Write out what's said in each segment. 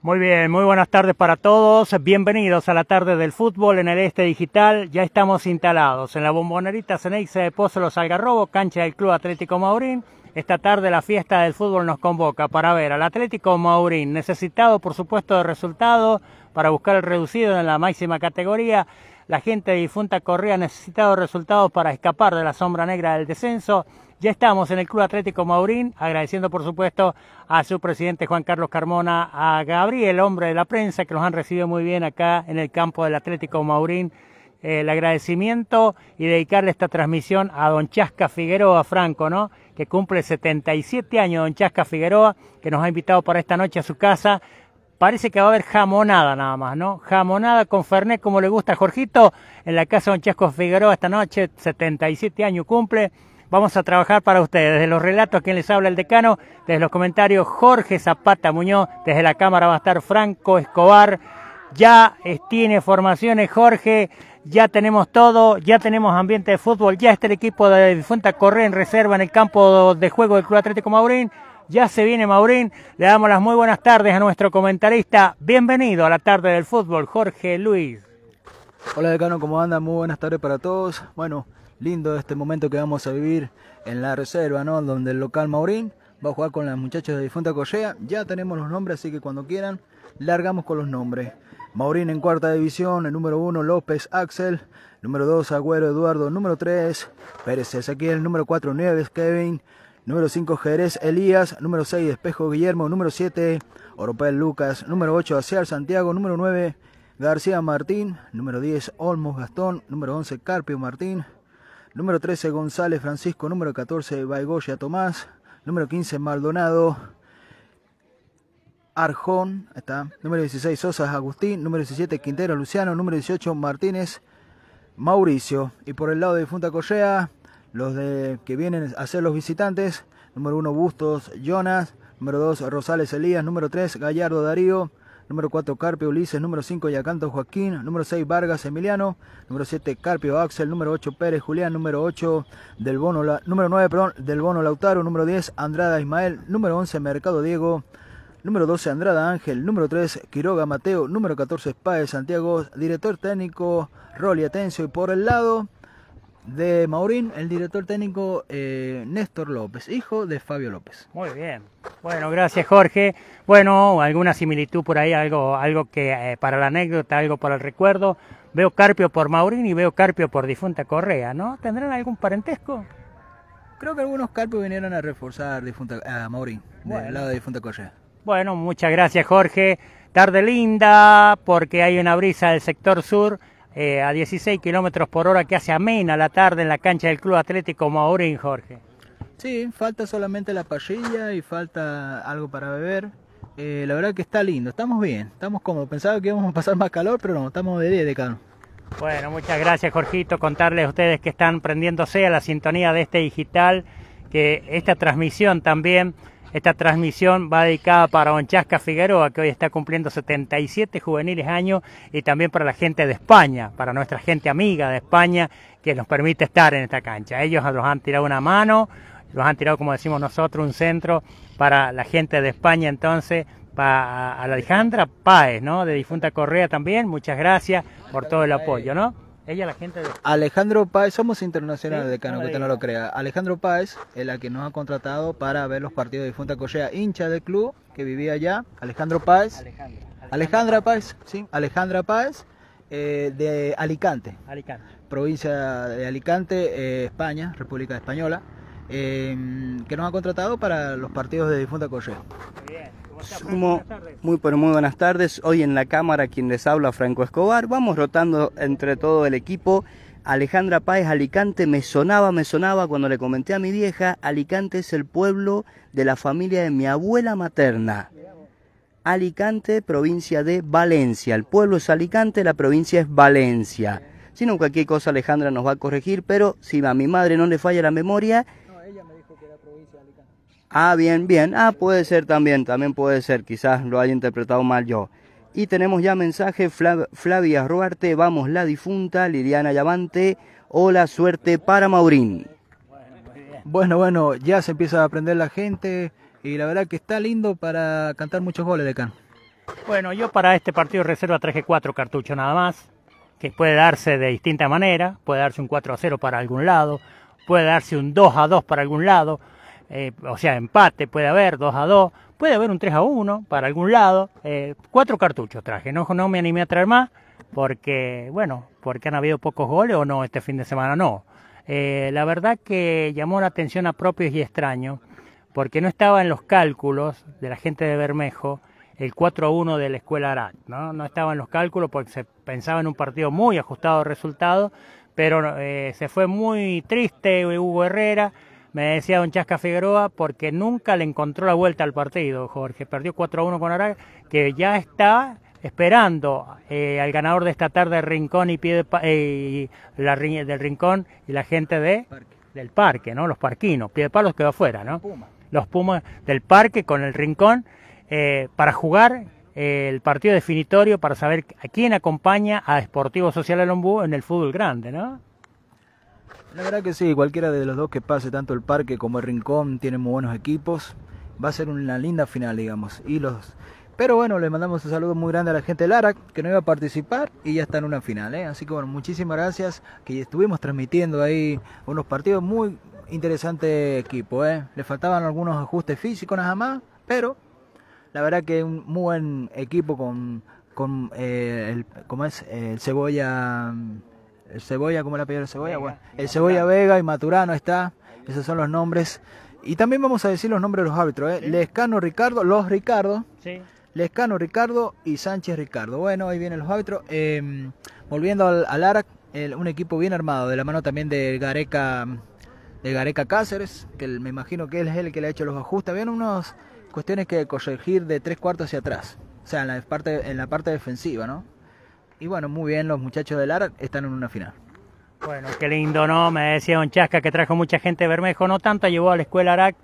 Muy bien, muy buenas tardes para todos. Bienvenidos a la tarde del fútbol en el Este Digital. Ya estamos instalados en la bombonerita Ceneice de Pozo Los Algarrobo, cancha del Club Atlético Maurín. Esta tarde la fiesta del fútbol nos convoca para ver al Atlético Maurín, necesitado por supuesto de resultados para buscar el reducido en la máxima categoría. La gente de difunta Correa ha necesitado resultados para escapar de la sombra negra del descenso. Ya estamos en el Club Atlético Maurín, agradeciendo por supuesto a su presidente Juan Carlos Carmona, a Gabriel, hombre de la prensa, que nos han recibido muy bien acá en el campo del Atlético Maurín. El agradecimiento y dedicarle esta transmisión a don Chasca Figueroa Franco, ¿no? Que cumple 77 años, don Chasca Figueroa, que nos ha invitado para esta noche a su casa. Parece que va a haber jamonada nada más, ¿no? Jamonada con Fernet, como le gusta a Jorgito, en la casa de don Chasco Figueroa esta noche, 77 años cumple vamos a trabajar para ustedes. Desde los relatos, quien les habla el decano, desde los comentarios Jorge Zapata Muñoz, desde la cámara va a estar Franco Escobar. Ya tiene formaciones Jorge, ya tenemos todo, ya tenemos ambiente de fútbol, ya está el equipo de Difunta Correa en reserva en el campo de juego del Club Atlético Maurín. Ya se viene Maurín, le damos las muy buenas tardes a nuestro comentarista. Bienvenido a la tarde del fútbol, Jorge Luis. Hola decano, ¿cómo anda? Muy buenas tardes para todos. Bueno, lindo este momento que vamos a vivir en la reserva, ¿no? Donde el local Maurín va a jugar con las muchachas de Difunta Correa. Ya tenemos los nombres, así que cuando quieran, largamos con los nombres. Maurín en cuarta división, el número uno López Axel, número dos Agüero Eduardo, número tres Pérez Ezequiel, número cuatro Nieves Kevin, número cinco Jerez Elías, número seis Espejo Guillermo, número siete Oropel Lucas, número ocho Aciar Santiago, número nueve García Martín, número 10 Olmos Gastón, número 11 Carpio Martín, Número 13, González Francisco. Número 14, Baigoya Tomás. Número 15, Maldonado. Arjón, está. Número 16, Sosa Agustín. Número 17, Quintero Luciano. Número 18, Martínez Mauricio. Y por el lado de Funta Correa, los de, que vienen a ser los visitantes. Número 1, Bustos Jonas. Número 2, Rosales Elías. Número 3, Gallardo Darío. Número 4, Carpio Ulises. Número 5, Yacanto Joaquín. Número 6, Vargas Emiliano. Número 7, Carpio Axel. Número 8, Pérez Julián. Número 8, Del Bono, la, número 9, perdón, Del Bono Lautaro. Número 10, Andrada Ismael. Número 11, Mercado Diego. Número 12, Andrada Ángel. Número 3, Quiroga Mateo. Número 14, Páez Santiago. Director técnico, Roli Atencio. Y por el lado de Maurín, el director técnico eh, Néstor López, hijo de Fabio López. Muy bien. Bueno, gracias Jorge. Bueno, alguna similitud por ahí, algo, algo que eh, para la anécdota, algo para el recuerdo. Veo Carpio por Maurín y veo Carpio por Difunta Correa, ¿no? ¿Tendrán algún parentesco? Creo que algunos Carpios vinieron a reforzar difunta, a Maurín, del lado de Difunta Correa. Bueno, muchas gracias Jorge. Tarde linda, porque hay una brisa del sector sur eh, a 16 kilómetros por hora que hace amena la tarde en la cancha del Club Atlético Maurín, Jorge. Sí, falta solamente la parrilla y falta algo para beber. Eh, la verdad que está lindo, estamos bien, estamos cómodos. Pensaba que íbamos a pasar más calor, pero no, estamos de 10 de calor. Bueno, muchas gracias, Jorgito. Contarles a ustedes que están prendiéndose a la sintonía de este digital, que esta transmisión también esta transmisión va dedicada para Don Chasca Figueroa, que hoy está cumpliendo 77 juveniles años, y también para la gente de España, para nuestra gente amiga de España, que nos permite estar en esta cancha. Ellos nos han tirado una mano, los han tirado, como decimos nosotros, un centro para la gente de España, entonces, para Alejandra Páez, ¿no? De Difunta Correa también, muchas gracias por todo el apoyo, ¿no? Ella, la gente de... Alejandro Páez, somos internacionales de Cano, que usted no lo crea. Alejandro Páez es la que nos ha contratado para ver los partidos de Difunta Correa, hincha del club que vivía allá. Alejandro Páez. Alejandra. Alejandra Páez, sí. Alejandra Páez, eh, de Alicante. Alicante. Provincia de Alicante, eh, España, República Española. Eh, que nos ha contratado para los partidos de Difunta Correa. Muy bien. Sumo, muy pero muy buenas tardes. Hoy en la cámara quien les habla Franco Escobar. Vamos rotando entre todo el equipo. Alejandra Páez, Alicante, me sonaba, me sonaba cuando le comenté a mi vieja, Alicante es el pueblo de la familia de mi abuela materna. Alicante, provincia de Valencia. El pueblo es Alicante, la provincia es Valencia. Si no, cualquier cosa Alejandra nos va a corregir, pero si a mi madre no le falla la memoria, Ah, bien, bien. Ah, puede ser también, también puede ser. Quizás lo haya interpretado mal yo. Y tenemos ya mensaje, Flavia Ruarte, vamos la difunta, Liliana Llavante, hola, suerte para Maurín. Bueno, bueno, ya se empieza a aprender la gente y la verdad que está lindo para cantar muchos goles de Can. Bueno, yo para este partido reserva traje cuatro cartuchos nada más, que puede darse de distinta manera, puede darse un 4 a 0 para algún lado, puede darse un 2 a 2 para algún lado, eh, o sea, empate puede haber, 2 a 2, puede haber un 3 a 1 para algún lado, eh, cuatro cartuchos traje, no, no me animé a traer más, porque, bueno, porque han habido pocos goles o no, este fin de semana no. Eh, la verdad que llamó la atención a propios y extraños, porque no estaba en los cálculos de la gente de Bermejo el 4 a 1 de la Escuela Arat, ¿no? No estaba en los cálculos porque se pensaba en un partido muy ajustado de resultado, pero eh, se fue muy triste Hugo Herrera, me decía don Chasca Figueroa, porque nunca le encontró la vuelta al partido, Jorge. Perdió 4 a 1 con Arat, que ya está esperando eh, al ganador de esta tarde Rincón y Pie eh, la, del Rincón y la gente de del parque, ¿no? Los parquinos, Pie de Palos quedó afuera, ¿no? Los Pumas del parque con el Rincón eh, para jugar el partido definitorio para saber a quién acompaña a Sportivo Social Alombú en el fútbol grande, ¿no? La verdad que sí, cualquiera de los dos que pase, tanto el Parque como el Rincón, tienen muy buenos equipos. Va a ser una linda final, digamos. Y los pero bueno, le mandamos un saludo muy grande a la gente de Lara que no iba a participar y ya está en una final. ¿eh? Así que bueno, muchísimas gracias. Que estuvimos transmitiendo ahí unos partidos muy interesante equipo. ¿eh? Le faltaban algunos ajustes físicos nada más, pero la verdad que un muy buen equipo con, con eh, el, ¿cómo es? El Cebolla, el Cebolla, ¿cómo la pidió el Cebolla? bueno, el Cebolla Vega y Maturano está. Esos son los nombres. Y también vamos a decir los nombres de los árbitros. ¿eh? Lescano Ricardo, los Ricardo. Sí. Lescano Ricardo y Sánchez Ricardo. Bueno, ahí vienen los árbitros. Em, volviendo al, al ARAC, un equipo bien armado, de la mano también de Gareca, de Gareca Cáceres, que me imagino que él es el que le ha hecho los ajustes. Habían unas cuestiones que corregir de tres cuartos hacia atrás, o sea, en la parte, en la parte defensiva, ¿no? Y bueno, muy bien, los muchachos del ARAC están en una final. Bueno, qué lindo, ¿no? Me decía Don Chasca que trajo mucha gente de Bermejo, no tanto, llevó a la escuela ARAC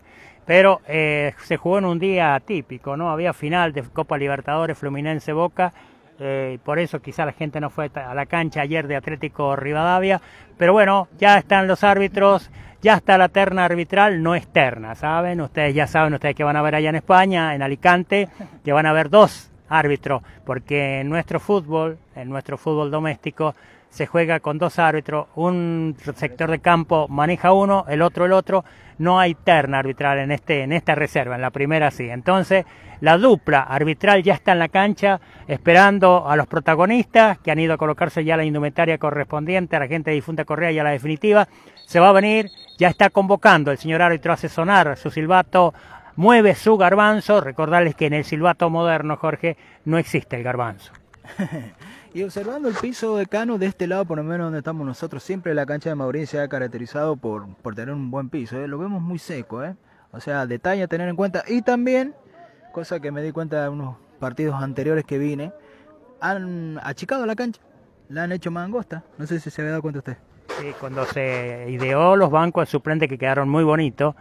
pero eh, se jugó en un día típico, ¿no? Había final de Copa Libertadores Fluminense Boca, eh, por eso quizá la gente no fue a la cancha ayer de Atlético Rivadavia, pero bueno, ya están los árbitros, ya está la terna arbitral, no es terna, ¿saben? Ustedes ya saben, ustedes que van a ver allá en España, en Alicante, que van a ver dos árbitros, porque en nuestro fútbol, en nuestro fútbol doméstico, se juega con dos árbitros, un sector de campo maneja uno, el otro el otro, no hay terna arbitral en, este, en esta reserva, en la primera sí. Entonces, la dupla arbitral ya está en la cancha esperando a los protagonistas que han ido a colocarse ya la indumentaria correspondiente a la gente de difunta Correa y a la definitiva. Se va a venir, ya está convocando, el señor árbitro hace sonar su silbato, mueve su garbanzo. Recordarles que en el silbato moderno, Jorge, no existe el garbanzo. Y observando el piso de Cano de este lado, por lo menos donde estamos nosotros, siempre la cancha de Maurín se ha caracterizado por, por tener un buen piso. ¿eh? Lo vemos muy seco, ¿eh? O sea, detalle a tener en cuenta. Y también, cosa que me di cuenta de unos partidos anteriores que vine, han achicado la cancha, la han hecho más angosta. No sé si se había dado cuenta usted. Sí, cuando se ideó los bancos de suplente que quedaron muy bonitos,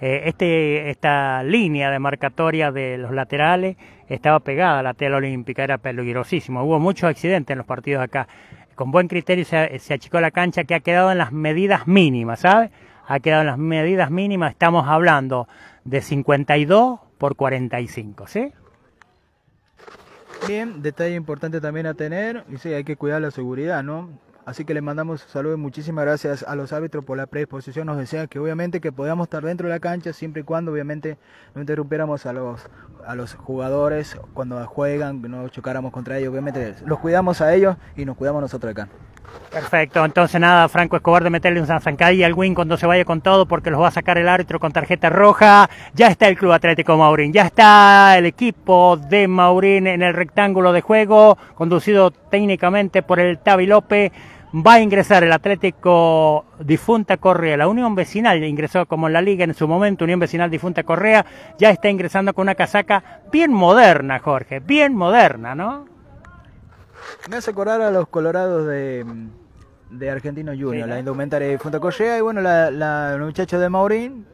eh, este, esta línea de marcatoria de los laterales estaba pegada a la tela olímpica, era peligrosísimo. Hubo muchos accidentes en los partidos acá. Con buen criterio se, se achicó la cancha que ha quedado en las medidas mínimas, ¿sabe? Ha quedado en las medidas mínimas, estamos hablando de 52 por 45, ¿sí? Bien, detalle importante también a tener, y sí, hay que cuidar la seguridad, ¿no? Así que le mandamos saludos y muchísimas gracias a los árbitros por la predisposición. Nos decían que obviamente que podíamos estar dentro de la cancha siempre y cuando obviamente no interrumpiéramos a los, a los jugadores cuando juegan, no chocáramos contra ellos. Obviamente los cuidamos a ellos y nos cuidamos nosotros acá. Perfecto, entonces nada, Franco Escobar de meterle una zancadilla al win cuando se vaya con todo porque los va a sacar el árbitro con tarjeta roja. Ya está el Club Atlético Maurín, ya está el equipo de Maurín en el rectángulo de juego, conducido técnicamente por el Tavi López. Va a ingresar el Atlético Difunta Correa, la Unión Vecinal ingresó como en la liga en su momento, Unión Vecinal Difunta Correa, ya está ingresando con una casaca bien moderna, Jorge, bien moderna, ¿no? Me hace acordar a los colorados de, de Argentino Junior, la indumentaria de Difunta Correa y bueno, la, la, de Maurín,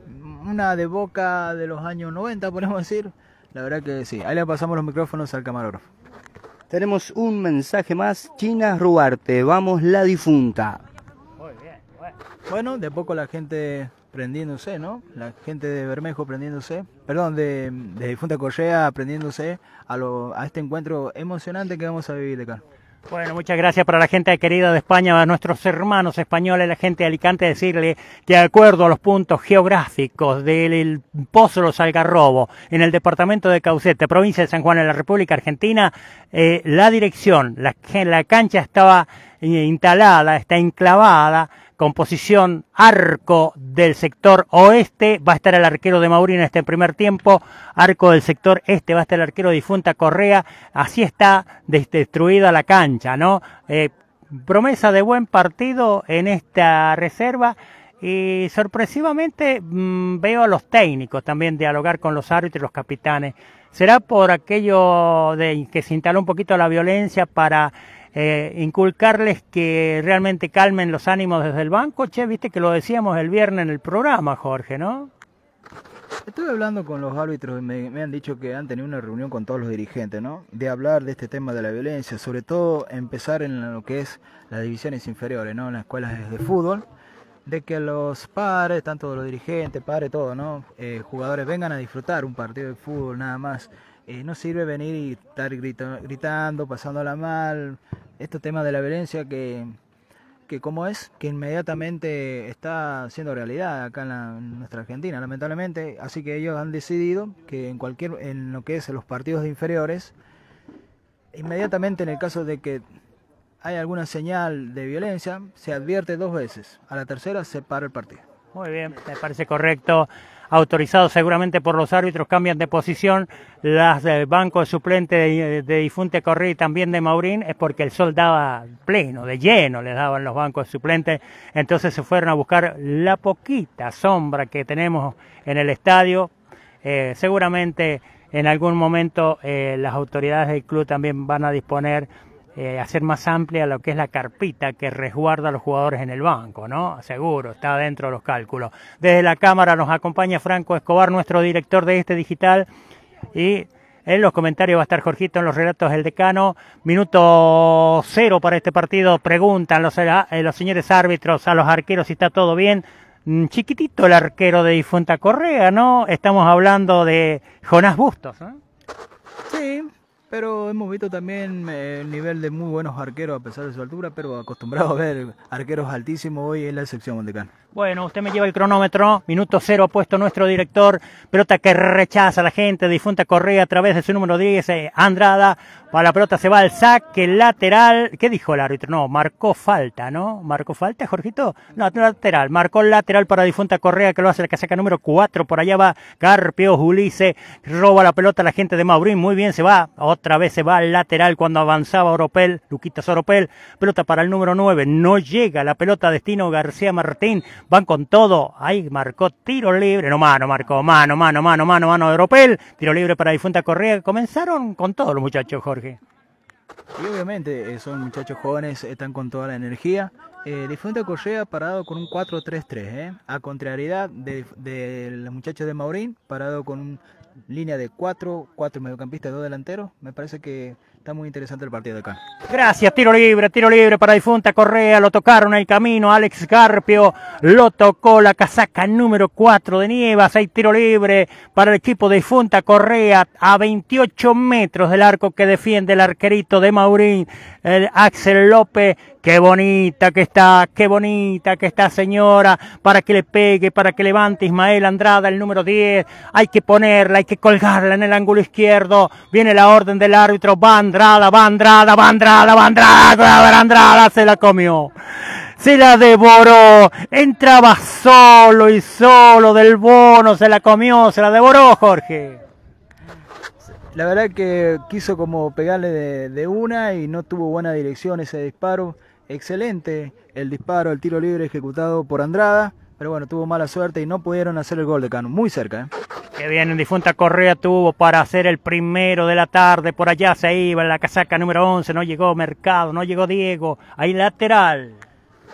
una de boca de los años 90, podemos decir. La verdad que sí, ahí le pasamos los micrófonos al camarógrafo. Tenemos un mensaje más. China Ruarte, vamos la difunta. Muy bien, bueno. bueno, de poco la gente prendiéndose, ¿no? La gente de Bermejo prendiéndose, perdón, de, de Difunta Correa prendiéndose a, lo, a este encuentro emocionante que vamos a vivir acá. Bueno, muchas gracias para la gente querida de España, a nuestros hermanos españoles, la gente de Alicante, decirle que de acuerdo a los puntos geográficos del Pozo Los Algarrobo, en el departamento de Caucete, provincia de San Juan, en la República Argentina, eh, la dirección, la, la cancha estaba eh, instalada, está enclavada composición arco del sector oeste, va a estar el arquero de Maurín en este primer tiempo, arco del sector este va a estar el arquero difunta Correa, así está destruida la cancha, ¿no? Eh, promesa de buen partido en esta reserva y sorpresivamente mmm, veo a los técnicos también dialogar con los árbitros y los capitanes. ¿Será por aquello de que se instaló un poquito la violencia para eh, inculcarles que realmente calmen los ánimos desde el banco. Che, viste que lo decíamos el viernes en el programa, Jorge, ¿no? Estuve hablando con los árbitros y me, han dicho que han tenido una reunión con todos los dirigentes, ¿no? De hablar de este tema de la violencia, sobre todo empezar en lo que es las divisiones inferiores, ¿no? En las escuelas de fútbol, de que los padres, tanto los dirigentes, padres, todo, ¿no? Eh, jugadores vengan a disfrutar un partido de fútbol nada más. Eh, no sirve venir y estar grito, gritando, pasándola mal, este tema de la violencia que, que como es, que inmediatamente está siendo realidad acá en, la, nuestra Argentina, lamentablemente. Así que ellos han decidido que en cualquier, en lo que es los partidos inferiores, inmediatamente en el caso de que hay alguna señal de violencia, se advierte dos veces. A la tercera se para el partido. Muy bien, me parece correcto autorizado seguramente por los árbitros, cambian de posición. Las del banco de suplente de, de Difunte Correa y también de Maurín es porque el sol daba pleno, de lleno les daban los bancos de suplentes. Entonces se fueron a buscar la poquita sombra que tenemos en el estadio. Eh, seguramente en algún momento eh, las autoridades del club también van a disponer eh, hacer más amplia lo que es la carpita que resguarda a los jugadores en el banco, ¿no? Seguro, está dentro de los cálculos. Desde la cámara nos acompaña Franco Escobar, nuestro director de este digital, y en los comentarios va a estar Jorgito en los relatos del decano. Minuto cero para este partido. Preguntan los, eh, los señores árbitros a los arqueros si está todo bien. Chiquitito el arquero de difunta Correa, ¿no? Estamos hablando de Jonás Bustos. Sí, pero hemos visto también eh, el nivel de muy buenos arqueros a pesar de su altura, pero acostumbrado a ver arqueros altísimos hoy en la sección Montecán. Bueno, usted me lleva el cronómetro, minuto cero puesto nuestro director, pelota que rechaza a la gente, difunta Correa a través de su número 10, eh, Andrada, para la pelota se va al saque lateral, ¿qué dijo el árbitro? No, marcó falta, ¿no? ¿Marcó falta, Jorgito? No, lateral, marcó lateral para difunta Correa que lo hace la casaca número 4, por allá va Carpio, Julice, roba la pelota a la gente de Maurín, muy bien, se va, otra vez se va al lateral cuando avanzaba Oropel, Luquitas Oropel, pelota para el número 9, no llega la pelota destino García Martín, van con todo, ahí marcó tiro libre, no mano, marcó. Mano, mano, mano, mano, mano de Oropel, tiro libre para difunta Correa, comenzaron con todos los muchachos, Jorge. Y obviamente eh, son muchachos jóvenes, están con toda la energía. Eh, Difunta Correa parado con un 4-3-3, ¿eh? a contrariedad de, los muchachos de Maurín, parado con un, línea de 4, 4 mediocampistas, 2 delanteros. Me parece que está muy interesante el partido de acá. Gracias, tiro libre, tiro libre para Difunta Correa, lo tocaron el camino, Alex Garpio lo tocó la casaca número 4 de Nievas, hay tiro libre para el equipo de Difunta Correa a 28 metros del arco que defiende el arquerito de Maurín, el Axel López, Qué bonita que está, qué bonita que está señora, para que le pegue, para que levante Ismael Andrada, el número 10. Hay que ponerla, hay que colgarla en el ángulo izquierdo. Viene la orden del árbitro, va Andrada, va Andrada, va Andrada, va Andrada, Andrada, se la comió. Se la devoró, entraba solo y solo del bono, se la comió, se la devoró Jorge. La verdad que quiso como pegarle de una y no tuvo buena dirección ese disparo excelente el disparo, el tiro libre ejecutado por Andrada, pero bueno, tuvo mala suerte y no pudieron hacer el gol de Cano, muy cerca. ¿eh? Que bien, en difunta Correa tuvo para hacer el primero de la tarde, por allá se iba en la casaca número 11, no llegó Mercado, no llegó Diego, ahí lateral.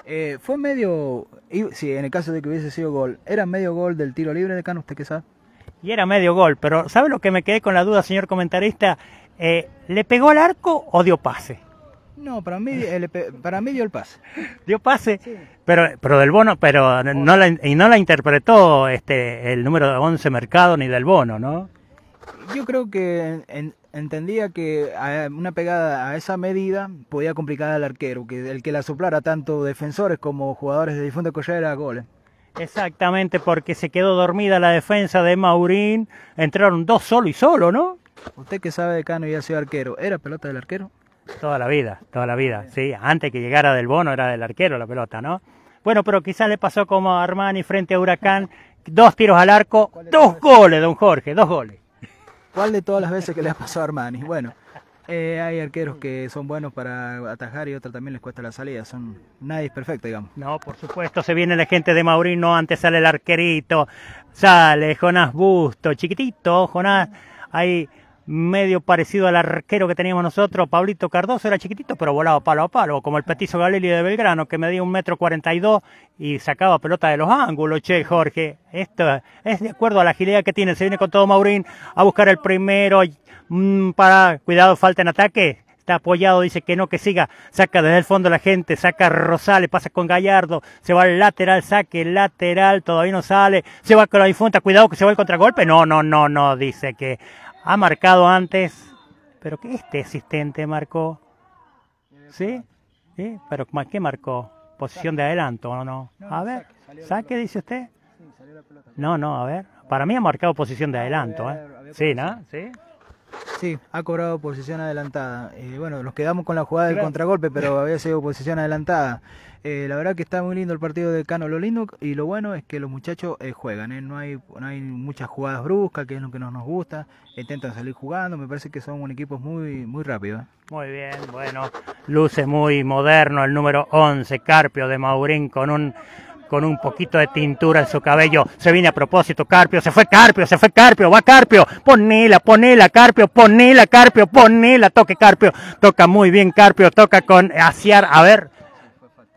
Eh, fue medio, sí, en el caso de que hubiese sido gol, ¿era medio gol del tiro libre de Cano, usted qué sabe? Y era medio gol, pero ¿sabe lo que me quedé con la duda, señor comentarista? Eh, ¿Le pegó al arco o dio pase? No, para mí, el, para mí dio el pase. ¿Dio pase? Pero, pero del bono, pero no la, y no la interpretó este el número 11 Mercado ni del bono, ¿no? Yo creo que entendía que una pegada a esa medida podía complicar al arquero, que el que la soplara tanto defensores como jugadores de difunto Collera era goles. Exactamente, porque se quedó dormida la defensa de Maurín, entraron dos solo y solo, ¿no? Usted que sabe de Cano y ha sido arquero, ¿era pelota del arquero? Toda la vida, toda la vida, sí. Antes que llegara del bono era del arquero la pelota, ¿no? Bueno, pero quizás le pasó como a Armani frente a Huracán, dos tiros al arco, dos goles, don Jorge, dos goles. ¿Cuál de todas las veces que le ha pasado a Armani? Bueno, eh, hay arqueros que son buenos para atajar y otros también les cuesta la salida. Son nadie es perfecto, digamos. No, por supuesto, se viene la gente de Maurino, antes sale el arquerito, sale Jonás Busto, chiquitito, Jonás, hay medio parecido al arquero que teníamos nosotros, Pablito Cardoso era chiquitito, pero volaba palo a palo, como el petizo Galeli de Belgrano, que medía un metro cuarenta y dos y sacaba pelota de los ángulos, che, Jorge. Esto es de acuerdo a la agilidad que tiene, se viene con todo Maurín a buscar el primero, mm, para, cuidado, falta en ataque, está apoyado, dice que no, que siga, saca desde el fondo la gente, saca Rosales, pasa con Gallardo, se va al lateral, saque lateral, todavía no sale, se va con la difunta, cuidado que se va el contragolpe, no, no, no, no, dice que ha marcado antes, pero que este asistente marcó. ¿Sí? ¿Sí? ¿Pero qué marcó? ¿Posición de adelanto o no? A ver, ¿saque dice usted? No, no, a ver. Para mí ha marcado posición de adelanto, ¿eh? Sí, ¿no? Sí. Sí, ha cobrado posición adelantada. Eh, bueno, nos quedamos con la jugada del contragolpe, pero había sido posición adelantada. Eh, la verdad que está muy lindo el partido de Cano. Lo lindo y lo bueno es que los muchachos eh, juegan. No, hay, no hay muchas jugadas bruscas, que es lo que nos, gusta. Intentan salir jugando. Me parece que son un equipo muy, muy rápido. Muy bien, bueno. Luce muy moderno el número 11, Carpio de Maurín, con un con un poquito de tintura en su cabello. Se viene a propósito, Carpio, se fue Carpio, se fue Carpio, va Carpio, ponela, ponela, Carpio, ponela, Carpio, ponela, toque Carpio, toca muy bien Carpio, toca con Asiar, a ver.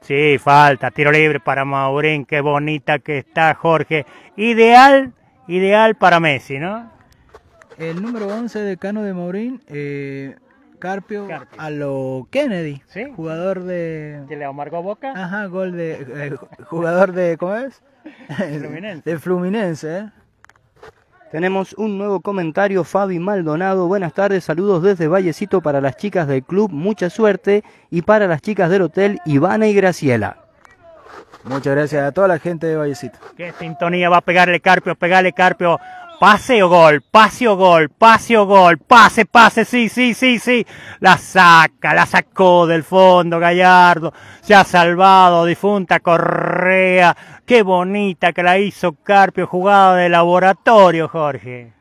Sí, falta, tiro libre para Maurín, qué bonita que está Jorge. Ideal, ideal para Messi, ¿no? El número 11 de Cano de Maurín, eh, Carpio, a lo Kennedy, jugador de... ¿Que le amargó Boca? Ajá, gol de... Eh, jugador de... ¿Cómo es? Fluminense. de Fluminense, ¿eh? Tenemos un nuevo comentario, Fabi Maldonado. Buenas tardes, saludos desde Vallecito para las chicas del club, mucha suerte. Y para las chicas del hotel, Ivana y Graciela. Muchas gracias a toda la gente de Vallecito. Qué sintonía va a pegarle Carpio, pegarle Carpio Pase o gol, pase o gol, pase o gol, pase, pase, sí, sí, sí, sí. La saca, la sacó del fondo Gallardo. Se ha salvado, difunta Correa. Qué bonita que la hizo Carpio, jugada de laboratorio, Jorge.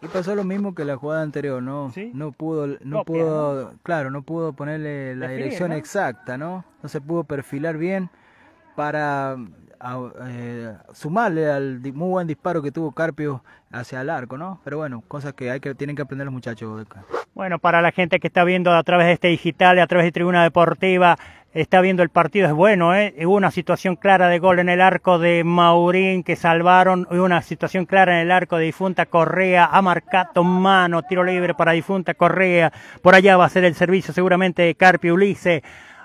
Y pasó lo mismo que la jugada anterior, ¿no? No pudo, no pudo, claro, no pudo ponerle la dirección exacta, ¿no? No se pudo perfilar bien para eh, sumarle al muy buen disparo que tuvo Carpio hacia el arco, ¿no? Pero bueno, cosas que hay que tienen que aprender los muchachos. Bueno, para la gente que está viendo a través de este digital, a través de Tribuna Deportiva, está viendo el partido, es bueno, ¿eh? Hubo una situación clara de gol en el arco de Maurín que salvaron, hubo una situación clara en el arco de Difunta Correa, ha marcado mano, tiro libre para Difunta Correa, por allá va a ser el servicio seguramente de Carpio Ulises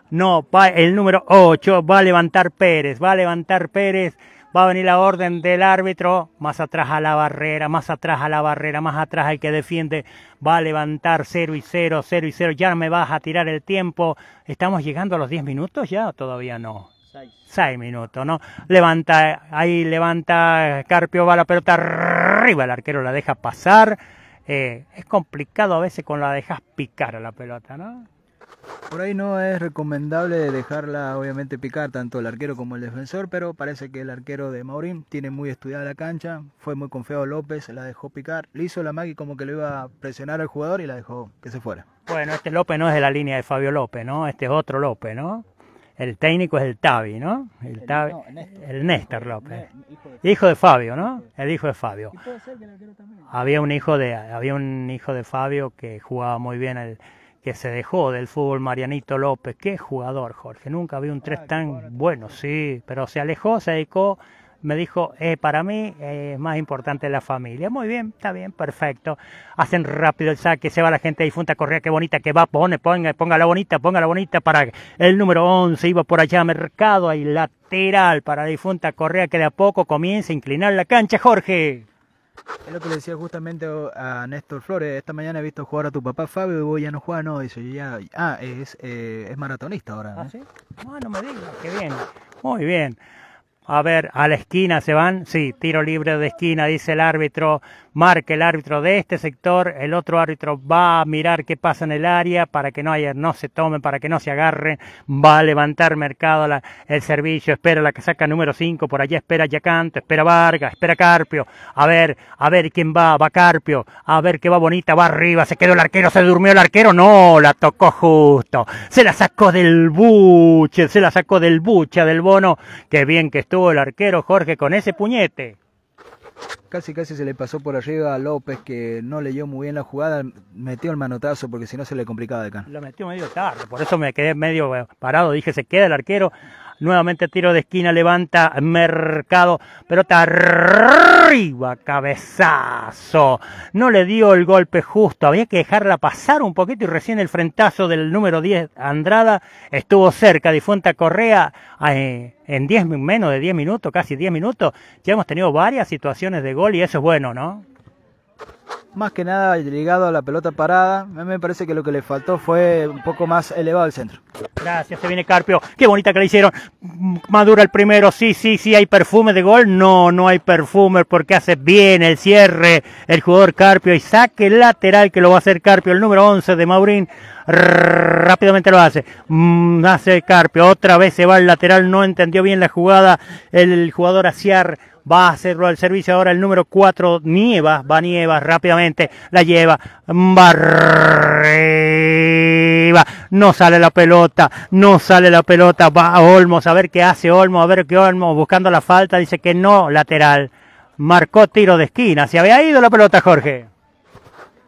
no, va el número 8 va a levantar Pérez, va a levantar Pérez, va a venir la orden del árbitro, más atrás a la barrera, más atrás a la barrera, más atrás el que defiende, va a levantar 0 y 0, 0 y 0, ya me vas a tirar el tiempo. ¿Estamos llegando a los 10 minutos ya o todavía no? 6 minutos, ¿no? Levanta, ahí levanta Carpio, va la pelota arriba, el arquero la deja pasar. Eh, es complicado a veces cuando la dejas picar a la pelota, ¿no? Por ahí no es recomendable dejarla obviamente picar tanto el arquero como el defensor, pero parece que el arquero de Maurín tiene muy estudiada la cancha, fue muy confiado López, la dejó picar, le hizo la magui como que le iba a presionar al jugador y la dejó que se fuera. Bueno, este López no es de la línea de Fabio López, ¿no? Este es otro López, ¿no? El técnico es el Tavi, ¿no? El, Tavi, el Néstor López. hijo, de, Fabio, ¿no? El hijo de Fabio. Había un hijo de había un hijo de Fabio que jugaba muy bien el que se dejó del fútbol Marianito López. Qué jugador, Jorge. Nunca vi un tres tan bueno, sí, pero se alejó, se dedicó me dijo, eh, para mí eh, es más importante la familia. Muy bien, está bien, perfecto. Hacen rápido el saque, se va la gente de difunta Correa, qué bonita que va, pone, ponga, ponga la bonita, ponga la bonita para el número 11, iba por allá a mercado, ahí lateral para la difunta Correa que de a poco comienza a inclinar la cancha, Jorge. Es lo que le decía justamente a Néstor Flores. Esta mañana he visto jugar a tu papá Fabio y vos ya no juega, no. Dice, ya, ah, es, eh, es maratonista ahora. ¿Ah, sí? Ah, no me digas, qué bien. Muy bien. A ver, a la esquina se van. Sí, tiro libre de esquina, dice el árbitro. Marque el árbitro de este sector, el otro árbitro va a mirar qué pasa en el área para que no haya, no se tomen, para que no se agarren, va a levantar mercado el servicio, espera la que saca número 5, por allá espera Yacanto, espera Vargas, espera Carpio, a ver, a ver quién va, va Carpio, a ver qué va bonita, va arriba, se quedó el arquero, se durmió el arquero, no, la tocó justo, se la sacó del buche, se la sacó del bucha, del bono, qué bien que estuvo el arquero Jorge con ese puñete. Casi casi se le pasó por arriba a López que no leyó muy bien la jugada, metió el manotazo porque si no se le complicaba de acá. Lo metió medio tarde, por eso me quedé medio eh, parado, dije se queda el arquero, Nuevamente tiro de esquina, levanta Mercado, pelota arriba, cabezazo. No le dio el golpe justo, había que dejarla pasar un poquito y recién el frentazo del número 10, Andrada, estuvo cerca. Difunta Correa, eh, en 10, menos de 10 minutos, casi 10 minutos, ya hemos tenido varias situaciones de gol y eso es bueno, ¿no? Más que nada llegado a la pelota parada. A mí me parece que lo que le faltó fue un poco más elevado el centro. Gracias, se viene Carpio. Qué bonita que le hicieron. Madura el primero. Sí, sí, sí, hay perfume de gol. No, no hay perfume porque hace bien el cierre el jugador Carpio y saque lateral que lo va a hacer Carpio, el número 11 de Maurín. Rápidamente lo hace. Mm, hace Carpio. Otra vez se va al lateral. No entendió bien la jugada el jugador Aciar va a hacerlo al servicio ahora el número 4, Nievas, va Nievas rápidamente, la lleva, arriba, no sale la pelota, no sale la pelota, va a Olmos, a ver qué hace Olmos, a ver qué Olmos, buscando la falta, dice que no, lateral, marcó tiro de esquina, se había ido la pelota Jorge.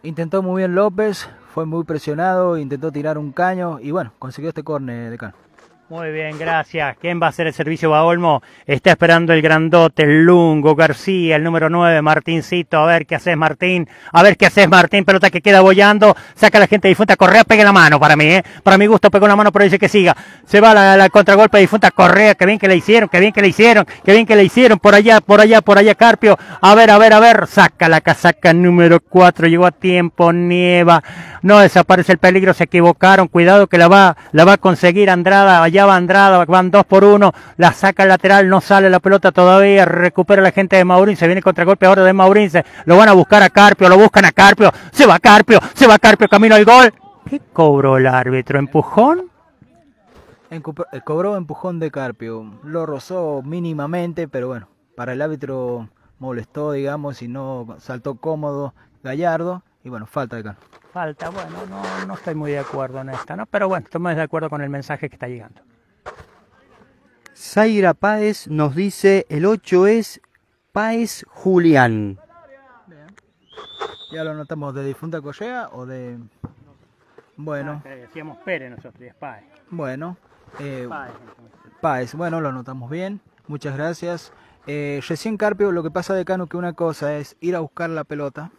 Intentó muy bien López, fue muy presionado, intentó tirar un caño y bueno, consiguió este córner de Cano. Muy bien, gracias. ¿Quién va a hacer el servicio Baolmo? Está esperando el grandote, el Lungo, García, el número 9, Martincito. A ver qué haces, Martín. A ver qué haces, Martín. Pelota que queda bollando. Saca la gente difunta. Correa, pegue la mano para mí, ¿eh? Para mi gusto, pegó la mano, pero dice que siga. Se va la, la contragolpe de difunta. Correa, qué bien que le hicieron, qué bien que le hicieron, qué bien que le hicieron. Por allá, por allá, por allá, Carpio. A ver, a ver, a ver. Saca la casaca número 4. Llegó a tiempo, nieva. No desaparece el peligro, se equivocaron. Cuidado que la va, la va a conseguir Andrada. Allá van dos por uno, la saca el lateral, no sale la pelota todavía, recupera la gente de Maurín, se viene contra golpe ahora de Maurín, lo van a buscar a Carpio, lo buscan a Carpio, se va Carpio, se va Carpio, camino al gol. ¿Qué cobró el árbitro? ¿Empujón? Eh, cobró empujón de Carpio, lo rozó mínimamente, pero bueno, para el árbitro molestó, digamos, y no saltó cómodo Gallardo, y bueno, falta de Carpio. Falta, bueno, no, no estoy muy de acuerdo en esta, ¿no? Pero bueno, estoy de acuerdo con el mensaje que está llegando. Zaira Páez nos dice, el 8 es Páez Julián. Ya lo notamos de difunta Collea o de... Bueno. Ah, decíamos Pérez nosotros, es Páez. Bueno. Eh, Páez, bueno, lo notamos bien. Muchas gracias. Eh, recién Carpio, lo que pasa de Cano que una cosa es ir a buscar la pelota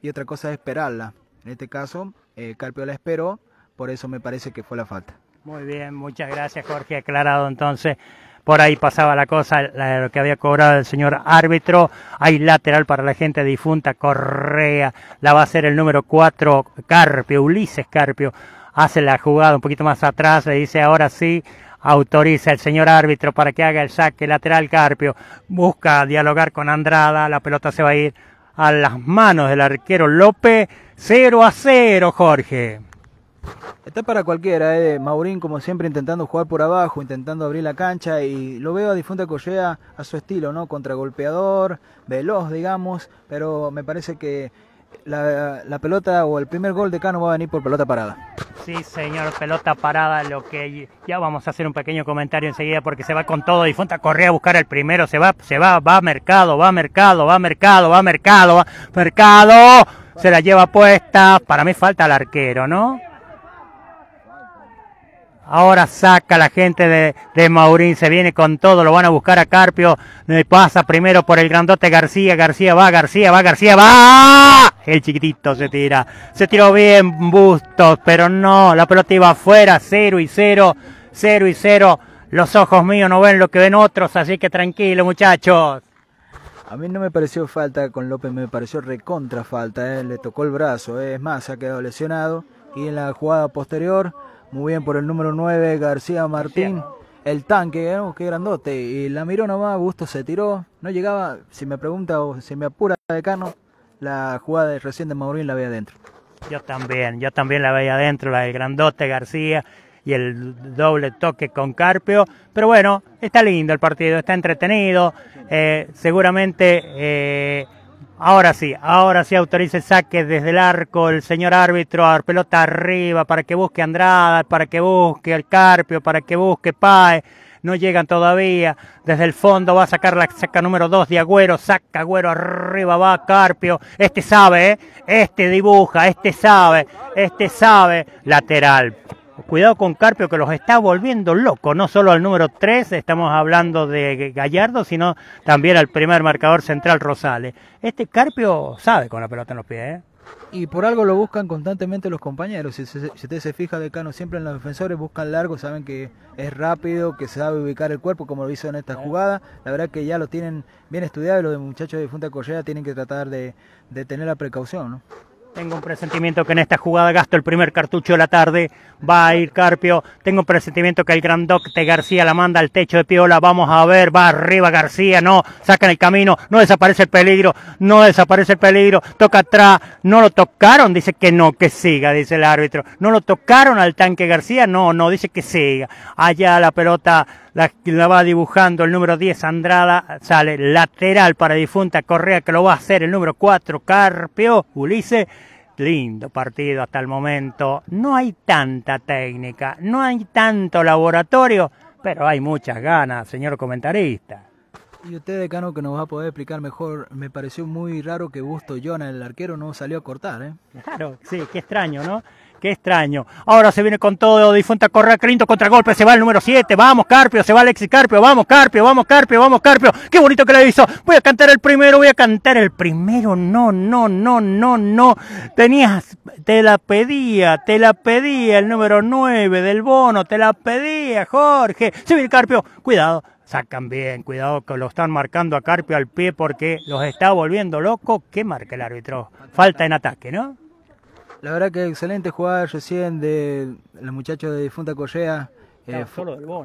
y otra cosa es esperarla. En este caso, eh, Carpio la esperó, por eso me parece que fue la falta. Muy bien, muchas gracias Jorge, aclarado entonces. Por ahí pasaba la cosa, lo que había cobrado el señor árbitro. Hay lateral para la gente difunta, Correa. La va a hacer el número 4, Carpio, Ulises Carpio. Hace la jugada un poquito más atrás, le dice ahora sí, autoriza el señor árbitro para que haga el saque lateral Carpio. Busca dialogar con Andrada, la pelota se va a ir a las manos del arquero López. 0 a 0, Jorge. Está para cualquiera, eh. Maurín como siempre intentando jugar por abajo, intentando abrir la cancha y lo veo a Difunta Collea a su estilo, ¿no? Contragolpeador, veloz, digamos, pero me parece que la, la, pelota o el primer gol de Cano va a venir por pelota parada. Sí, señor, pelota parada, lo que ya vamos a hacer un pequeño comentario enseguida porque se va con todo, Difunta Correa a buscar el primero, se va, se va, va a mercado, va a mercado, va a mercado, va a mercado, va a mercado se la lleva puesta. Para mí falta el arquero, ¿no? Ahora saca la gente de, de, Maurín, se viene con todo, lo van a buscar a Carpio, pasa primero por el grandote García, García va, García va, García va, el chiquitito se tira, se tiró bien Bustos, pero no, la pelota iba afuera, 0 y 0, 0 y 0, los ojos míos no ven lo que ven otros, así que tranquilo muchachos. A mí no me pareció falta con López, me pareció recontra falta, eh, le tocó el brazo, eh, es más, se ha quedado lesionado. Y en la jugada posterior muy bien por el número 9, García Martín. El tanque, ¿no? qué grandote. Y la miró nomás, Gusto se tiró. No llegaba, si me pregunta o si me apura de Cano, la jugada de recién de Maurín la veía adentro. Yo también, yo también la veía adentro, la del grandote García y el doble toque con Carpio. Pero bueno, está lindo el partido, está entretenido. Eh, seguramente eh, Ahora sí, ahora sí autoriza el saque desde el arco el señor árbitro, a pelota arriba para que busque Andrada, para que busque el Carpio, para que busque Pae. No llegan todavía. Desde el fondo va a sacar la saca número 2 de Agüero. Saca Agüero arriba, va Carpio. Este sabe, ¿eh? Este dibuja, este sabe, este sabe. Lateral. Cuidado con Carpio que los está volviendo locos, no solo al número 3, estamos hablando de Gallardo, sino también al primer marcador central Rosales. Este Carpio sabe con la pelota en los pies. ¿eh? Y por algo lo buscan constantemente los compañeros. Si, usted se fija, Decano, siempre en los defensores buscan largo, saben que es rápido, que sabe ubicar el cuerpo, como lo hizo en esta jugada. La verdad que ya lo tienen bien estudiado y los muchachos de Funta Correa tienen que tratar de, de tener la precaución. ¿no? Tengo un presentimiento que en esta jugada gasto el primer cartucho de la tarde. Va a ir Carpio. Tengo un presentimiento que el grandote García la manda al techo de Piola. Vamos a ver. Va arriba García. No. Sacan el camino. No desaparece el peligro. No desaparece el peligro. Toca atrás. No lo tocaron. Dice que no, que siga, dice el árbitro. No lo tocaron al tanque García. No, no. Dice que siga. Allá la pelota la, va dibujando el número 10 Andrada, sale lateral para difunta Correa que lo va a hacer el número 4 Carpio, Ulises. Lindo partido hasta el momento. No hay tanta técnica, no hay tanto laboratorio, pero hay muchas ganas, señor comentarista. Y usted, decano, que nos va a poder explicar mejor, me pareció muy raro que Busto Jonah, el arquero, no salió a cortar, ¿eh? Claro, sí, qué extraño, ¿no? Qué extraño. Ahora se viene con todo, difunta correa, contra contragolpe, se va el número 7, vamos Carpio, se va Alexis Carpio, vamos Carpio, vamos Carpio, vamos Carpio. Qué bonito que le hizo. Voy a cantar el primero, voy a cantar el primero. No, no, no, no, no. Tenías, te la pedía, te la pedía el número 9 del bono, te la pedía, Jorge. Se viene Carpio, cuidado. Sacan bien, cuidado que lo están marcando a Carpio al pie porque los está volviendo loco. ¿Qué marca el árbitro? Falta en ataque, ¿no? La verdad que excelente jugada recién de los muchachos de Difunta Correa. Eh,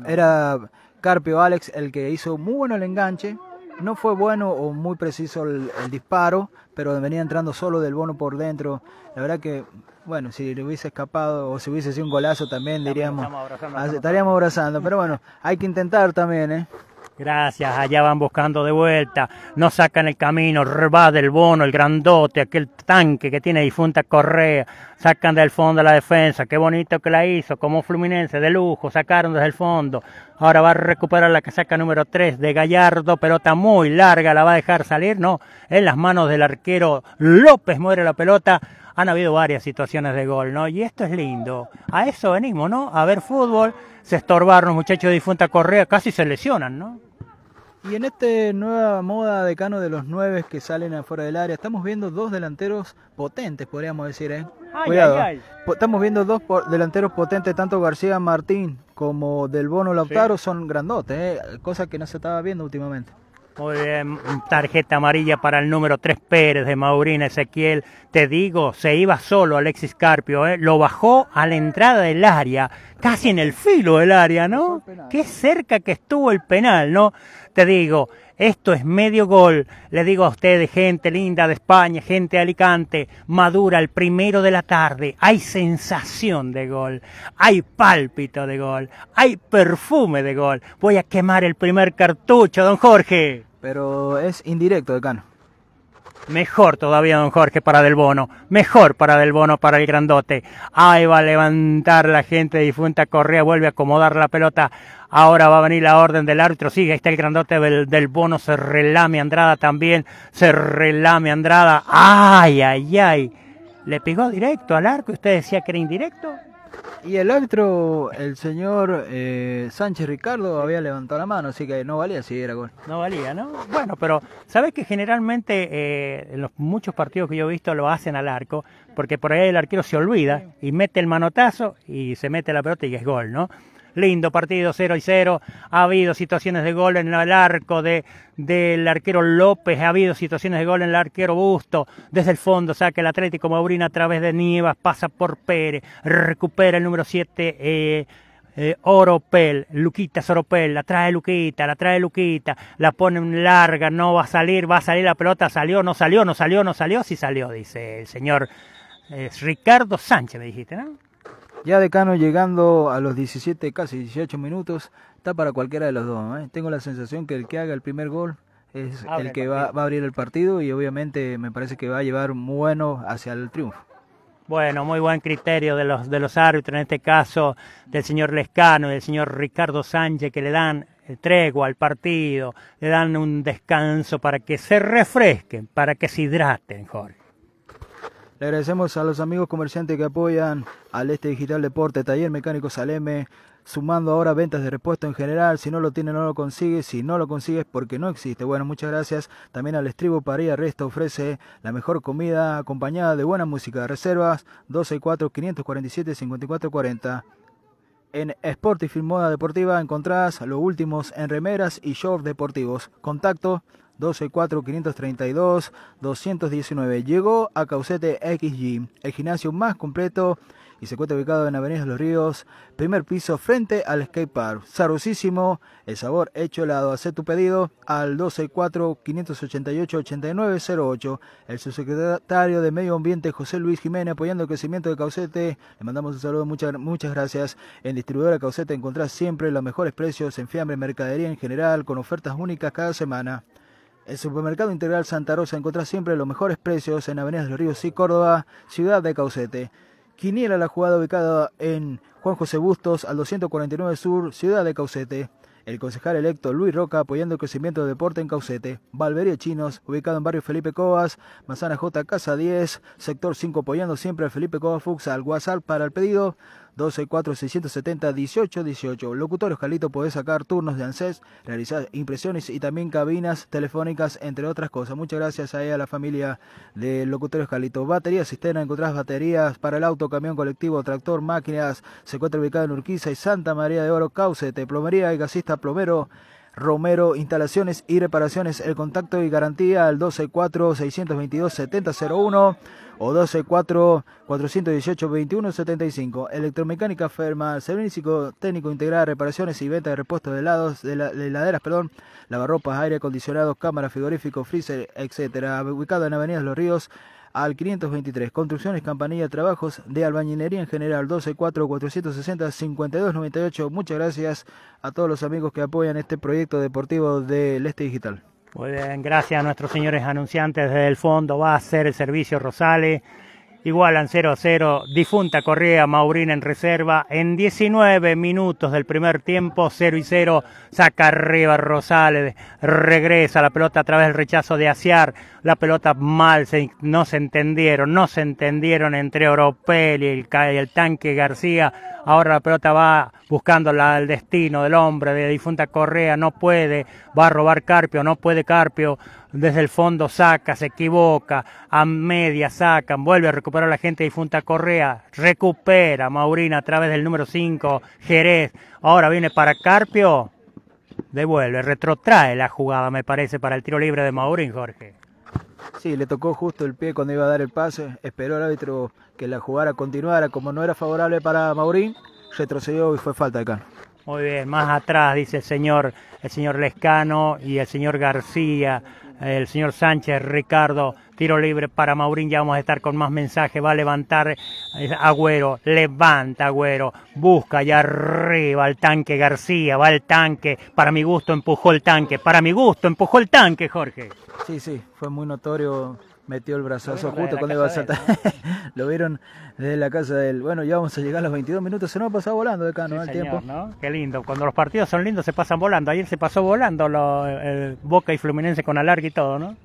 era Carpio Alex el que hizo muy bueno el enganche. No fue bueno o muy preciso el, disparo, pero venía entrando solo del bono por dentro. La verdad que, bueno, si le hubiese escapado o si hubiese sido un golazo también diríamos, estaríamos abrazando. Pero bueno, hay que intentar también, ¿eh? Gracias, allá van buscando de vuelta, no sacan el camino, va del bono, el grandote, aquel tanque que tiene difunta Correa, sacan del fondo la defensa, qué bonito que la hizo, como Fluminense, de lujo, sacaron desde el fondo, ahora va a recuperar la que saca número 3 de Gallardo, pelota muy larga, la va a dejar salir, no, en las manos del arquero López muere la pelota, han habido varias situaciones de gol, ¿no? Y esto es lindo, a eso venimos, ¿no? A ver fútbol, se estorbaron los muchachos de difunta Correa, casi se lesionan, ¿no? Y en esta nueva moda de Cano de los nueve que salen afuera del área, estamos viendo dos delanteros potentes, podríamos decir, ¿eh? Cuidado. Estamos viendo dos delanteros potentes, tanto García Martín como Del Bono Lautaro son grandotes, ¿eh? cosa que no se estaba viendo últimamente. Muy bien, tarjeta amarilla para el número 3 Pérez de Maurina Ezequiel. Te digo, se iba solo Alexis Carpio, ¿eh? lo bajó a la entrada del área, casi en el filo del área, ¿no? Qué cerca que estuvo el penal, ¿no? Te digo, esto es medio gol. Le digo a ustedes, gente linda de España, gente de Alicante, madura el primero de la tarde. Hay sensación de gol, hay pálpito de gol, hay perfume de gol. Voy a quemar el primer cartucho, don Jorge. Pero es indirecto, decano. Mejor todavía, don Jorge, para Del Bono. Mejor para Del Bono, para el grandote. Ahí va a levantar la gente difunta Correa, vuelve a acomodar la pelota. Ahora va a venir la orden del árbitro. Sigue, ahí está el grandote del, Bono. Se relame Andrada también. Se relame Andrada. ¡Ay, ay, ay! Le pegó directo al arco. ¿Usted decía que era indirecto? Y el árbitro, el señor eh, Sánchez Ricardo, había levantado la mano, así que no valía si era gol. No valía, ¿no? Bueno, pero sabes que generalmente eh, en los muchos partidos que yo he visto lo hacen al arco, porque por ahí el arquero se olvida y mete el manotazo y se mete la pelota y es gol, ¿no? Lindo partido, 0 y 0. Ha habido situaciones de gol en el arco de, del arquero López, ha habido situaciones de gol en el arquero Busto. Desde el fondo saca el Atlético Maurina a través de Nievas, pasa por Pérez, recupera el número 7. Eh, eh, Oropel, Luquita Soropel, la trae Luquita, la trae Luquita, la pone larga, no va a salir, va a salir la pelota, salió, no salió, no salió, no salió, sí salió, dice el señor Ricardo Sánchez, me dijiste, ¿no? Ya Decano llegando a los 17, casi 18 minutos, está para cualquiera de los dos. ¿eh? Tengo la sensación que el que haga el primer gol es el que va, va, a abrir el partido y obviamente me parece que va a llevar bueno hacia el triunfo. Bueno, muy buen criterio de los, de los árbitros, en este caso del señor Lescano y del señor Ricardo Sánchez, que le dan tregua al partido, le dan un descanso para que se refresquen, para que se hidraten, Jorge. Le agradecemos a los amigos comerciantes que apoyan al Este Digital Deporte, Taller Mecánico Saleme, sumando ahora ventas de repuesto en general. Si no lo tiene, no lo consigue. Si no lo consigues, porque no existe. Bueno, muchas gracias. También al Estribo Paría Resto ofrece la mejor comida acompañada de buena música. Reservas 124 547 5440. En Sport y Film Moda Deportiva encontrás los últimos en remeras y shorts deportivos. Contacto 124-532-219. Llegó a Caucete XG, el gimnasio más completo y se encuentra ubicado en Avenida los Ríos, primer piso frente al skate park. El sabor hecho helado. Haz tu pedido al 264-588-8908. El subsecretario de Medio Ambiente José Luis Jiménez apoyando el crecimiento de Caucete. Le mandamos un saludo, muchas, muchas gracias. En distribuidora Caucete encontrás siempre los mejores precios en fiambre, mercadería en general, con ofertas únicas cada semana. El supermercado integral Santa Rosa encuentra siempre los mejores precios en Avenidas de los Ríos y Córdoba, ciudad de Caucete. Quiniela la jugada ubicada en Juan José Bustos al 249 Sur, ciudad de Caucete. El concejal electo Luis Roca apoyando el crecimiento de deporte en Caucete. Valvería Chinos, ubicado en barrio Felipe Cobas. Manzana J, Casa 10. Sector 5 apoyando siempre al Felipe Cobas Fuxal. WhatsApp para el pedido 12 4 670 18 18. Locutorio Jalito podés sacar turnos de ANSES, realizar impresiones y también cabinas telefónicas, entre otras cosas. Muchas gracias a, ella, a la familia de Locutorio Jalito. Baterías cisterna, encontrás baterías para el auto, camión colectivo, tractor, máquinas. Se encuentra ubicado en Urquiza y Santa María de Oro, Caucete, plomería y gasista plomero. Romero, instalaciones y reparaciones. El contacto y garantía al 124-622-7001 o 124-418-2175. Electromecánica Ferma, servicio técnico integral, reparaciones y venta de repuestos de helados, de, la, de heladeras, perdón, lavarropas, aire acondicionado, cámara, frigorífico, freezer, etcétera. Ubicado en Avenida Los Ríos al 523. Construcciones, campanilla, trabajos de albañilería en general 124-460-5298. Muchas gracias a todos los amigos que apoyan este proyecto deportivo del Este Digital. Muy bien, gracias a nuestros señores anunciantes desde el fondo. Va a ser el servicio Rosales. Igualan 0 a 0. Difunta Correa, Maurina en reserva. En 19 minutos del primer tiempo, 0 y 0. Saca arriba Rosales. Regresa la pelota a través del rechazo de Aciar. La pelota mal, no se entendieron. No se entendieron entre Oropel y el, tanque García. Ahora la pelota va buscando el destino del hombre de difunta Correa. No puede. Va a robar Carpio. No puede Carpio desde el fondo saca, se equivoca, a media sacan, vuelve a recuperar la gente difunta Correa, recupera Maurina a través del número 5, Jerez, ahora viene para Carpio, devuelve, retrotrae la jugada me parece para el tiro libre de Maurín, Jorge. Sí, le tocó justo el pie cuando iba a dar el pase, esperó el árbitro que la jugada continuara, como no era favorable para Maurín, retrocedió y fue falta de Cano. Muy bien, más atrás dice el señor, el señor Lescano y el señor García el señor Sánchez, Ricardo, tiro libre para Maurín, ya vamos a estar con más mensajes, va a levantar eh, Agüero, levanta Agüero, busca allá arriba al tanque García, va al tanque, para mi gusto empujó el tanque, para mi gusto empujó el tanque, Jorge. Sí, sí, fue muy notorio metió el brazazo justo cuando iba a saltar. lo vieron desde la casa del. Bueno, ya vamos a llegar a los 22 minutos. Se nos ha pasado volando de acá, ¿no? el tiempo. ¿no? Qué lindo. Cuando los partidos son lindos, se pasan volando. Ayer se pasó volando lo, el Boca y Fluminense con alargue y todo, ¿no?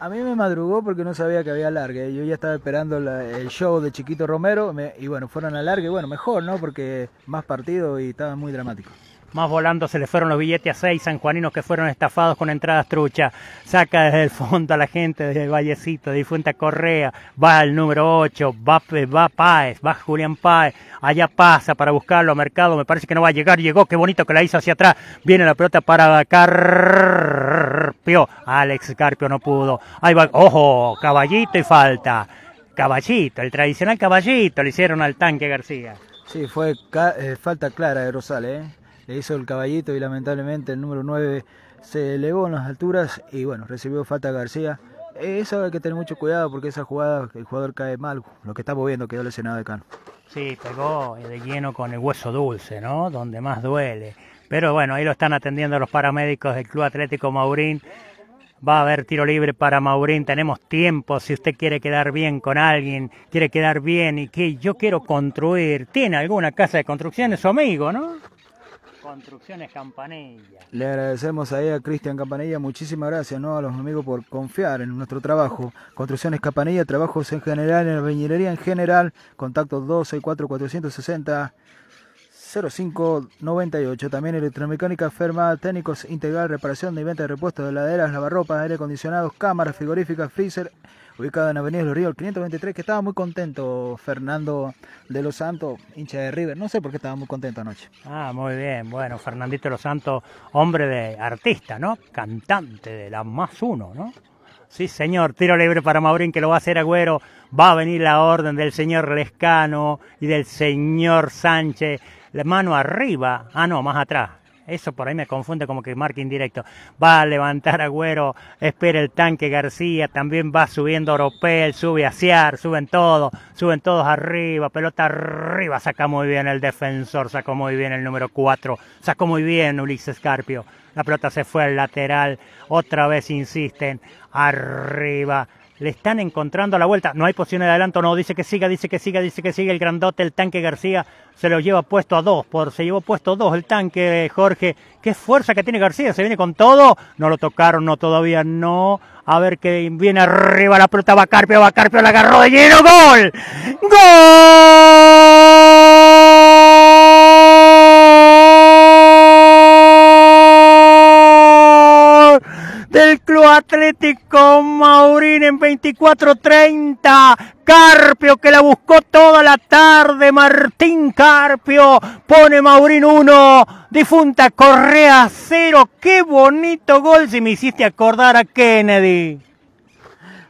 A mí me madrugó porque no sabía que había largue. Yo ya estaba esperando el show de Chiquito Romero y bueno, fueron a largue. Bueno, mejor, ¿no? Porque más partido y estaba muy dramático. Más volando se le fueron los billetes a seis sanjuaninos que fueron estafados con entradas trucha. Saca desde el fondo a la gente desde Vallecito, de Fuente Correa. Va al número 8, va, va Páez, va Julián Páez. Allá pasa para buscarlo a Mercado. Me parece que no va a llegar. Llegó, qué bonito que la hizo hacia atrás. Viene la pelota para Carpio. Alex Carpio no pudo. Ahí va, ojo, caballito y falta. Caballito, el tradicional caballito le hicieron al tanque García. Sí, fue eh, falta clara de Rosales, ¿eh? Le hizo el caballito y lamentablemente el número 9 se elevó en las alturas y bueno, recibió falta García. Eso hay que tener mucho cuidado porque esa jugada el jugador cae mal, lo que estamos viendo quedó lesionado de Cano. Sí, pegó de lleno con el hueso dulce, ¿no? Donde más duele. Pero bueno, ahí lo están atendiendo los paramédicos del Club Atlético Maurín. Va a haber tiro libre para Maurín. Tenemos tiempo. Si usted quiere quedar bien con alguien, quiere quedar bien y que yo quiero construir, tiene alguna casa de construcción, es su amigo, ¿no? Construcciones Campanilla. Le agradecemos ahí a Cristian Campanilla, muchísimas gracias ¿no? a los amigos por confiar en nuestro trabajo. Construcciones Campanilla, trabajos en general, en la viñería en general, contacto 264 460 0598. También electromecánica Ferma, técnicos integral, reparación de venta de repuestos de laderas, lavarropas, aire acondicionados, cámaras, frigoríficas, freezer, ubicada en Avenida Los Ríos, el 523, que estaba muy contento Fernando de los Santos, hincha de River. No sé por qué estaba muy contento anoche. Ah, muy bien. Bueno, Fernandito de los Santos, hombre de artista, ¿no? Cantante de la más uno, ¿no? Sí, señor, tiro libre para Maurín que lo va a hacer Agüero. Va a venir la orden del señor Lescano y del señor Sánchez. La mano arriba. Ah, no, más atrás. Eso por ahí me confunde como que marca indirecto. Va a levantar Agüero, espera el tanque García, también va subiendo Oropel, sube a Ciar, suben todos, suben todos arriba, pelota arriba, saca muy bien el defensor, sacó muy bien el número 4, sacó muy bien Ulises Carpio. La pelota se fue al lateral, otra vez insisten, arriba, le están encontrando la vuelta. No hay posición de adelanto, no, dice que siga, dice que siga, dice que siga el grandote, el tanque García se lo lleva puesto a dos, por se llevó puesto a dos el tanque Jorge. Qué fuerza que tiene García, se viene con todo. No lo tocaron, no, todavía no. A ver que viene arriba la pelota, va Carpio, va Carpio, la agarró de lleno, gol. ¡Gol! Del Club Atlético Maurín en 24-30. Carpio que la buscó toda la tarde. Martín Carpio pone Maurín 1. Difunta Correa 0. Qué bonito gol si me hiciste acordar a Kennedy.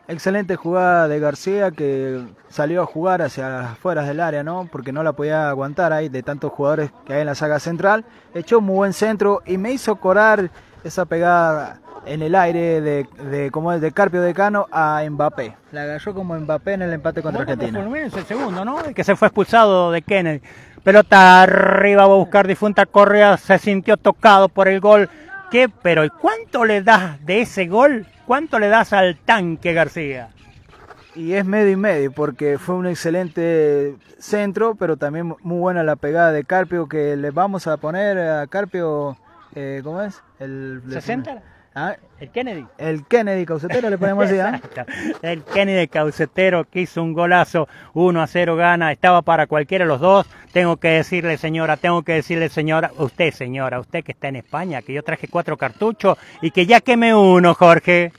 Excelente jugada de García que salió a jugar hacia las del área, ¿no? Porque no la podía aguantar ahí de tantos jugadores que hay en la saga central. Echó muy buen centro y me hizo corar esa pegada en el aire de, de como es de Carpio Decano a Mbappé. La agarró como Mbappé en el empate contra Argentina. Es el segundo, ¿no? El que se fue expulsado de Kennedy. Pelota arriba, va a buscar difunta Correa, se sintió tocado por el gol. ¿Qué? Pero ¿cuánto le das de ese gol? ¿Cuánto le das al tanque García? Y es medio y medio, porque fue un excelente centro, pero también muy buena la pegada de Carpio, que le vamos a poner a Carpio, eh, ¿cómo es? El, ¿60? ¿Ah? El Kennedy. El Kennedy Caucetero le ponemos así, ¿ah? El Kennedy Caucetero que hizo un golazo, 1 a 0 gana, estaba para cualquiera de los dos. Tengo que decirle, señora, tengo que decirle, señora, usted, señora, usted que está en España, que yo traje cuatro cartuchos y que ya queme uno, Jorge.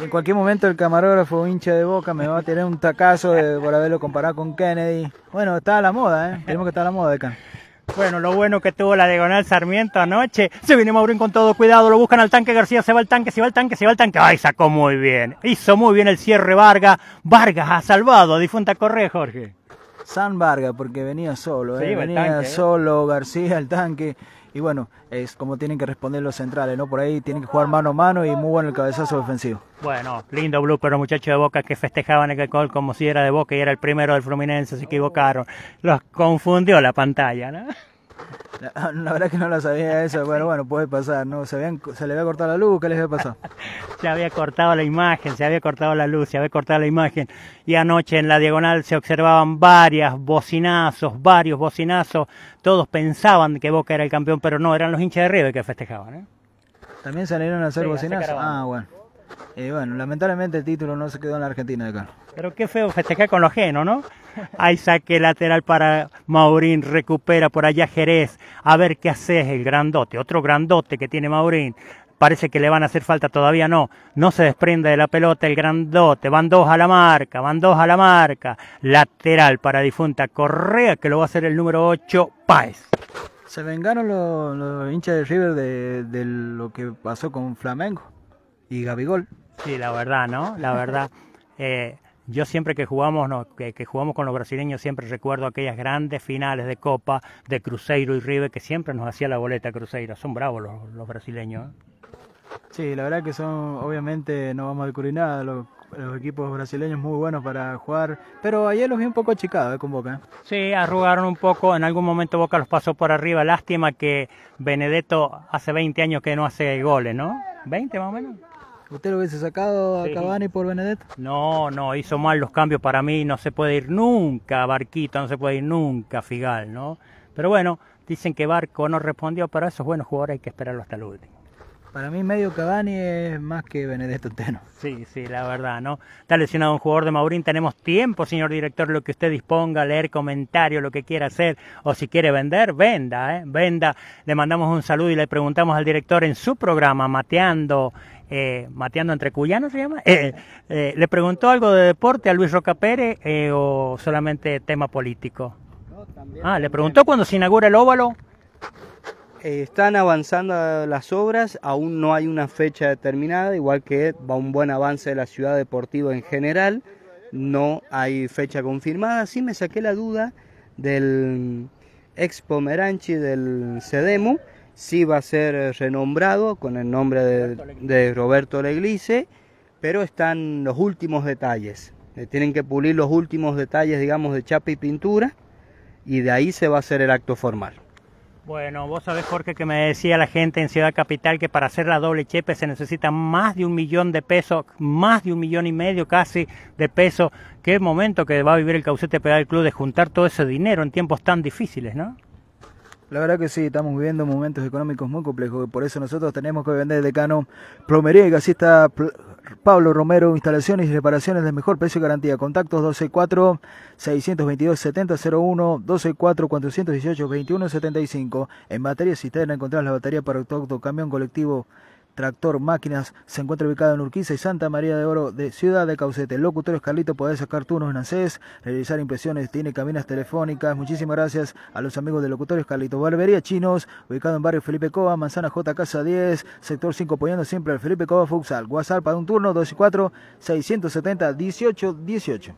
Y en cualquier momento el camarógrafo hincha de boca me va a tener un tacazo por haberlo comparado con Kennedy. Bueno, está a la moda, ¿eh? Tenemos que estar a la moda de acá. Bueno, lo bueno que tuvo la diagonal Sarmiento anoche. Se viene Maurín con todo cuidado, lo buscan al tanque García, se va al tanque, se va al tanque, se va al tanque. Ay, sacó muy bien. Hizo muy bien el cierre Vargas. Vargas ha salvado a difunta Correa, Jorge. San Vargas, porque venía solo, ¿eh? venía ¿eh? solo García al tanque. Y bueno, es como tienen que responder los centrales, ¿no? Por ahí tienen que jugar mano a mano y muy bueno el cabezazo defensivo. Bueno, lindo blue, pero muchachos de Boca que festejaban el gol como si era de Boca y era el primero del Fluminense, se equivocaron. Los confundió la pantalla, ¿no? La, verdad que no lo sabía eso, pero bueno, puede pasar, ¿no? ¿Se, se le había cortado la luz? ¿Qué les había pasado? se había cortado la imagen, se había cortado la luz, se había cortado la imagen. Y anoche en la diagonal se observaban varias bocinazos, varios bocinazos. Todos pensaban que Boca era el campeón, pero no, eran los hinchas de River que festejaban, ¿eh? ¿También salieron a hacer bocinazos? Ah, bueno. Y bueno, lamentablemente el título no se quedó en la Argentina de acá. Pero qué feo festejar con lo ajeno, ¿no? Hay saque lateral para Maurín, recupera por allá Jerez. A ver qué hace el grandote, otro grandote que tiene Maurín. Parece que le van a hacer falta, todavía no. No se desprende de la pelota el grandote. Van dos a la marca, van dos a la marca. Lateral para difunta Correa, que lo va a hacer el número 8, Páez. Se vengaron los, los hinchas de River de, de lo que pasó con Flamengo y Gabigol. Sí, la verdad, ¿no? La verdad. Eh, yo siempre que jugamos, no, que, que, jugamos con los brasileños, siempre recuerdo aquellas grandes finales de Copa de Cruzeiro y River, que siempre nos hacía la boleta Cruzeiro. Son bravos los, los brasileños. ¿eh? Sí, la verdad que son, obviamente, no vamos a descubrir nada. Los, los, equipos brasileños muy buenos para jugar, pero ayer los vi un poco achicados ¿eh? con Boca. Sí, arrugaron un poco. En algún momento Boca los pasó por arriba. Lástima que Benedetto hace 20 años que no hace goles, ¿no? ¿20 más o menos? ¿Usted lo hubiese sacado a. Cavani por Benedetto? No, no, hizo mal los cambios para mí, no se puede ir nunca Barquito, no se puede ir nunca Figal, ¿no? Pero bueno, dicen que Barco no respondió, pero a esos buenos jugadores hay que esperarlo hasta el último. Para mí medio Cavani es más que Benedetto Teno. Sí, sí, la verdad, ¿no? Está lesionado un jugador de Maurín, tenemos tiempo, señor director, lo que usted disponga, leer comentarios, lo que quiera hacer, o si quiere vender, venda, ¿eh? Venda. Le mandamos un saludo y le preguntamos al director en su programa, Mateando eh, Mateando entre Cuyanos se llama, eh, eh, ¿le preguntó algo de deporte a Luis Roca Pérez eh, o solamente tema político? No, también, ah, ¿le preguntó cuando se inaugura el óvalo? Están avanzando las obras, aún no hay una fecha determinada, igual que va un buen avance de la ciudad deportiva en general, no hay fecha confirmada, sí me saqué la duda del Expo Meranchi del CEDEMU, sí va a ser renombrado con el nombre de, de Roberto Leglice, pero están los últimos detalles. Eh, tienen que pulir los últimos detalles, digamos, de chapa y pintura, y de ahí se va a hacer el acto formal. Bueno, vos sabés, Jorge, que me decía la gente en Ciudad Capital que para hacer la doble chepe se necesita más de un millón de pesos, más de un millón y medio casi de pesos. Qué momento que va a vivir el Caucete Pedal Club de juntar todo ese dinero en tiempos tan difíciles, ¿no? La verdad que sí, estamos viviendo momentos económicos muy complejos, por eso nosotros tenemos que vender de decano plomería y gasista Pablo Romero, instalaciones y reparaciones de mejor precio y garantía. Contactos 124-622-7001, 124-418-2175. En batería cisterna encontrás la batería para tu auto, camión colectivo, Tractor Máquinas se encuentra ubicado en Urquiza y Santa María de Oro de Ciudad de Caucete. El locutor Carlito puede sacar turnos en ACES, realizar impresiones, tiene cabinas telefónicas. Muchísimas gracias a los amigos del locutor Carlito. Barbería Chinos, ubicado en barrio Felipe Cova, Manzana J Casa 10, sector 5, apoyando siempre al Felipe Cova Futsal. WhatsApp para un turno 24 670 18 18.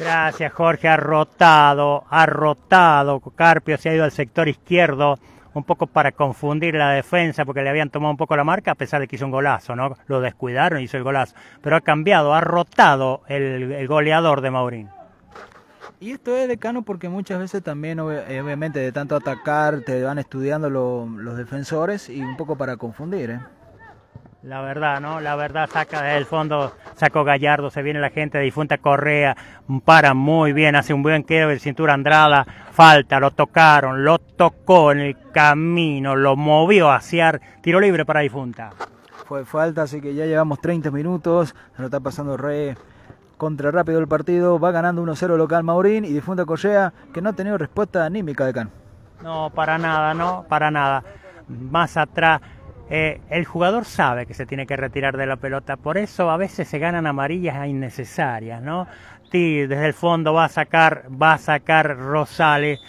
Gracias Jorge, ha rotado, ha rotado. Carpio se ha ido al sector izquierdo un poco para confundir la defensa porque le habían tomado un poco la marca a pesar de que hizo un golazo, ¿no? Lo descuidaron hizo el golazo. Pero ha cambiado, ha rotado el, el goleador de Maurín. Y esto es decano porque muchas veces también, obviamente, de tanto atacar, te van estudiando lo, los defensores y un poco para confundir, ¿eh? La verdad, ¿no? La verdad saca del fondo, sacó Gallardo, se viene la gente de difunta Correa, para muy bien, hace un buen quedo de cintura Andrada, falta, lo tocaron, lo tocó en el camino, lo movió hacia tiro libre para difunta. Fue falta, así que ya llevamos 30 minutos, se lo está pasando re contra rápido el partido, va ganando 1-0 local Maurín y difunta Correa, que no ha tenido respuesta anímica de Can. No, para nada, no, para nada. Más atrás eh, el jugador sabe que se tiene que retirar de la pelota, por eso a veces se ganan amarillas innecesarias, ¿no? Sí, desde el fondo va a sacar, va a sacar Rosales,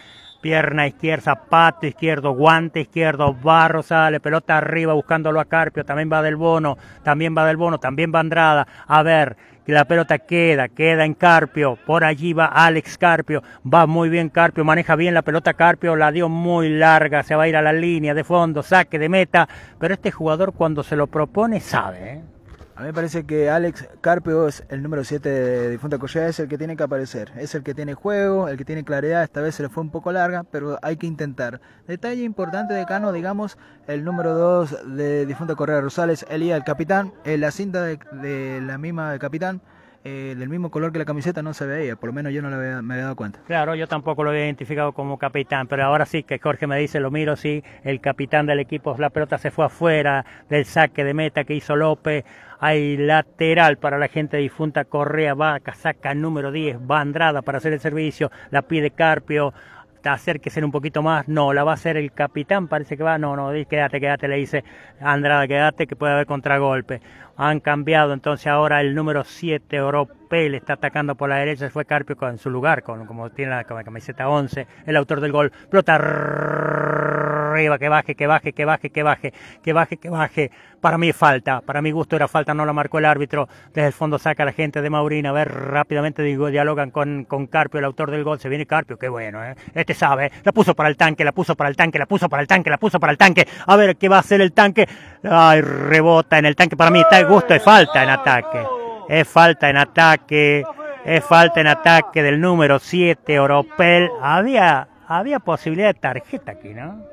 pierna izquierda, zapato izquierdo, guante izquierdo, va Rosales, pelota arriba buscándolo a Carpio, también va del Bono, también va del Bono, también va Andrada, a ver, la pelota queda, queda en Carpio, por allí va Alex Carpio, va muy bien Carpio, maneja bien la pelota Carpio, la dio muy larga, se va a ir a la línea de fondo, saque de meta, pero este jugador cuando se lo propone sabe. ¿eh? A mí me parece que Alex Carpio es el número 7 de Difunta Collea, es el que tiene que aparecer, es el que tiene juego, el que tiene claridad, esta vez se le fue un poco larga, pero hay que intentar. Detalle importante de Cano, digamos, el número 2 de Difunta Correa Rosales, Elía, el capitán, en la cinta de, de la misma del capitán, eh, del mismo color que la camiseta no se veía, por lo menos yo no me había dado cuenta. Claro, yo tampoco lo había identificado como capitán, pero ahora sí que Jorge me dice, lo miro, sí, el capitán del equipo, la pelota se fue afuera del saque de meta que hizo López, hay lateral para la gente difunta, Correa va, saca número 10, va Andrada para hacer el servicio, la pide Carpio, acérquese un poquito más, no, la va a hacer el capitán, parece que va, no, no, quédate, quédate, le dice Andrada, quédate, que puede haber contragolpe. Han cambiado, entonces ahora el número 7, Oropel, está atacando por la derecha, fue Carpio en su lugar, con, como tiene la, camiseta 11, el autor del gol, pelota arriba, que baje, que baje, que baje, que baje, que baje, que baje, para mí falta, para mi gusto era falta, no la marcó el árbitro, desde el fondo saca la gente de Maurina, a ver, rápidamente digo, dialogan con, con Carpio, el autor del gol, se viene Carpio, qué bueno, ¿eh? este sabe, la puso para el tanque, la puso para el tanque, la puso para el tanque, la puso para el tanque, a ver qué va a hacer el tanque, ay, rebota en el tanque, para mí está gusto es falta en ataque. Es falta en ataque. Es falta en ataque del número 7, Oropel. Había, había posibilidad de tarjeta aquí, ¿no?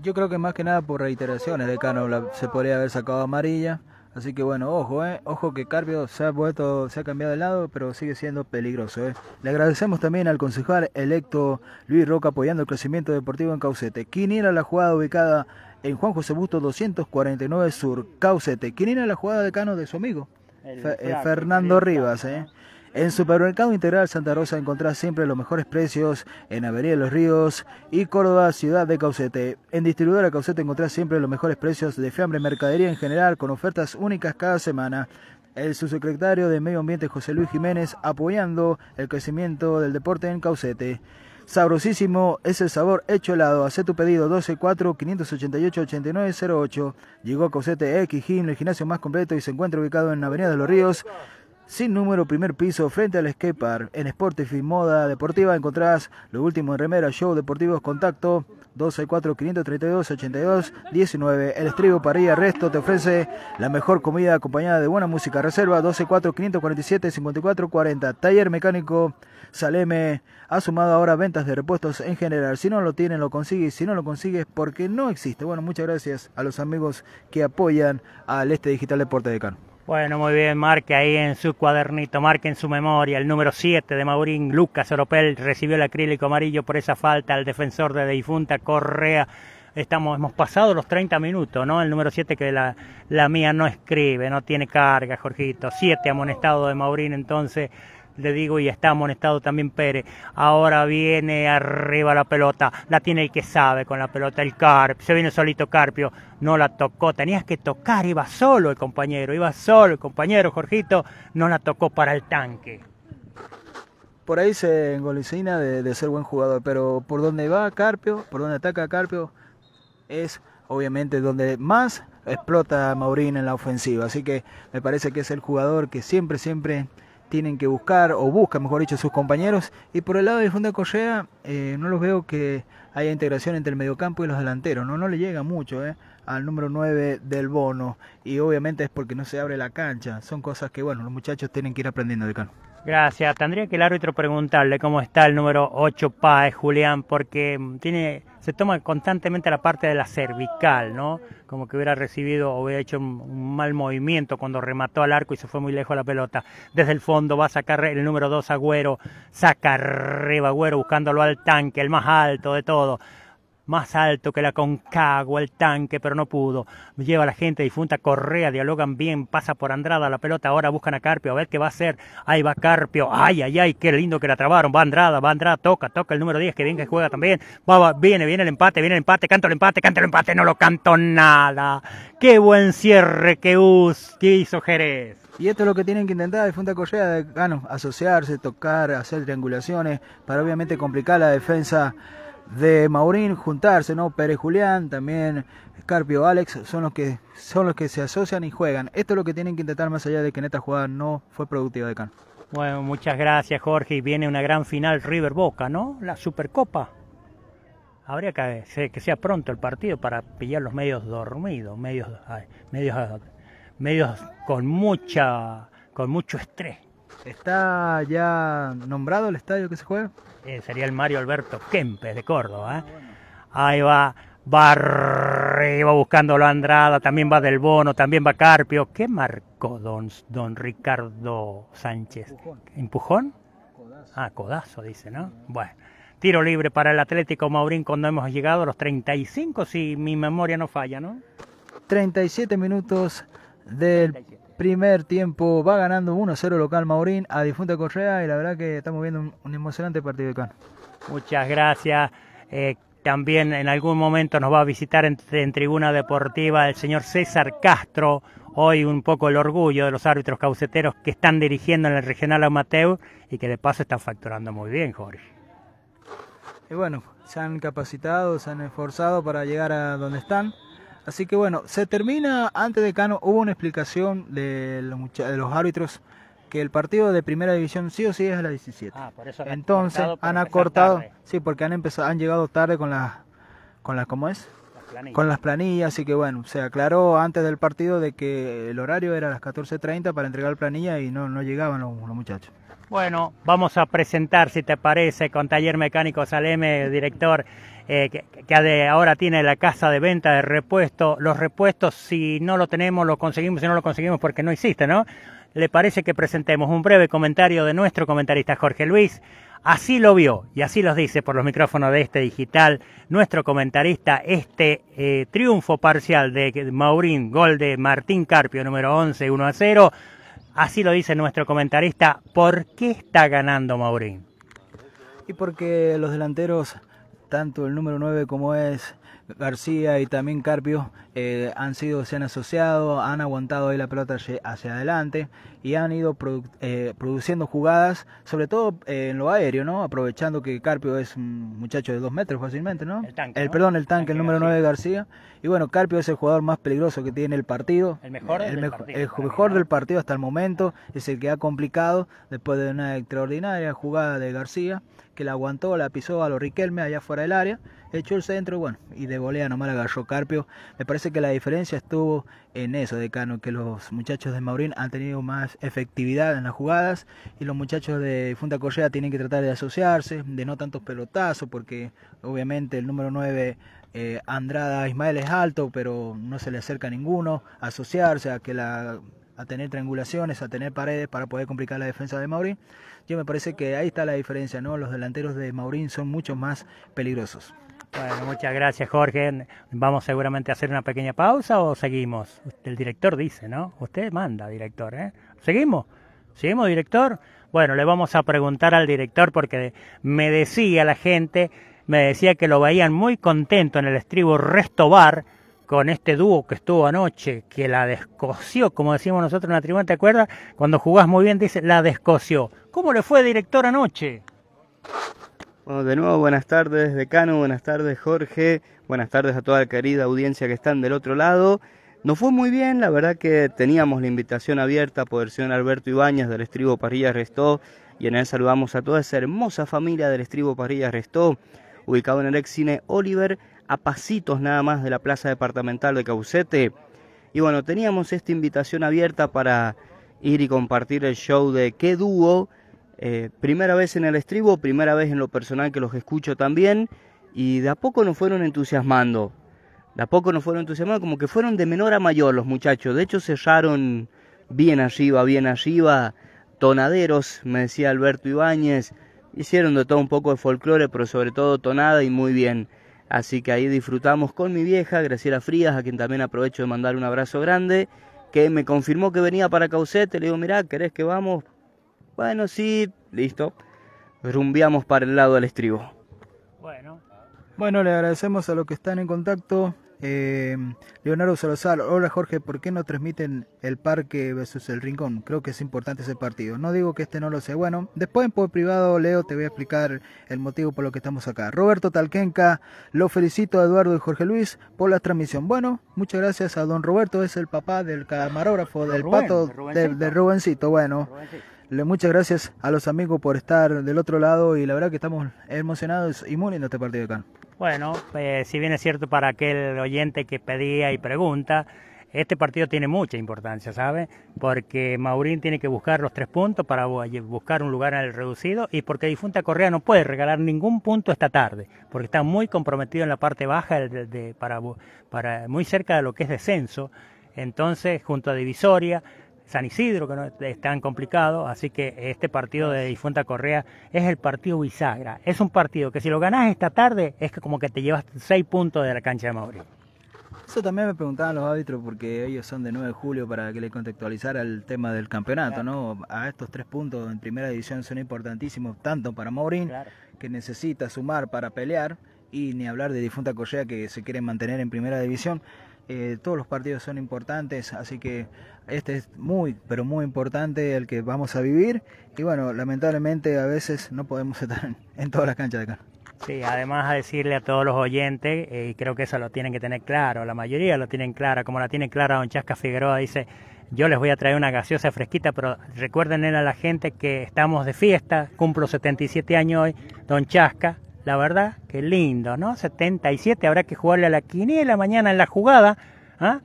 Yo creo que más que nada por reiteraciones de Cano se podría haber sacado amarilla. Así que bueno, ojo, eh, ojo que Carpio se ha vuelto, se ha cambiado de lado, pero sigue siendo peligroso. Eh. Le agradecemos también al concejal electo Luis Roca apoyando el crecimiento deportivo en Caucete. ¿Quién era la jugada ubicada en Juan José Busto 249 Sur, Caucete. ¿Quién era la jugada de Cano de su amigo? Eh, Fernando Rivas. ¿eh? En Supermercado Integral Santa Rosa encontrás siempre los mejores precios en Avenida de los Ríos y Córdoba, ciudad de Caucete. En Distribuidora Caucete encontrás siempre los mejores precios de fiambre mercadería en general con ofertas únicas cada semana. El subsecretario de Medio Ambiente José Luis Jiménez apoyando el crecimiento del deporte en Caucete. Sabrosísimo es el sabor hecho helado. Haz tu pedido 124-588-8908. Llegó a Cosete X el gimnasio más completo y se encuentra ubicado en Avenida de los Ríos. Sin número, primer piso, frente al skatepark. En Sportify Moda Deportiva encontrás lo último en remera, show deportivos, contacto 264-532-82-19. El estribo parrilla resto te ofrece la mejor comida acompañada de buena música. Reserva 264-547-5440. Taller mecánico Saleme ha sumado ahora ventas de repuestos en general. Si no lo tienen, lo consigues. Si no lo consigues, porque no existe. Bueno, muchas gracias a los amigos que apoyan al Este Digital Deporte de Cano. Bueno, muy bien, marque ahí en su cuadernito, marque en su memoria el número 7 de Maurín, Lucas Oropel, recibió el acrílico amarillo por esa falta al defensor de difunta Correa. Estamos, hemos pasado los 30 minutos, ¿no? El número 7 que la, la mía no escribe, no tiene carga, Jorgito. 7 amonestado de Maurín, entonces le digo, y está amonestado también Pérez. Ahora viene arriba la pelota, la tiene el que sabe con la pelota, el Carpio, se viene solito Carpio, no la tocó, tenías que tocar, iba solo el compañero, iba solo el compañero, Jorgito, no la tocó para el tanque. Por ahí se engolicina de, de ser buen jugador, pero por donde va Carpio, por donde ataca Carpio, es obviamente donde más explota Maurín en la ofensiva. Así que me parece que es el jugador que siempre, siempre tienen que buscar, o buscan, mejor dicho, sus compañeros. Y por el lado de Funda Correa, eh, no los veo que haya integración entre el mediocampo y los delanteros. No, no le llega mucho eh, al número 9 del bono. Y obviamente es porque no se abre la cancha. Son cosas que, bueno, los muchachos tienen que ir aprendiendo de cano. Gracias. Tendría que el árbitro preguntarle cómo está el número 8 Páez, Julián, porque mm, tiene, se toma constantemente la parte de la cervical, ¿no? Como que hubiera recibido o hubiera hecho un, mal movimiento cuando remató al arco y se fue muy lejos la pelota. Desde el fondo va a sacar el número 2 Agüero, saca arriba Agüero buscándolo al tanque, el más alto de todo más alto que la Concagua, el tanque, pero no pudo. Lleva la gente difunta Correa, dialogan bien, pasa por Andrada la pelota, ahora buscan a Carpio, a ver qué va a hacer. Ahí va Carpio, ay, ay, ay, qué lindo que la trabaron. Va Andrada, va Andrada, toca, toca el número 10, que bien que juega también. Va, viene, viene el empate, viene el empate, canto el empate, canto el empate, no lo canto nada. Qué buen cierre que, hizo Jerez. Y esto es lo que tienen que intentar Difunta Correa, de, bueno, asociarse, tocar, hacer triangulaciones, para obviamente complicar la defensa de Maurín juntarse, ¿no? Pérez Julián, también Carpio Alex, son los que son los que se asocian y juegan. Esto es lo que tienen que intentar más allá de que en esta jugada no fue productiva de Can. Bueno, muchas gracias Jorge. Y viene una gran final River Boca, ¿no? La Supercopa. Habría que, que sea pronto el partido para pillar los medios dormidos, medios, medios, medios con mucha, con mucho estrés. ¿Está ya nombrado el estadio que se juega? Eh, sería el Mario Alberto Kempes de Córdoba. ¿eh? Ahí va, Va arriba buscándolo Andrada, también va Del Bono, también va Carpio. ¿Qué marcó don, don Ricardo Sánchez? Empujón. ¿Empujón? Ah, codazo, dice, ¿no? Bueno. Tiro libre para el Atlético Maurín cuando hemos llegado a los 35, si mi memoria no falla, ¿no? 37 minutos del primer tiempo. Va ganando 1-0 local Maurín a Difunta Correa y la verdad que estamos viendo un, un emocionante partido de Cano. Muchas gracias. Eh, también en algún momento nos va a visitar en, en, Tribuna Deportiva el señor César Castro, hoy un poco el orgullo de los árbitros cauceteros que están dirigiendo en el regional amateur y que de paso están facturando muy bien, Jorge. Y bueno, se han capacitado, se han esforzado para llegar a donde están. Así que bueno, se termina antes de Cano, hubo una explicación de los, de los árbitros que el partido de primera división sí o sí es a las 17. Ah, por eso han Entonces acortado por han acortado, tarde. sí, porque han empezado, han llegado tarde con las, con las, ¿cómo es? Las. Con las planillas, así que bueno, se aclaró antes del partido de que el horario era a las 14.30 para entregar planilla y no, no llegaban los, los muchachos. Bueno, vamos a presentar, si te parece, con Taller Mecánico Saleme, director, eh, que, ahora tiene la casa de venta de repuesto. Los repuestos, si no lo tenemos, lo conseguimos, si no lo conseguimos, porque no existe, ¿no? ¿Le parece que presentemos un breve comentario de nuestro comentarista Jorge Luis? Así lo vio y así los dice por los micrófonos de este digital nuestro comentarista, este eh, triunfo parcial de Maurín, gol de Martín Carpio, número 11, 1 a 0. Así lo dice nuestro comentarista. ¿Por qué está ganando Maurín? Y porque los delanteros, tanto el número 9 como es García y también Carpio, eh, han sido, se han asociado, han aguantado ahí la pelota hacia, adelante y han ido produ- eh, produciendo jugadas, sobre todo eh, en lo aéreo, ¿no? Aprovechando que Carpio es un muchacho de dos metros fácilmente, ¿no? El tanque, ¿no? perdón, el tanque, Tanque el número García. 9 García. Y bueno, Carpio es el jugador más peligroso que tiene el partido. El mejor el del mejo- partido, el mejor del partido hasta el momento, es el que ha complicado después de una extraordinaria jugada de García, que la aguantó, la pisó a los Riquelme allá fuera del área, echó el centro, bueno, y de volea nomás la agarró Carpio. Me parece que la diferencia estuvo en eso, Decano, que los muchachos de Maurín han tenido más efectividad en las jugadas y los muchachos de Funta Correa tienen que tratar de asociarse, de no tantos pelotazos, porque obviamente el número 9 eh, Andrada Ismael es alto, pero no se le acerca a ninguno, asociarse, a que la a tener triangulaciones, a tener paredes para poder complicar la defensa de Maurín. Yo me parece que ahí está la diferencia, ¿no? Los delanteros de Maurín son mucho más peligrosos. Bueno, muchas gracias Jorge. Vamos seguramente a hacer una pequeña pausa o seguimos. El director dice, ¿no? Usted manda, director, ¿eh? ¿Seguimos? ¿Seguimos, director? Bueno, le vamos a preguntar al director porque me decía la gente, me decía que lo veían muy contento en el estribo Resto Bar con este dúo que estuvo anoche, que la descoció, como decimos nosotros en la tribuna, ¿te acuerdas? Cuando jugás muy bien, dice, la descoció. ¿Cómo le fue, director, anoche? Bueno, de nuevo, buenas tardes, decano, buenas tardes, Jorge, buenas tardes a toda la querida audiencia que están del otro lado. Nos fue muy bien, la verdad que teníamos la invitación abierta por el señor Alberto Ibáñez del Estribo Parrilla Restó y en él saludamos a toda esa hermosa familia del Estribo Parrilla Restó, ubicado en el ex cine Oliver, a pasitos nada más de la plaza departamental de Caucete. Y bueno, teníamos esta invitación abierta para ir y compartir el show de Qué Dúo, eh, primera vez en el estribo, primera vez en lo personal que los escucho también, y de a poco nos fueron entusiasmando. De a poco nos fueron entusiasmando, como que fueron de menor a mayor los muchachos. De hecho, cerraron bien arriba, bien arriba, tonaderos, me decía Alberto Ibáñez. Hicieron de todo un poco de folclore, pero sobre todo tonada y muy bien. Así que ahí disfrutamos con mi vieja, Graciela Frías, a quien también aprovecho de mandar un abrazo grande, que me confirmó que venía para Caucete. Le digo, mirá, ¿querés que vamos? Bueno, sí, listo. Rumbiamos para el lado del estribo. Bueno, Bueno, le agradecemos a los que están en contacto. Eh, Leonardo Salazar, hola Jorge, ¿por qué no transmiten el Parque versus el Rincón? Creo que es importante ese partido. No digo que este no lo sea bueno. Después por privado, Leo, te voy a explicar el motivo por lo que estamos acá. Roberto Talquenca, lo felicito a Eduardo y Jorge Luis por la transmisión. Bueno, muchas gracias a don Roberto, es el papá del camarógrafo del Rubén, pato, de Rubencito. de Rubencito. Bueno, muchas gracias a los amigos por estar del otro lado y la verdad que estamos emocionados y muy lindo este partido acá. Bueno, eh, si bien es cierto para aquel oyente que pedía y pregunta, este partido tiene mucha importancia, ¿sabe? Porque Maurín tiene que buscar los tres puntos para buscar un lugar en el reducido y porque Difunta Correa no puede regalar ningún punto esta tarde, porque está muy comprometido en la parte baja, de, para, muy cerca de lo que es descenso. Entonces, junto a Divisoria, San Isidro, que no es tan complicado, así que este partido de Difunta Correa es el partido bisagra. Es un partido que si lo ganas esta tarde es como que te llevas seis puntos de la cancha de Maurín. Eso también me preguntaban los árbitros porque ellos son de 9 de julio para que le contextualizara el tema del campeonato, ¿no? A estos tres puntos en primera división son importantísimos, tanto para Maurín, que necesita sumar para pelear, y ni hablar de Difunta Correa que se quiere mantener en primera división. Eh, todos los partidos son importantes, así que este es muy, pero muy importante el que vamos a vivir. Y bueno, lamentablemente a veces no podemos estar en todas las canchas de acá. Sí, además a decirle a todos los oyentes, eh, y creo que eso lo tienen que tener claro, la mayoría lo tienen clara, como la tiene clara don Chasca Figueroa, dice, yo les voy a traer una gaseosa fresquita, pero recuerden a la gente que estamos de fiesta, cumplo 77 años hoy, don Chasca, la verdad, qué lindo, ¿no? 77, habrá que jugarle a la quiniela mañana en la jugada, ¿ah?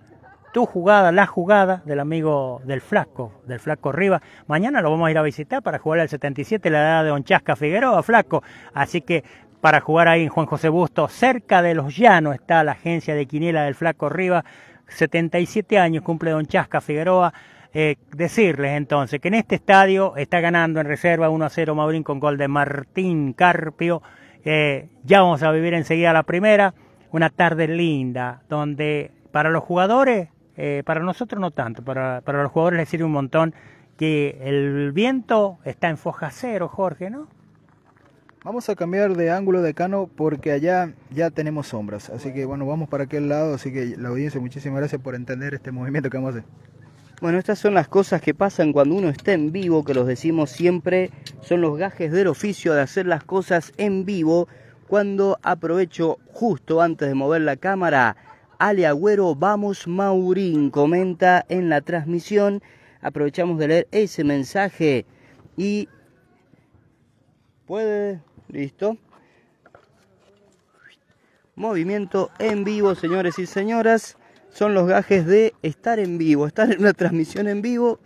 Tu jugada, la jugada del amigo del Flaco, del Flaco Riva. Mañana lo vamos a ir a visitar para jugar al 77, la edad de Don Chasca Figueroa, Flaco. Así que para jugar ahí en Juan José Busto, cerca de Los Llanos está la agencia de Quiniela del Flaco Riva, 77 años cumple Don Chasca Figueroa. Eh, decirles entonces que en este estadio está ganando en reserva 1 a 0 Maurín con gol de Martín Carpio. Eh, ya vamos a vivir enseguida la primera, una tarde linda, donde para los jugadores, eh, para nosotros no tanto, para, para los jugadores les sirve un montón que el viento está en foja cero, Jorge, ¿no? Vamos a cambiar de ángulo de cano porque allá ya tenemos sombras. Así que bueno, vamos para aquel lado. Así que la audiencia, muchísimas gracias por entender este movimiento que vamos a hacer. Bueno, estas son las cosas que pasan cuando uno está en vivo, que los decimos siempre, son los gajes del oficio de hacer las cosas en vivo. Cuando aprovecho justo antes de mover la cámara, Ale Agüero, vamos Maurín, comenta en la transmisión. Aprovechamos de leer ese mensaje y puede Listo. Movimiento en vivo, señores y señoras. Son los gajes de estar en vivo, estar en una transmisión en vivo.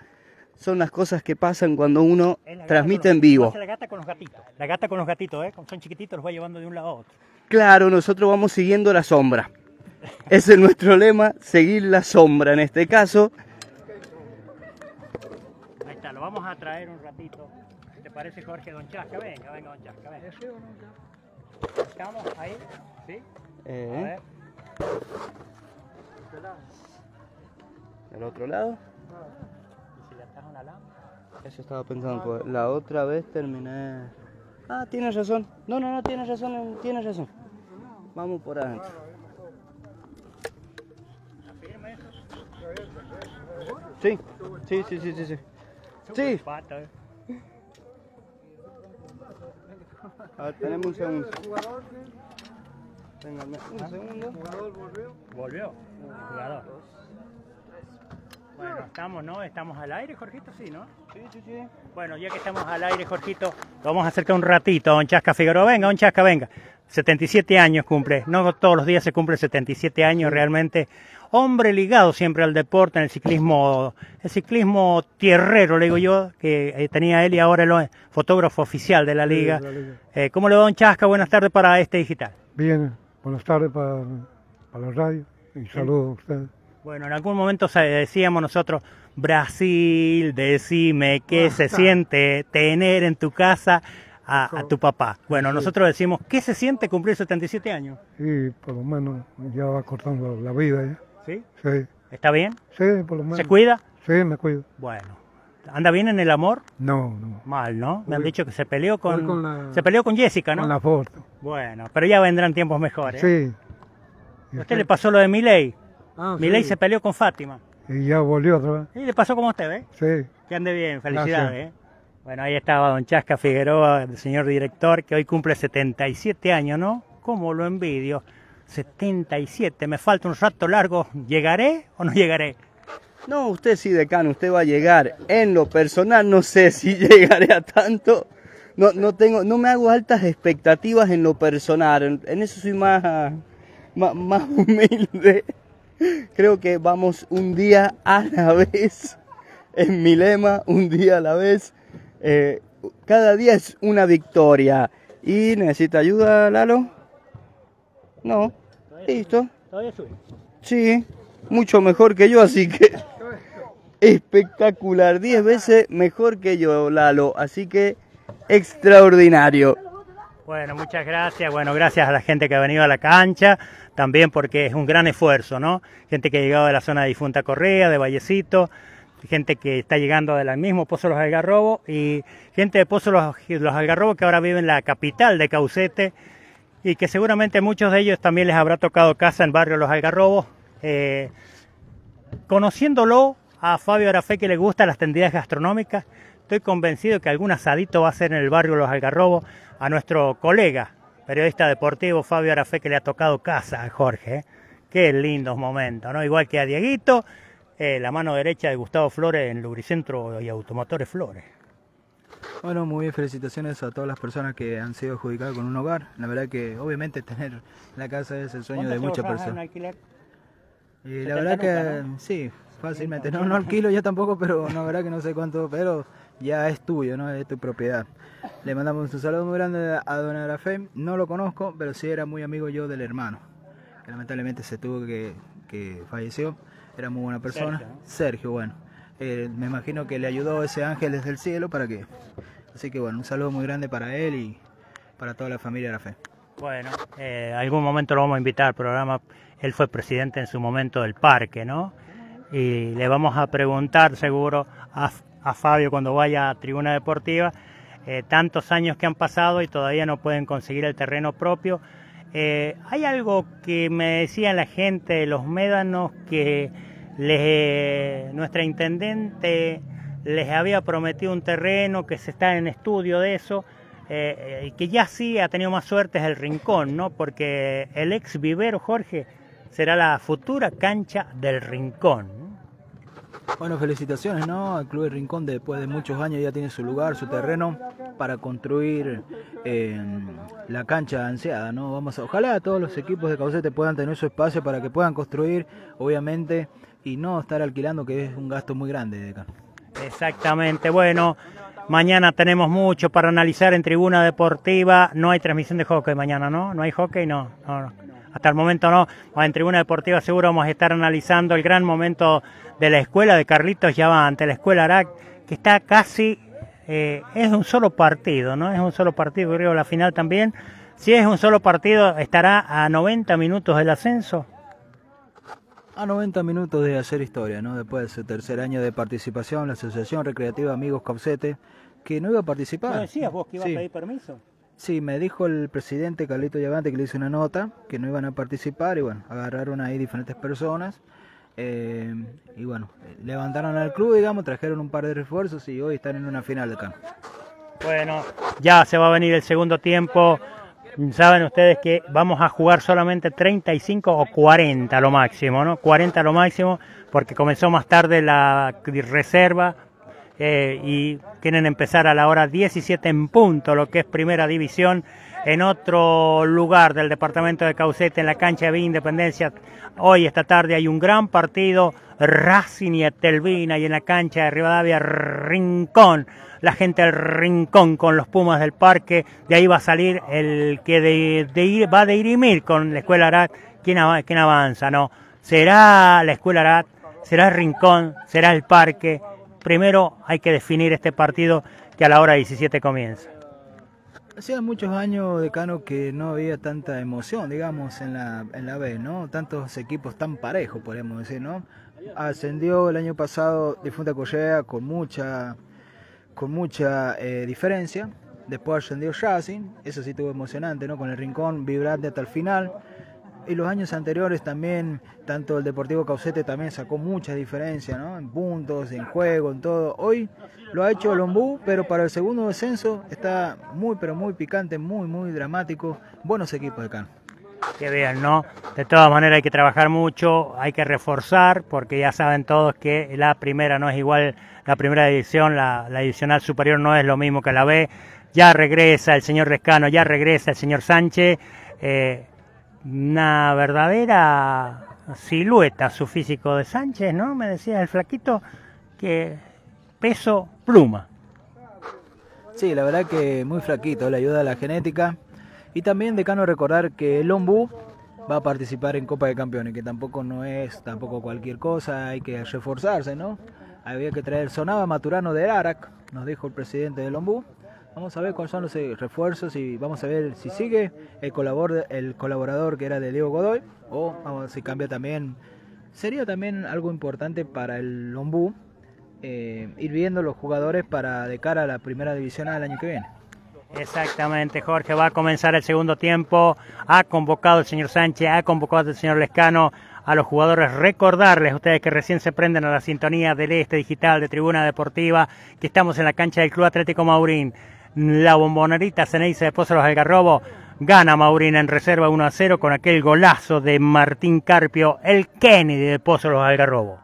Son las cosas que pasan cuando uno transmite en vivo. La gata con los gatitos, la gata con los gatitos, ¿eh? son chiquititos, los va llevando de un lado a otro. Claro, nosotros vamos siguiendo la sombra. Ese es nuestro lema, seguir la sombra en este caso. Ahí está, lo vamos a traer un ratito parece Jorge Don Chasca? Venga, venga Don Chasca, venga. ¿Estamos ahí? ¿Sí? Eh. A ver. ¿El otro lado? ¿Y si le atas una lámpara? Eso estaba pensando, pues la otra vez terminé... Ah, tienes razón. No, no, no, tienes razón, tienes razón. Vamos por adentro. Sí, sí, sí, sí, sí. Sí. sí. A ver, tenemos un segundo. Venga, un segundo. ¿Jugador volvió? Volvió. Jugador. Bueno, estamos, ¿no? Estamos al aire, Jorgito, sí, ¿no? Sí, sí, sí. Bueno, ya que estamos al aire, Jorgito, vamos a acercar un ratito. Don Chasca Figueroa, venga, don Chasca, venga. 77 años cumple. No todos los días se cumple 77 años realmente hombre ligado siempre al deporte, en el ciclismo, el ciclismo tierrero, le digo yo, que eh, tenía él y ahora el fotógrafo oficial de la liga. Eh, ¿Cómo le va, don Chasca? Buenas tardes para este digital. Bien, buenas tardes para, para la radio y saludos a ustedes. Bueno, en algún momento decíamos nosotros, Brasil, decime qué se siente tener en tu casa a, tu papá. Bueno, nosotros decimos, ¿qué se siente cumplir 77 años? Sí, por lo menos ya va cortando la vida ya. ¿Sí? Sí. ¿Está bien? Sí, por lo menos. ¿Se cuida? Sí, me cuido. Bueno. ¿Anda bien en el amor? No, no. Mal, ¿no? Me han dicho que se peleó con, se peleó con Jessica, ¿no? Con la foto. Bueno, pero ya vendrán tiempos mejores. Sí. ¿A usted le pasó lo de Miley? Ah, Miley se peleó con Fátima. Y ya volvió otra vez. Y le pasó como usted, ¿eh? Sí. Que ande bien, felicidades, ¿eh? Bueno, ahí estaba don Chasca Figueroa, el señor director, que hoy cumple 77 años, ¿no? ¿Cómo lo envidio? 77, me falta un rato largo, ¿llegaré o no llegaré? No, usted sí, decano, usted va a llegar. En lo personal no sé si llegaré a tanto. No, no tengo, no me hago altas expectativas en lo personal. En, eso soy más, más, humilde. Creo que vamos un día a la vez. En mi lema, un día a la vez. Eh, cada día es una victoria. ¿Y necesita ayuda, Lalo? No. Listo. Sí, mucho mejor que yo, así que espectacular. Diez veces mejor que yo, Lalo. Así que extraordinario. Bueno, muchas gracias. Bueno, gracias a la gente que ha venido a la cancha, también porque es un gran esfuerzo, ¿no? Gente que ha llegado de la zona de Difunta Correa, de Vallecito, gente que está llegando del mismo Pozo Los Algarrobos y gente de Pozo Los, Los Algarrobos que ahora vive en la capital de Caucete y que seguramente muchos de ellos también les habrá tocado casa en barrio Los Algarrobos. Eh, conociéndolo a Fabio Arafé que le gustan las tendidas gastronómicas, estoy convencido que algún asadito va a ser en el barrio Los Algarrobos a nuestro colega, periodista deportivo Fabio Arafé que le ha tocado casa a Jorge. ¿eh? Qué lindos momentos, ¿no? Igual que a Dieguito, eh, la mano derecha de Gustavo Flores en Lubricentro y Automotores Flores. Bueno, muy bien, felicitaciones a todas las personas que han sido adjudicadas con un hogar. La verdad que obviamente tener la casa es el sueño de muchas personas. Y la verdad que sí, fácilmente. No, no alquilo ya tampoco, pero la verdad que no sé cuánto, pero ya es tuyo, ¿no? Es tu propiedad. Le mandamos un saludo muy grande a Don Arafem. No lo conozco, pero sí era muy amigo yo del hermano. Que lamentablemente se tuvo que, que falleció. Era muy buena persona. Sergio, bueno. Eh, me imagino que le ayudó ese ángel desde el cielo para que... Así que bueno, un saludo muy grande para él y para toda la familia de la fe. Bueno, eh, algún momento lo vamos a invitar al programa. Él fue presidente en su momento del parque, ¿no? Y le vamos a preguntar seguro a, a Fabio cuando vaya a Tribuna Deportiva, eh, tantos años que han pasado y todavía no pueden conseguir el terreno propio. Hay algo que me decían la gente de los médanos que les, nuestra intendente les había prometido un terreno, que se está en estudio de eso, eh, y que ya sí ha tenido más suerte es el Rincón, ¿no? Porque el ex vivero Jorge será la futura cancha del Rincón. Bueno, felicitaciones, ¿no? Al Club del Rincón después de muchos años ya tiene su lugar, su terreno para construir eh, la cancha ansiada, ¿no? Vamos a, ojalá todos los equipos de Caucete puedan tener su espacio para que puedan construir, obviamente, y no estar alquilando, que es un gasto muy grande de acá. Exactamente, bueno, mañana tenemos mucho para analizar en Tribuna Deportiva, no hay transmisión de hockey mañana, ¿no? No hay hockey, no, no, no. hasta el momento no, en Tribuna Deportiva seguro vamos a estar analizando el gran momento de la escuela de Carlitos va ante la escuela Arac, que está casi, eh, es un solo partido, ¿no? Es un solo partido, creo, la final también. Si es un solo partido, estará a 90 minutos del ascenso. A 90 minutos de hacer historia, ¿no? Después de su tercer año de participación, la Asociación Recreativa Amigos Caucete, que no iba a participar. ¿No decías vos que iba a pedir permiso? Sí, me dijo el presidente Carlito Llavante que le hizo una nota, que no iban a participar y bueno, agarraron ahí diferentes personas eh, y bueno, levantaron al club, digamos, trajeron un par de refuerzos y hoy están en una final de campo. Bueno, ya se va a venir el segundo tiempo. Saben ustedes que vamos a jugar solamente 35 o 40 lo máximo, ¿no? 40 lo máximo, porque comenzó más tarde la reserva eh, y quieren empezar a la hora 17 en punto, lo que es primera división en otro lugar del departamento de Caucete, en la cancha de Independencia. Hoy, esta tarde, hay un gran partido, Racing y Telvina, y en la cancha de Rivadavia, Rincón. La gente del Rincón con los Pumas del Parque. De ahí va a salir el que de, va de Irimir con la Escuela Arat. ¿Quién, ¿Quién avanza? No. Será la Escuela Arat, será el Rincón, será el Parque. Primero hay que definir este partido que a la hora 17 comienza. Hacía muchos años, Decano, que no había tanta emoción, digamos, en la, en la B, ¿no? Tantos equipos tan parejos, podemos decir, ¿no? Ascendió el año pasado Difunta Collea con mucha, con mucha eh, diferencia. Después ascendió Racing, eso sí estuvo emocionante, ¿no? Con el rincón vibrante hasta el final. Y los años anteriores también, tanto el Deportivo Caucete también sacó mucha diferencia, ¿no? En puntos, en juego, en todo. Hoy lo ha hecho el Ombú, pero para el segundo descenso está muy, pero muy picante, muy, muy dramático. Buenos equipos de Can. Que vean, ¿no? De todas maneras hay que trabajar mucho, hay que reforzar, porque ya saben todos que la primera no es igual, la primera edición, la, la superior no es lo mismo que la B. Ya regresa el señor Rescano, ya regresa el señor Sánchez. Eh, una verdadera silueta su físico de Sánchez, ¿no? Me decía el flaquito que peso pluma. Sí, la verdad que muy flaquito, le ayuda a la genética. Y también decano recordar que el Ombú va a participar en Copa de Campeones, que tampoco no es tampoco cualquier cosa, hay que reforzarse, ¿no? Había que traer, sonaba Maturano de Arac, nos dijo el presidente del Ombú. Vamos a ver cuáles son los eh, refuerzos y vamos a ver si sigue el colaborador, el colaborador que era de Diego Godoy o vamos, si cambia también. Sería también algo importante para el Ombú eh, ir viendo los jugadores para de cara a la primera división del año que viene. Exactamente, Jorge, va a comenzar el segundo tiempo. Ha convocado el señor Sánchez, ha convocado el señor Lescano a los jugadores. Recordarles a ustedes que recién se prenden a la sintonía del Este Digital de Tribuna Deportiva, que estamos en la cancha del Club Atlético Maurín. La bombonerita Ceneice de Pozo los Algarrobo gana Maurín en reserva 1 a 0 con aquel golazo de Martín Carpio, el Kennedy de Pozo los Algarrobo.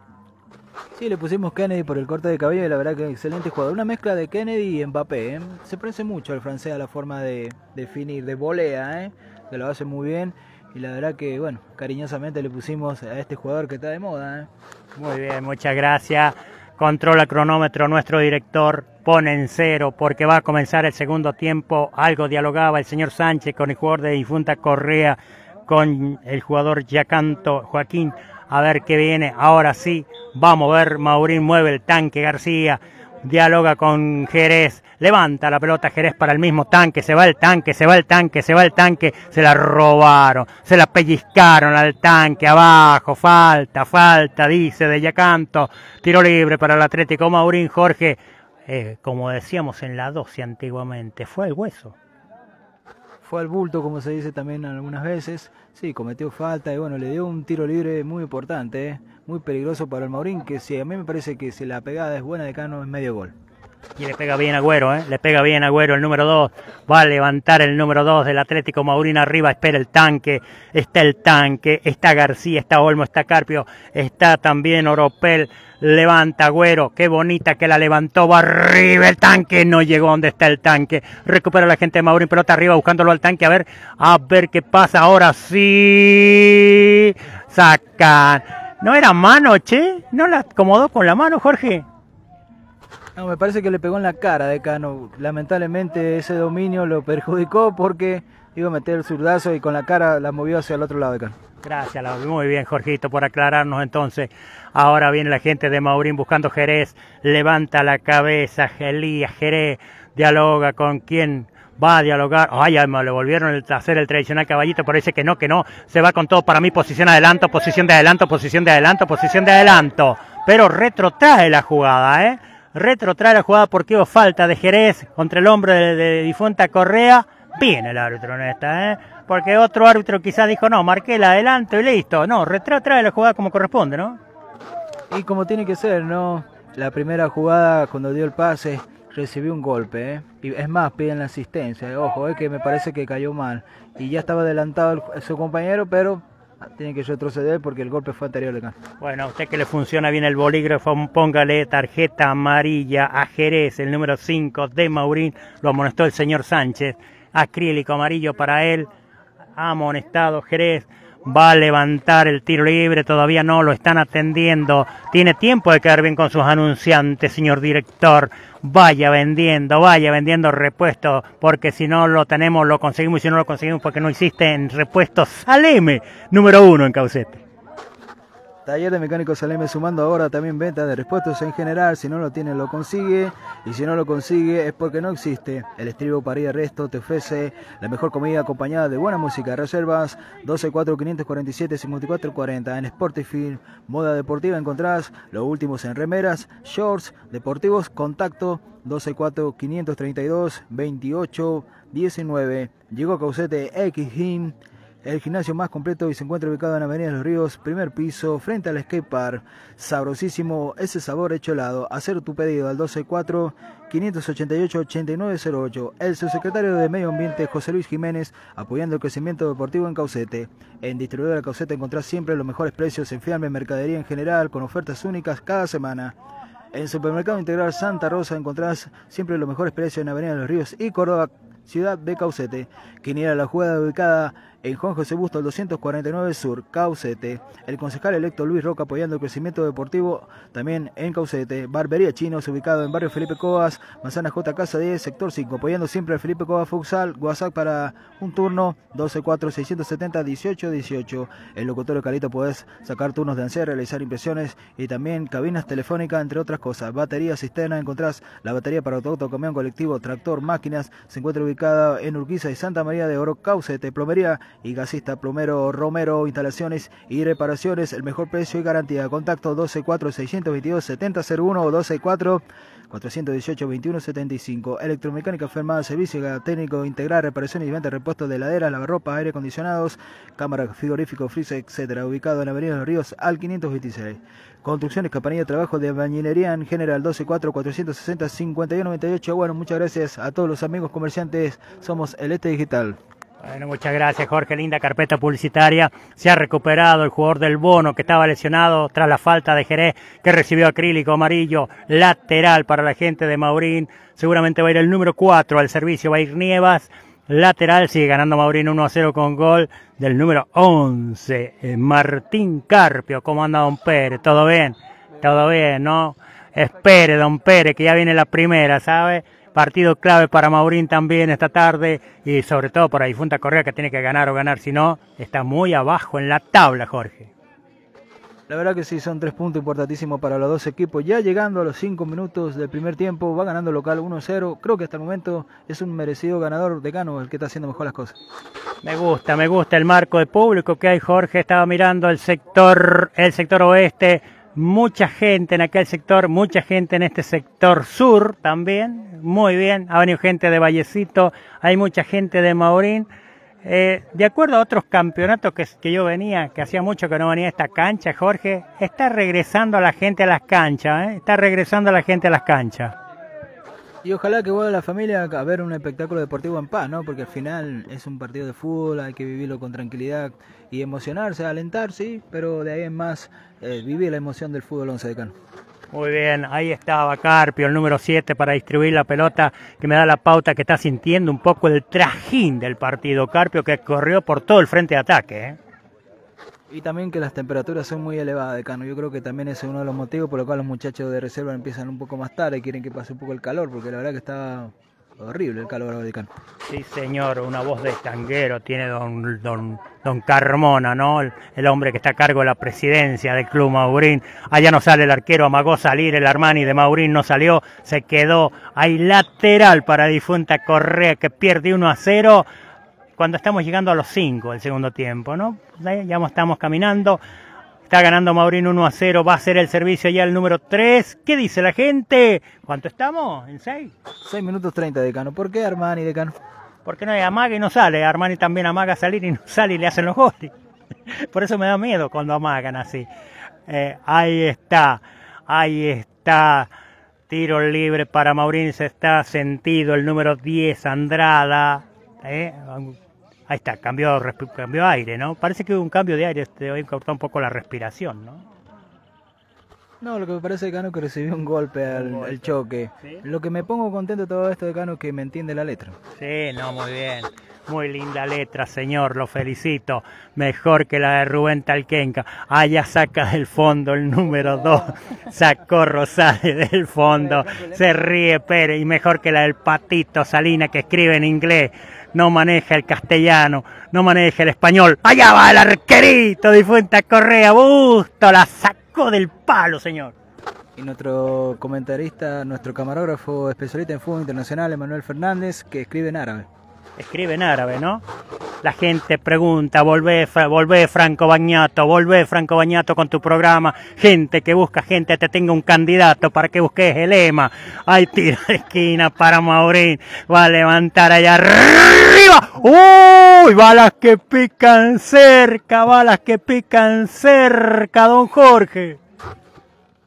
Sí, le pusimos Kennedy por el corte de cabello y la verdad que es excelente jugador. Una mezcla de Kennedy y Mbappé. ¿eh? Se parece mucho al francés a la forma de definir, de volea, ¿eh? que lo hace muy bien. Y la verdad que, bueno, cariñosamente le pusimos a este jugador que está de moda. ¿eh? Muy bien, muchas gracias. Controla cronómetro nuestro director, pone en cero porque va a comenzar el segundo tiempo. Algo dialogaba el señor Sánchez con el jugador de difunta Correa, con el jugador Yacanto Joaquín a ver qué viene. Ahora sí, vamos a ver, Maurín mueve el tanque, García dialoga con Jerez, levanta la pelota Jerez para el mismo tanque, se va el tanque, se va el tanque, se va el tanque, se la robaron, se la pellizcaron al tanque, abajo, falta, falta, dice de Yacanto, tiro libre para el Atlético Maurín, Jorge, eh, como decíamos en la 12 antiguamente, fue el hueso. Fue al bulto, como se dice también algunas veces. Sí, cometió falta y bueno, le dio un tiro libre muy importante, ¿eh? muy peligroso para el Maurín, que si a mí me parece que si la pegada es buena de Cano es medio gol. Y le pega bien Agüero, ¿eh? le pega bien Agüero el número 2. Va a levantar el número 2 del Atlético Maurín arriba. Espera el tanque. Está el tanque. Está García, está Olmo, está Carpio. Está también Oropel. Levanta Agüero. Qué bonita que la levantó. Va arriba el tanque. No llegó donde está el tanque. Recupera la gente de Maurín. Pelota arriba buscándolo al tanque. A ver, a ver qué pasa. Ahora sí. Sacan. ¿No era mano, che? ¿No la acomodó con la mano, Jorge? No, me parece que le pegó en la cara de Cano. Lamentablemente ese dominio lo perjudicó porque iba a meter el zurdazo y con la cara la movió hacia el otro lado de Cano. Gracias, muy bien, Jorgito, por aclararnos entonces. Ahora viene la gente de Maurín buscando Jerez. Levanta la cabeza, Gelías, Jerez. Dialoga con quién va a dialogar. Ay, me le volvieron a hacer el tradicional caballito, parece que no, que no. Se va con todo para mí, posición adelanto, posición de adelanto, posición de adelanto, posición de adelanto. Pero retrotrae la jugada, ¿eh? Retrotrae la jugada porque hubo falta de Jerez contra el hombre de, difunta Correa. Bien el árbitro en esta, ¿eh? Porque otro árbitro quizás dijo, no, marqué el adelanto y listo. No, retrotrae la jugada como corresponde, ¿no? Y como tiene que ser, ¿no? La primera jugada, cuando dio el pase, recibió un golpe, ¿eh? Y es más, piden la asistencia. Ojo, es que me parece que cayó mal. Y ya estaba adelantado su compañero, pero tiene que retroceder porque el golpe fue anterior acá. Bueno, a usted que le funciona bien el bolígrafo, póngale tarjeta amarilla a Jerez, el número 5 de Maurín, lo amonestó el señor Sánchez, acrílico amarillo para él, amonestado Jerez, va a levantar el tiro libre, todavía no lo están atendiendo, tiene tiempo de quedar bien con sus anunciantes, señor director, vaya vendiendo, vaya vendiendo repuestos, porque si no lo tenemos, lo conseguimos, y si no lo conseguimos, porque no existen repuestos, Saleme, número uno en Caucete. Taller de Mecánicos Saleme sumando ahora también venta de repuestos en general. Si no lo tiene, lo consigue. Y si no lo consigue, es porque no existe. El estribo para ir resto te ofrece la mejor comida acompañada de buena música. Reservas 12 547 54 40. En Sportifilm, moda deportiva encontrás los últimos en remeras, shorts, deportivos, contacto 12 532 28 19. Llegó a Caucete X el gimnasio más completo y se encuentra ubicado en Avenida Los Ríos, primer piso, frente al skate park. Sabrosísimo ese sabor hecho helado. Hacer tu pedido al 124-588-8908. El subsecretario de Medio Ambiente, José Luis Jiménez, apoyando el crecimiento deportivo en Caucete. En Distribuidora de Caucete encontrás siempre los mejores precios en fiambre, mercadería en general, con ofertas únicas cada semana. En Supermercado Integral Santa Rosa encontrás siempre los mejores precios en Avenida Los Ríos y Córdoba, ciudad de Caucete. Quiniela la jugada ubicada en Juan José Busto, el 249 Sur, Caucete. El concejal electo Luis Roca apoyando el crecimiento deportivo también en Caucete. Barbería Chinos, ubicado en barrio Felipe Cobas, Manzana J Casa 10, sector 5, apoyando siempre Felipe Cobas Futsal. WhatsApp para un turno 124-670-1818. El locutorio Calito podés sacar turnos de ansia, realizar impresiones y también cabinas telefónicas, entre otras cosas. Batería, cisterna, encontrás la batería para auto, camión colectivo, tractor, máquinas. Se encuentra ubicada en Urquiza y Santa María de Oro, Caucete, plomería y gasista Plomero Romero, instalaciones y reparaciones, el mejor precio y garantía. Contacto 124-622-7001 o 124 418-2175. Electromecánica Fermada, servicio técnico integral, reparaciones y venta repuestos de heladera, lavarropa, aire acondicionados, cámara, frigorífico, freezer, etcétera. Ubicado en Avenida de los Ríos al 526. Construcciones, campanilla trabajo de bañilería en general 124-460-5198. Bueno, muchas gracias a todos los amigos comerciantes. Somos el Este Digital. Bueno, muchas gracias Jorge, linda carpeta publicitaria. Se ha recuperado el jugador del Bono que estaba lesionado tras la falta de Jerez que recibió acrílico amarillo lateral para la gente de Maurín. Seguramente va a ir el número 4 al servicio, va a ir Nievas. Lateral sigue ganando Maurín 1 a 0 con gol del número 11, eh, Martín Carpio. ¿Cómo anda Don Pérez? ¿Todo bien? Todo bien, ¿no? Espere, Don Pérez, que ya viene la primera, ¿sabe? Partido clave para Maurín también esta tarde y sobre todo para Difunta Correa que tiene que ganar o ganar, si no, está muy abajo en la tabla, Jorge. La verdad que sí, son tres puntos importantísimos para los dos equipos. Ya llegando a los cinco minutos del primer tiempo, va ganando local 1-0. Creo que hasta el momento es un merecido ganador de Cano, el que está haciendo mejor las cosas. Me gusta, me gusta el marco de público que hay, Jorge. Estaba mirando el sector, el sector oeste mucha gente en aquel sector, mucha gente en este sector sur también, muy bien, ha venido gente de Vallecito, hay mucha gente de Maurín. Eh, de acuerdo a otros campeonatos que, yo venía, que hacía mucho que no venía a esta cancha, Jorge, está regresando la gente a las canchas, ¿eh? está regresando la gente a las canchas. Y ojalá que vuelva la familia a ver un espectáculo deportivo en paz, ¿no? Porque al final es un partido de fútbol, hay que vivirlo con tranquilidad y emocionarse, alentar, sí, pero de ahí en más eh, vivir la emoción del fútbol once de Cano. Muy bien, ahí estaba Carpio, el número 7 para distribuir la pelota, que me da la pauta que está sintiendo un poco el trajín del partido. Carpio que corrió por todo el frente de ataque. ¿eh? Y también que las temperaturas son muy elevadas, de Cano. Yo creo que también es uno de los motivos por los cuales los muchachos de reserva empiezan un poco más tarde, quieren que pase un poco el calor, porque la verdad que está horrible el calor de Cano. Sí, señor, una voz de tanguero tiene don, don, don Carmona, ¿no? El, hombre que está a cargo de la presidencia del Club Maurín. Allá no sale el arquero, amagó salir, el Armani de Maurín no salió, se quedó ahí lateral para Difunta Correa que pierde 1 a 0 cuando estamos llegando a los 5 del segundo tiempo, ¿no? Ya estamos caminando. Está ganando Maurín 1 a 0. Va a ser el servicio ya el número 3. ¿Qué dice la gente? ¿Cuánto estamos? ¿En 6? 6 minutos 30, decano. ¿Por qué Armani, decano? Porque no hay amaga y no sale. Armani también amaga salir y no sale y le hacen los goles. Por eso me da miedo cuando amagan así. Eh, ahí está. Ahí está. Tiro libre para Maurín. Se está sentido el número 10, Andrada. Eh, Ahí está, cambió, cambió aire, ¿no? Parece que hubo un cambio de aire, te voy a cortar un poco la respiración, ¿no? No, lo que me parece de Cano que recibió un golpe al, choque. Lo que me pongo contento de todo esto de Cano es que me entiende la letra. Sí, no, muy bien. Muy linda letra, señor, lo felicito. Mejor que la de Rubén Talquenca. Allá saca del fondo el número 2. Sacó Rosales del fondo. Se ríe Pérez. Y mejor que la del Patito Salina que escribe en inglés no maneja el castellano, no maneja el español. Allá va el arquerito de Fuente Correa, Busto, la sacó del palo, señor. Y nuestro comentarista, nuestro camarógrafo especialista en fútbol internacional, Emanuel Fernández, que escribe en árabe escribe en árabe, ¿no? La gente pregunta, volvé, volvé Franco Bañato, volvé Franco Bañato con tu programa. Gente que busca gente, te tenga un candidato para que busques el EMA. Hay tiro de esquina para Maurín. Va a levantar allá arriba. ¡Uy! Balas que pican cerca, balas que pican cerca, don Jorge.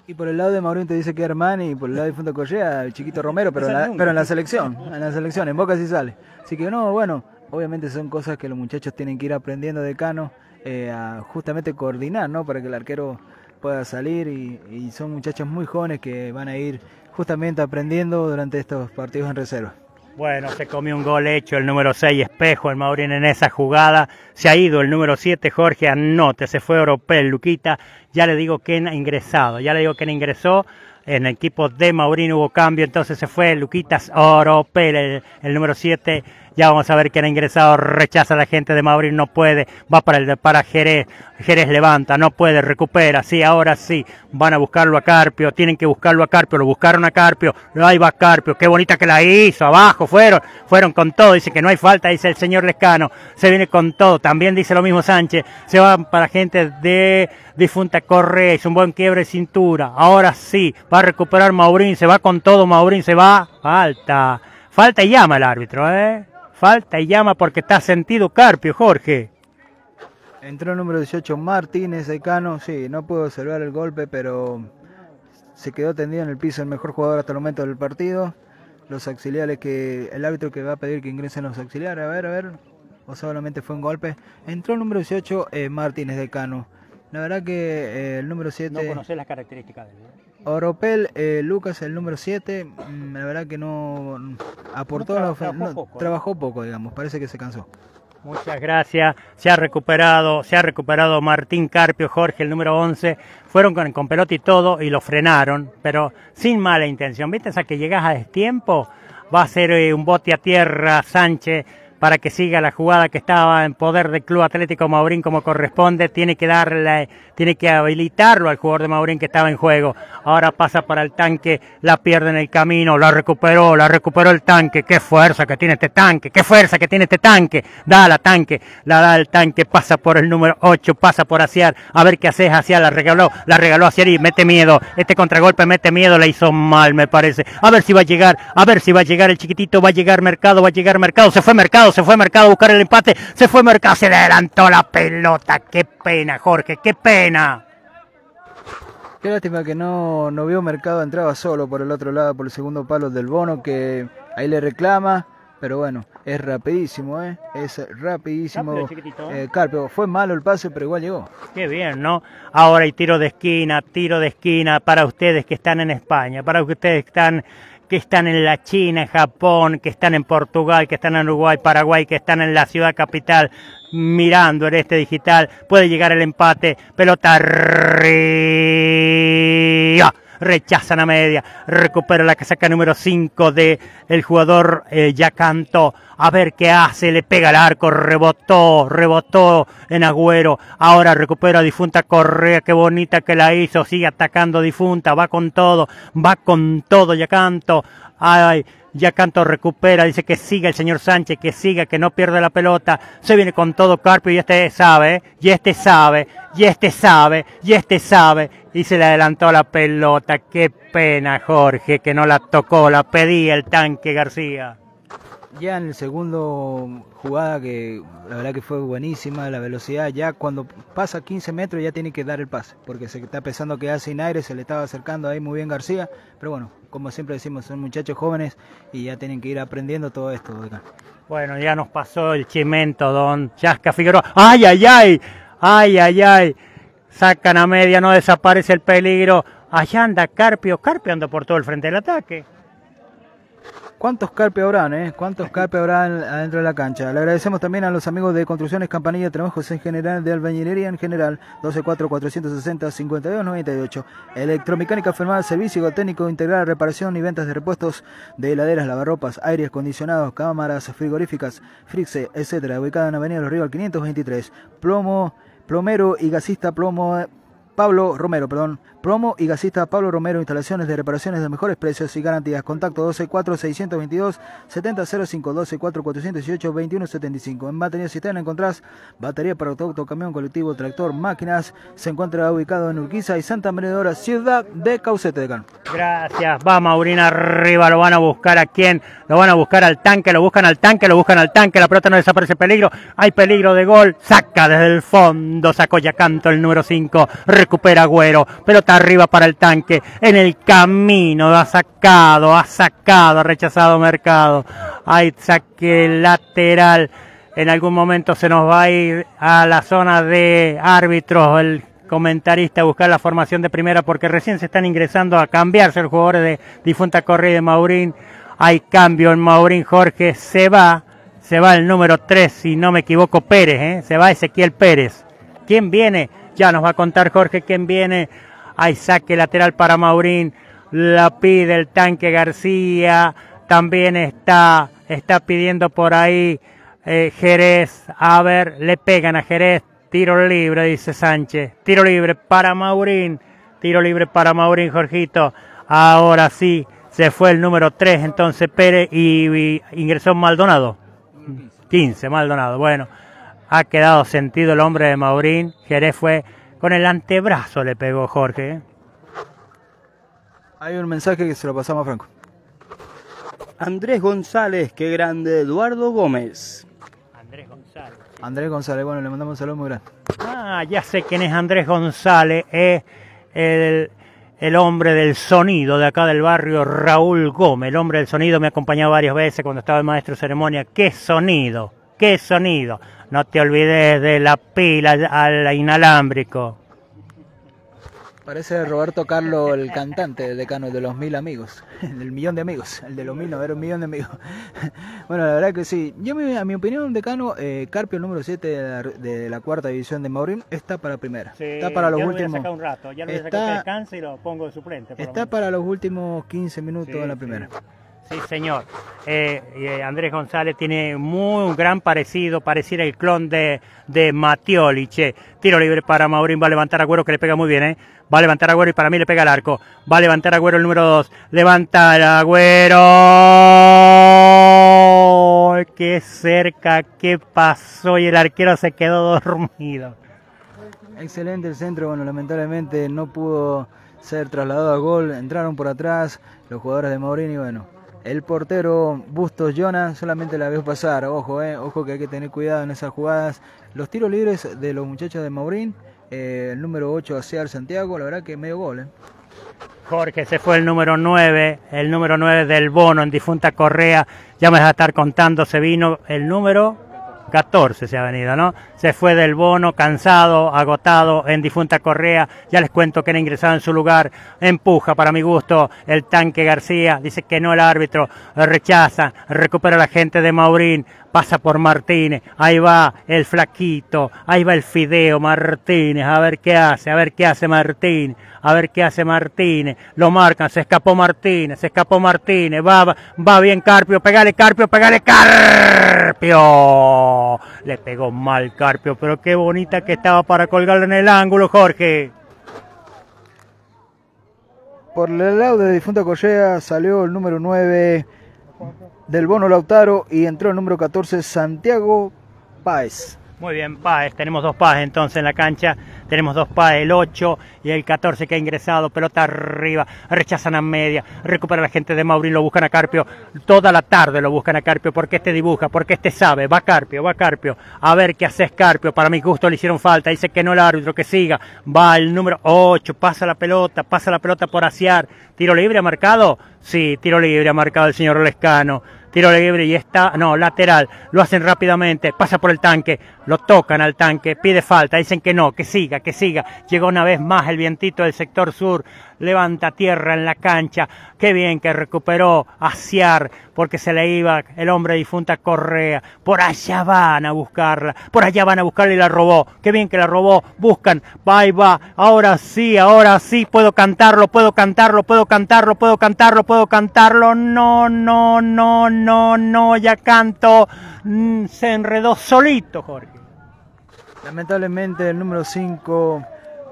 Y por el lado de Maurín te dice que Armani, y por el lado de Fundo Correa, el chiquito Romero, pero, pero en la selección, en la selección, en Boca sí sale. Así que no, bueno, obviamente son cosas que los muchachos tienen que ir aprendiendo de Cano, eh, a justamente coordinar, ¿no? Para que el arquero pueda salir y, son muchachos muy jóvenes que van a ir justamente aprendiendo durante estos partidos en reserva. Bueno, se comió un gol hecho el número 6 Espejo, el Maurín en esa jugada. Se ha ido el número 7 Jorge Anote, se fue Oropel, Luquita. Ya le digo que ha ingresado, ya le digo que ingresó. En el equipo de Maurín hubo cambio, entonces se fue Luquitas Oropel, el, el número 7 ya vamos a ver quién ha ingresado. Rechaza a la gente de Mauricio, no puede. Va para el para Jerez. Jerez levanta, no puede, recupera. Sí, ahora sí. Van a buscarlo a Carpio. Tienen que buscarlo a Carpio. Lo buscaron a Carpio. Ahí va Carpio. Qué bonita que la hizo. Abajo fueron. Fueron con todo. Dice que no hay falta, dice el señor Lescano. Se viene con todo. También dice lo mismo Sánchez. Se va para gente de difunta Correa. Es un buen quiebre de cintura. Ahora sí. Va a recuperar Maurín. Se va con todo. Maurín se va. Falta. Falta y llama el árbitro, ¿eh? Falta y llama porque está sentido Carpio, Jorge. Entró el número 18 Martínez de Cano. Sí, no pudo observar el golpe, pero se quedó tendido en el piso el mejor jugador hasta el momento del partido. Los auxiliares que. El árbitro que va a pedir que ingresen los auxiliares. A ver, a ver. O solamente fue un golpe. Entró el número 18 eh, Martínez de Cano. La verdad que eh, el número 7. No conoce las características de él. ¿eh? Oropel, eh, Lucas, el número 7, mm, la verdad que no aportó, No la trabajó no, poco, ¿eh? trabajó poco, digamos, parece que se cansó. Muchas gracias. Se ha recuperado, se ha recuperado Martín Carpio, Jorge, el número 11. Fueron con, con pelota y todo y lo frenaron, pero sin mala intención. ¿Viste esa que llegas a destiempo? Va a ser eh, un bote a tierra Sánchez para que siga la jugada que estaba en poder del Club Atlético Maurín como corresponde. Tiene que darle, tiene que habilitarlo al jugador de Maurín que estaba en juego. Ahora pasa para el tanque, la pierde en el camino, la recuperó, la recuperó el tanque. Qué fuerza que tiene este tanque, qué fuerza que tiene este tanque. Dala tanque, la da el tanque, pasa por el número 8, pasa por Aciar, a ver qué haces Aciar, la regaló, la regaló Aciar y mete miedo. Este contragolpe mete miedo, le hizo mal, me parece. A ver si va a llegar, a ver si va a llegar el chiquitito, va a llegar Mercado, va a llegar Mercado, se fue Mercado, se fue Mercado a buscar el empate, se fue Mercado, se le adelantó la pelota. Qué pena, Jorge, qué pena. Qué lástima que no, no vio Mercado, entraba solo por el otro lado, por el segundo palo del Bono, que ahí le reclama, pero bueno, es rapidísimo, ¿eh? Es rapidísimo. Eh, Carpio, fue malo el pase, pero igual llegó. Qué bien, ¿no? Ahora hay tiro de esquina, tiro de esquina para ustedes que están en España, para ustedes que están que están en la China, en Japón, que están en Portugal, que están en Uruguay, Paraguay, que están en la ciudad capital, mirando en este digital, puede llegar el empate, pelota arriba, rechazan a media, recupera la casaca número 5 de el jugador eh, Yacanto, a ver qué hace, le pega el arco, rebotó, rebotó en Agüero, ahora recupera a Difunta Correa, qué bonita que la hizo, sigue atacando Difunta, va con todo, va con todo Yacanto, ay, Yacanto recupera, dice que siga el señor Sánchez, que siga, que no pierda la pelota, se viene con todo Carpio y este sabe, y este sabe, y este sabe, y este sabe, y se le adelantó la pelota, qué pena Jorge, que no la tocó, la pedía el tanque García. Ya en el segundo jugada que la verdad que fue buenísima, la velocidad ya cuando pasa 15 metros ya tiene que dar el pase, porque se está pensando que hace sin aire, se le estaba acercando ahí muy bien García, pero bueno, como siempre decimos, son muchachos jóvenes y ya tienen que ir aprendiendo todo esto. Bueno, ya nos pasó el chimento, don Chasca Figueroa. ¡Ay, ay, ay! ¡Ay, ay, ay! Sacan a media, no desaparece el peligro. Allá anda Carpio. Carpio anda por todo el frente del ataque. ¿Cuántos carpe habrán, eh? ¿Cuántos carpe habrán adentro de la cancha? Le agradecemos también a los amigos de Construcciones Campanilla, Trabajos en General, de Albañilería en General, 124-460-5298. Electromecánica Fermada, Servicio Técnico Integral, Reparación y Ventas de Repuestos de heladeras, lavarropas, aires acondicionados, cámaras frigoríficas, Frixe, etcétera. Ubicada en Avenida Los Ríos 523. Plomo, plomero y gasista plomo. Pablo Romero, perdón. Plomo y gasista Pablo Romero, instalaciones de reparaciones de mejores precios y garantías. Contacto 124-622-7005, 124-418-2175. En batería cisterna encontrás batería para auto, camión, colectivo, tractor, máquinas. Se encuentra ubicado en Urquiza y Santa María ciudad de Caucete de Cano. Gracias. Va Maurina arriba. Lo van a buscar a quién. Lo van a buscar al tanque. Lo buscan al tanque. Lo buscan al tanque. La pelota no desaparece. Peligro. Hay peligro de gol. Saca desde el fondo. Sacó Yacanto el número 5. Recupera Agüero. Pelota arriba para el tanque. En el camino. Ha sacado. Ha sacado. Ha rechazado Mercado. Hay saque lateral. En algún momento se nos va a ir a la zona de árbitros. El comentarista a buscar la formación de primera porque recién se están ingresando a cambiarse los jugadores de Difunta Correa de Maurín. Hay cambio en Maurín Jorge, se va, se va el número 3, si no me equivoco, Pérez, ¿eh? se va Ezequiel Pérez. ¿Quién viene? Ya nos va a contar Jorge quién viene. Hay saque lateral para Maurín, la pide el tanque García, también está, está pidiendo por ahí eh, Jerez, a ver, le pegan a Jerez, tiro libre, dice Sánchez, tiro libre para Maurín, tiro libre para Maurín, Jorgito, ahora sí, se fue el número 3, entonces Pérez y, ingresó Maldonado. 15, Maldonado. Bueno, ha quedado sentido el hombre de Maurín. Jerez fue con el antebrazo, le pegó Jorge. Hay un mensaje que se lo pasamos a Franco. Andrés González, qué grande. Eduardo Gómez. Andrés González. Andrés González, bueno, le mandamos un saludo muy grande. Ah, ya sé quién es Andrés González. Es el el hombre del sonido de acá del barrio, Raúl Gómez. El hombre del sonido me ha acompañado varias veces cuando estaba el maestro de ceremonia. ¡Qué sonido! ¡Qué sonido! No te olvides de la pila al inalámbrico. Parece Roberto Carlos, el cantante decano de los mil amigos, del millón de amigos, el de los mil, no, era un millón de amigos. Bueno, la verdad que sí. Yo, a mi opinión, decano, eh, Carpio, el número 7 de la, cuarta división de Maurín, está para primera. está para los últimos. un rato, ya lo está, y lo pongo de suplente. Está para los últimos 15 minutos de la primera. Sí, señor. Eh, eh, Andrés González tiene muy gran parecido, pareciera el clon de, de. Tiro libre para Maurín, va a levantar a Agüero que le pega muy bien, ¿eh? Va a levantar Agüero y para mí le pega el arco. Va a levantar Agüero el número 2. Levanta Agüero. Qué cerca, qué pasó y el arquero se quedó dormido. Excelente el centro, bueno, lamentablemente no pudo ser trasladado a gol. Entraron por atrás los jugadores de Maurín y bueno, el portero Bustos Jonas solamente la veo pasar. Ojo, eh, ojo que hay que tener cuidado en esas jugadas. Los tiros libres de los muchachos de Maurín eh, el número 8 hacia el Santiago, la verdad que medio gol. ¿eh? Jorge, se fue el número 9, el número 9 del Bono en difunta Correa, ya me vas a estar contando, se vino el número 14 se ha venido, ¿no? Se fue del bono, cansado, agotado, en difunta Correa. Ya les cuento que era ingresado en su lugar. Empuja, para mi gusto, el tanque García. Dice que no el árbitro. Rechaza, recupera la gente de Maurín. Pasa por Martínez. Ahí va el flaquito. Ahí va el fideo Martínez. A ver qué hace, a ver qué hace Martín a ver qué hace Martínez, lo marcan, se escapó Martínez, se escapó Martínez, va, va bien Carpio, pegale Carpio, pegale Carpio, le pegó mal Carpio, pero qué bonita que estaba para colgarlo en el ángulo, Jorge. Por el lado de difunta Correa salió el número 9 del Bono Lautaro y entró el número 14 Santiago Páez. Muy bien, Páez, tenemos dos Páez entonces en la cancha, tenemos dos Páez, el 8 y el 14 que ha ingresado, pelota arriba, rechazan a media, recupera la gente de Maurín, lo buscan a Carpio, toda la tarde lo buscan a Carpio, porque este dibuja, porque este sabe, va Carpio, va Carpio, a ver qué hace Carpio, para mi gusto le hicieron falta, dice que no el árbitro, que siga, va el número 8, pasa la pelota, pasa la pelota por asear, tiro libre ha marcado, sí, tiro libre ha marcado el señor Lescano, tiro libre y está, no, lateral, lo hacen rápidamente, pasa por el tanque, lo tocan al tanque, pide falta, dicen que no, que siga, que siga, llegó una vez más el vientito del sector sur, levanta tierra en la cancha, qué bien que recuperó Asiar, porque se le iba el hombre difunta Correa, por allá van a buscarla, por allá van a buscarla y la robó, qué bien que la robó, buscan, va y va, ahora sí, ahora sí, puedo cantarlo, puedo cantarlo, puedo cantarlo, puedo cantarlo, puedo cantarlo, no, no, no, no, no, ya canto, mm, se enredó solito, Jorge. Lamentablemente el número 5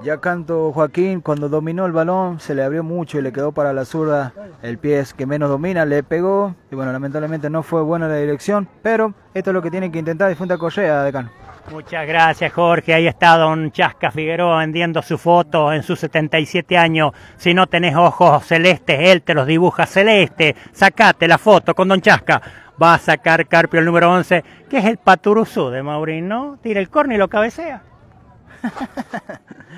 ya canto Joaquín, cuando dominó el balón se le abrió mucho y le quedó para la zurda el pie que menos domina, le pegó y bueno, lamentablemente no fue buena la dirección, pero esto es lo que tiene que intentar Difunta Correa, decano. Muchas gracias Jorge, ahí está don Chasca Figueroa vendiendo su foto en sus 77 años. Si no tenés ojos celestes, él te los dibuja celeste. Sacate la foto con don Chasca. Va a sacar Carpio el número 11, que es el paturuzú de Maurín, ¿no? Tira el corno y lo cabecea.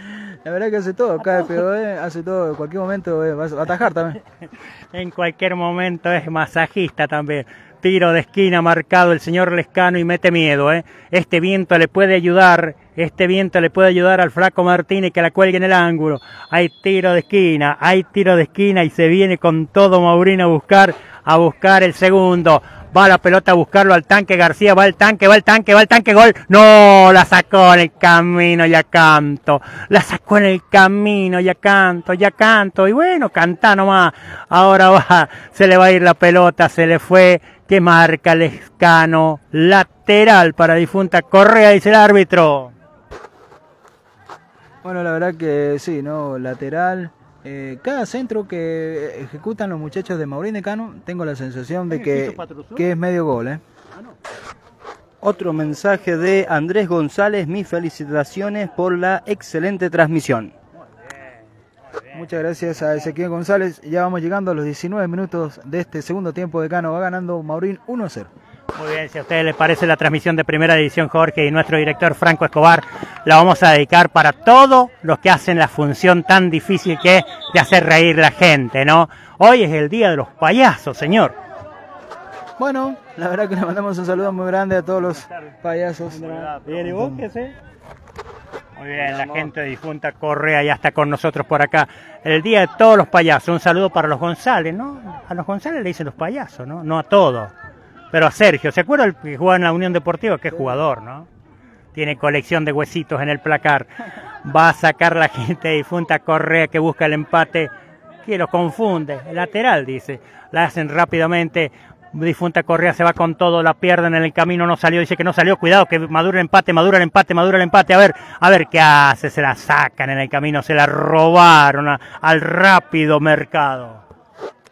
La verdad que hace todo, Carpio, ¿eh? hace todo, en cualquier momento eh, va a atajar también. en cualquier momento es masajista también. Tiro de esquina marcado el señor Lescano y mete miedo. ¿eh? Este viento le puede ayudar, este viento le puede ayudar al flaco Martínez que la cuelgue en el ángulo. Hay tiro de esquina, hay tiro de esquina y se viene con todo Maurino a buscar a buscar el segundo. Va la pelota a buscarlo al tanque García, va el tanque, va el tanque, va el tanque, gol. No, la sacó en el camino, ya canto. La sacó en el camino, ya canto, ya canto. Y bueno, canta nomás. Ahora va, se le va a ir la pelota, se le fue. Que marca el escano lateral para difunta Correa, dice el árbitro. Bueno, la verdad que sí, ¿no? Lateral. Eh, cada centro que ejecutan los muchachos de Maurín de Cano, tengo la sensación de que, que es medio gol. ¿eh? Otro mensaje de Andrés González, mis felicitaciones por la excelente transmisión. Muchas gracias a Ezequiel González. Ya vamos llegando a los 19 minutos de este segundo tiempo de Cano. Va ganando Maurín 1-0. Muy bien, si a ustedes les parece la transmisión de primera división, Jorge y nuestro director Franco Escobar, la vamos a dedicar para todos los que hacen la función tan difícil que es de hacer reír la gente, ¿no? Hoy es el día de los payasos, señor. Bueno, la verdad que le mandamos un saludo muy grande a todos los payasos. Bien, ¿y vos qué sé? Muy bien, la gente de difunta Correa ya está con nosotros por acá. El día de todos los payasos. Un saludo para los González, ¿no? A los González le dicen los payasos, ¿no? No a todos. Pero a Sergio, ¿se acuerda el que juega en la Unión Deportiva? Qué jugador, ¿no? Tiene colección de huesitos en el placar. Va a sacar la gente difunta Correa que busca el empate. Que lo confunde. El lateral, dice. La hacen rápidamente. Difunta Correa se va con todo, la pierden en el camino, no salió, dice que no salió, cuidado, que madura el empate, madura el empate, madura el empate, a ver, a ver qué hace, se la sacan en el camino, se la robaron al rápido mercado.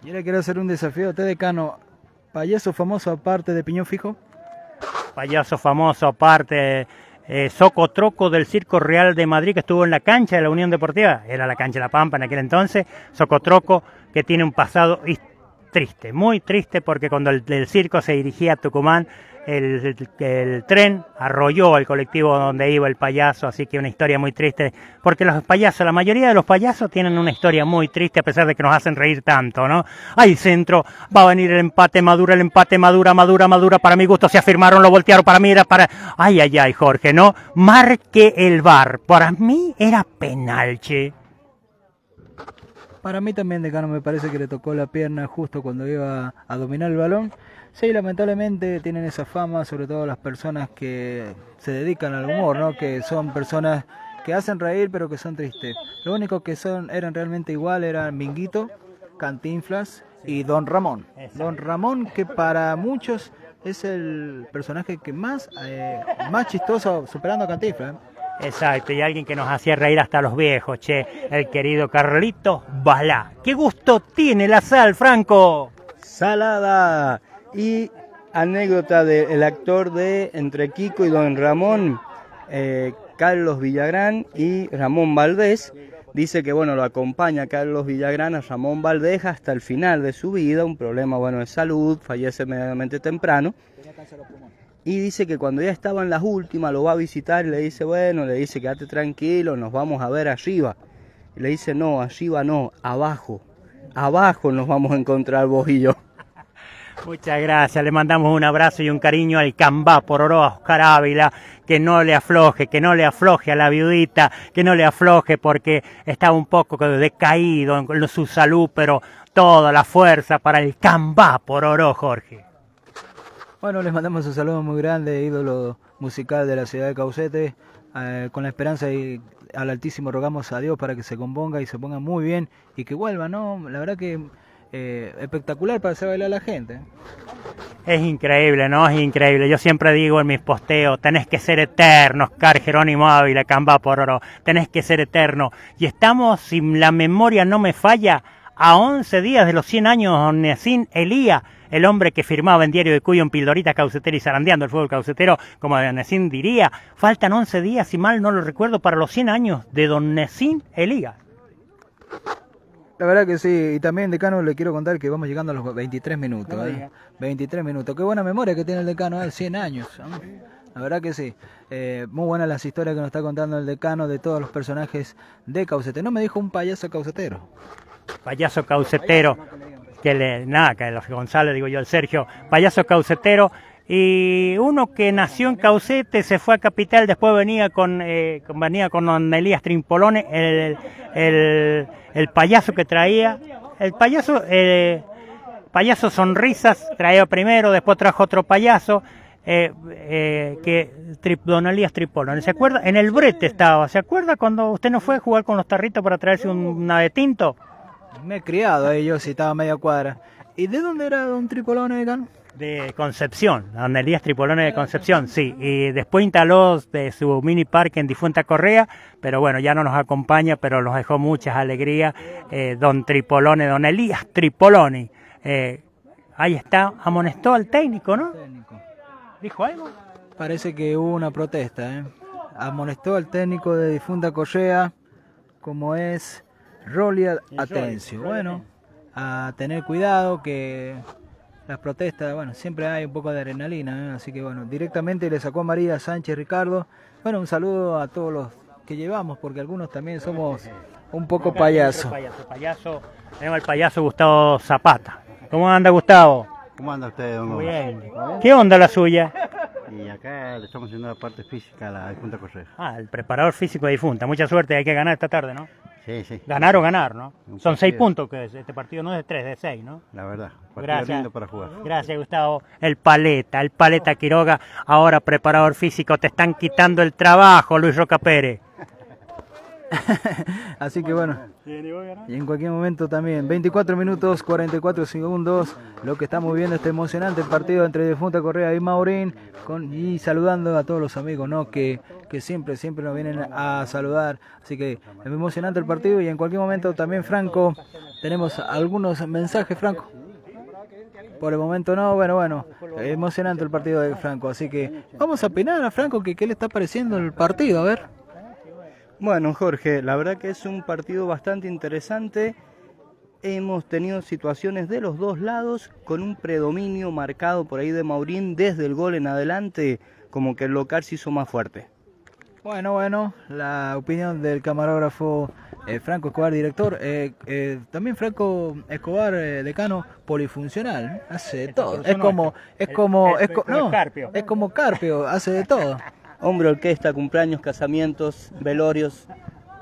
Yo le quiero hacer un desafío a usted, decano, Payaso famoso aparte de Piñón Fijo. Payaso famoso aparte, eh, Socotroco del Circo Real de Madrid, que estuvo en la cancha de la Unión Deportiva, era la cancha de La Pampa en aquel entonces, Socotroco, que tiene un pasado triste, muy triste, porque cuando el circo se dirigía a Tucumán, el, tren arrolló al colectivo donde iba el payaso, así que una historia muy triste, porque los payasos, la mayoría de los payasos tienen una historia muy triste a pesar de que nos hacen reír tanto, ¿no? Hay centro, va a venir el empate, madura el empate, madura, madura, madura, para mi gusto se afirmaron, lo voltearon, para mí era para... Ay, ay, ay, Jorge, ¿no? Marque el bar, para mí era penalche. Para mí también, Decano, me parece que le tocó la pierna justo cuando iba a dominar el balón Sí, lamentablemente tienen esa fama, sobre todo las personas que se dedican al humor, ¿no? Que son personas que hacen reír pero que son tristes. Lo único que son eran realmente igual eran Minguito, Cantinflas y Don Ramón. Don Ramón que para muchos es el personaje que más eh, más chistoso superando a Cantinflas. ¿eh? Exacto, y alguien que nos hacía reír hasta los viejos, che, el querido Carlito Balá. ¡Qué gusto tiene la sal, Franco! Salada. Y anécdota del actor de Entre Kiko y Don Ramón, eh, Carlos Villagrán y Ramón Valdés. Dice que bueno, lo acompaña Carlos Villagrán a Ramón Valdés hasta el final de su vida, un problema bueno de salud, fallece medianamente temprano. Y dice que cuando ya estaba en las últimas lo va a visitar y le dice, bueno, le dice, quédate tranquilo, nos vamos a ver arriba. Y le dice, no, arriba no, abajo. Abajo nos vamos a encontrar vos y yo. Muchas gracias, le mandamos un abrazo y un cariño al Cambá por oro a Oscar Ávila, que no le afloje, que no le afloje a la viudita, que no le afloje porque está un poco decaído en su salud, pero toda la fuerza para el Cambá por oro, Jorge. Bueno, les mandamos un saludo muy grande, ídolo musical de la ciudad de Caucete, eh, con la esperanza y al Altísimo rogamos a Dios para que se componga y se ponga muy bien y que vuelva, ¿no? La verdad que eh, espectacular para hacer bailar a la gente. Es increíble, ¿no? Es increíble. Yo siempre digo en mis posteos, tenés que ser eterno, Oscar Jerónimo Ávila, Camba por Oro, tenés que ser eterno. Y estamos, si la memoria no me falla, a 11 días de los 100 años de Nesín Elía, el hombre que firmaba en Diario de Cuyo en Pildorita Caucetero y zarandeando el fútbol caucetero, como de Nesín diría. Faltan 11 días, si mal no lo recuerdo, para los 100 años de don Nesín Elía. La verdad que sí, y también decano le quiero contar que vamos llegando a los 23 minutos. 23 ¿eh? minutos, qué buena memoria que tiene el decano, ¿eh? 100 años. La verdad que sí. Eh, muy buenas las historias que nos está contando el decano de todos los personajes de Caucete. No me dijo un payaso caucetero. Payaso caucetero. Que le, nada, que los González, digo yo, el Sergio. Payaso caucetero y uno que nació en Caucete, se fue a Capital, después venía con, eh, venía con don Elías Trimpolone, el, el, el, payaso que traía, el payaso, eh, Payaso Sonrisas traía primero, después trajo otro payaso, eh, eh, que trip, Don Elías Tripolón. ¿Se acuerda? En el brete estaba. ¿Se acuerda cuando usted no fue a jugar con los tarritos para traerse una de tinto? Me he criado ahí yo, si estaba a media cuadra. ¿Y de dónde era Don Tripolón, Egan? De Concepción, Don Elías Tripolone de Concepción, sí. Y después instaló de su mini parque en Difunta Correa, pero bueno, ya no nos acompaña, pero nos dejó muchas alegrías. Eh, don Tripolone, Don Elías Tripolone. Eh, ahí está, amonestó al técnico, ¿no? ¿Dijo algo? Parece que hubo una protesta, ¿eh? Amonestó al técnico de Difunta Correa, como es Rolia Atencio. Bueno, a tener cuidado que las protestas, bueno, siempre hay un poco de adrenalina, ¿eh? así que bueno, directamente le sacó a María Sánchez Ricardo. Bueno, un saludo a todos los que llevamos, porque algunos también somos un poco payaso. Payaso, payaso. Tenemos al payaso Gustavo Zapata. ¿Cómo anda Gustavo? ¿Cómo anda usted, don Muy bien. ¿Qué onda la suya? Y acá le estamos haciendo la parte física a la difunta Correa. Ah, el preparador físico de difunta. Mucha suerte, hay que ganar esta tarde, ¿no? Sí, sí. Ganar o ganar, ¿no? Un Son seis puntos que es. Este partido no es de tres, de seis, ¿no? La verdad. Partido Gracias. lindo para jugar. Gracias, Gustavo. El paleta, el paleta Quiroga, ahora preparador físico. Te están quitando el trabajo, Luis Roca Pérez. Así que bueno, y en cualquier momento también, 24 minutos 44 segundos, lo que estamos viendo este emocionante partido entre Defunta Correa y Maurín, con, y saludando a todos los amigos, ¿no? Que, que siempre, siempre nos vienen a saludar. Así que es emocionante el partido y en cualquier momento también, Franco, tenemos algunos mensajes, Franco. Por el momento no, bueno, bueno, emocionante el partido de Franco, así que vamos a opinar a Franco que qué le está pareciendo el partido, a ver. Bueno, Jorge, la verdad que es un partido bastante interesante. Hemos tenido situaciones de los dos lados con un predominio marcado por ahí de Maurín desde el gol en adelante, como que el local se hizo más fuerte. Bueno, bueno, la opinión del camarógrafo eh, Franco Escobar, director. Eh, eh, también Franco Escobar, eh, decano, polifuncional, hace de todo. Es como, es como, es, co- no, es como Carpio, hace de todo. Hombre, orquesta, cumpleaños, casamientos, velorios.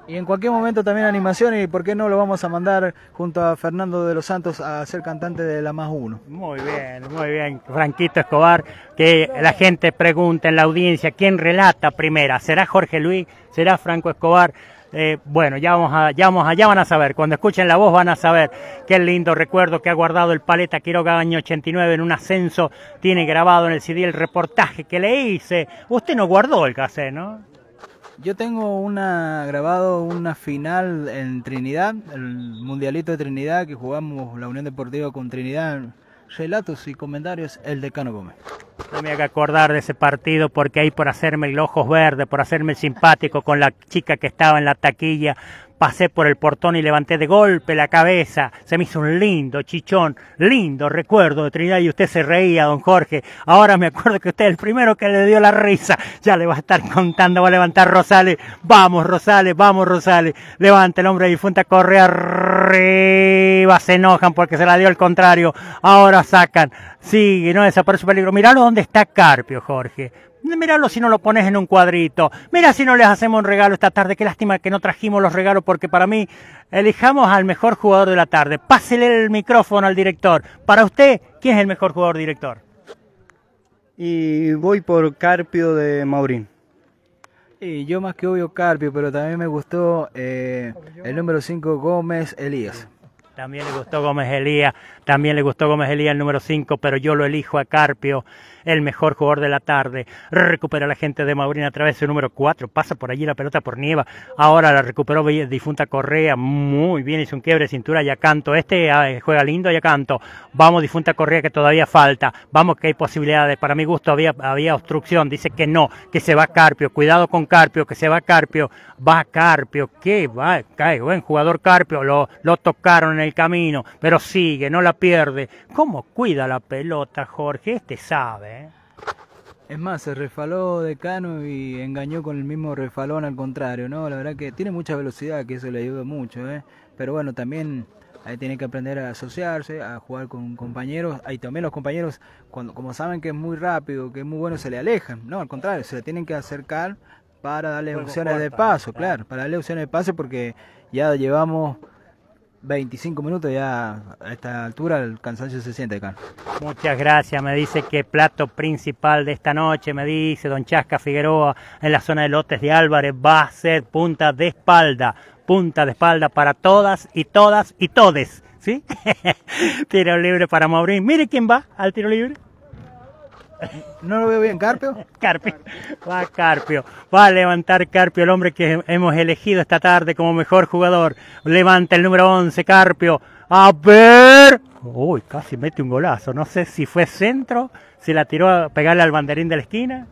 Y en cualquier momento también animación y por qué no lo vamos a mandar junto a Fernando de los Santos a ser cantante de la más uno. Muy bien, muy bien, Franquito Escobar, que la gente pregunta en la audiencia, ¿quién relata primera? ¿Será Jorge Luis? ¿Será Franco Escobar? Eh, bueno, ya vamos a, ya vamos ya van a saber, cuando escuchen la voz van a saber qué lindo recuerdo que ha guardado el Paleta Quiroga año 89 en un ascenso, tiene grabado en el CD el reportaje que le hice. Usted no guardó el cassette, ¿no? Yo tengo una grabado una final en Trinidad, el Mundialito de Trinidad que jugamos la Unión Deportiva con Trinidad. Relatos y comentarios, el decano Gómez. Me haga acordar de ese partido porque ahí por hacerme el ojos verde, por hacerme el simpático con la chica que estaba en la taquilla, pasé por el portón y levanté de golpe la cabeza. Se me hizo un lindo chichón, lindo recuerdo de Trinidad y usted se reía, don Jorge. Ahora me acuerdo que usted es el primero que le dio la risa. Ya le va a estar contando, va a levantar Rosales. Vamos, Rosales, vamos, Rosales. Levanta el hombre difunta, corre arriba. Se enojan porque se la dio al contrario. Ahora sacan. Sigue, no desaparece peligro. Miralo dónde está Carpio, Jorge. Míralo si no lo pones en un cuadrito. Mira si no les hacemos un regalo esta tarde. Qué lástima que no trajimos los regalos porque para mí elijamos al mejor jugador de la tarde. Pásele el micrófono al director. Para usted, ¿quién es el mejor jugador director? Y voy por Carpio de Maurín. Y yo más que obvio Carpio, pero también me gustó eh, el número 5 Gómez Elías. También le gustó Gómez Elías, también le gustó Gómez Elías el número 5, pero yo lo elijo a Carpio, el mejor jugador de la tarde. Recupera la gente de Maurín a través de su número 4, pasa por allí la pelota por Nieva. Ahora la recuperó difunta Correa, muy bien, hizo un quiebre de cintura, ya canto. Este ah, juega lindo, ya canto. Vamos, difunta Correa, que todavía falta. Vamos, que hay posibilidades. Para mi gusto había, había obstrucción, dice que no, que se va Carpio. Cuidado con Carpio, que se va Carpio. Va Carpio, que va, cae, buen jugador Carpio, lo, lo tocaron en el camino, pero sigue, no la pierde. ¿Cómo cuida la pelota, Jorge? Este sabe, ¿eh? Es más, se refaló de Cano y engañó con el mismo refalón al contrario, ¿no? La verdad que tiene mucha velocidad, que eso le ayuda mucho, ¿eh? Pero bueno, también ahí tiene que aprender a asociarse, a jugar con compañeros. Ahí también los compañeros, cuando como saben que es muy rápido, que es muy bueno, se le alejan. No, al contrario, se le tienen que acercar para darle opciones de paso, claro. claro, para darle opciones de paso porque ya llevamos 25 minutos ya a esta altura el cansancio se siente acá. Muchas gracias, me dice que plato principal de esta noche, me dice Don Chasca Figueroa, en la zona de lotes de Álvarez, va a ser punta de espalda, punta de espalda para todas y todas y todes, ¿sí? tiro libre para Maurín, mire quién va al tiro libre. ¿No lo veo bien, Carpio? Carpio, va Carpio, va a levantar Carpio, el hombre que hemos elegido esta tarde como mejor jugador. Levanta el número 11, Carpio. A ver. Uy, casi mete un golazo. No sé si fue centro, si la tiró a pegarle al banderín de la esquina.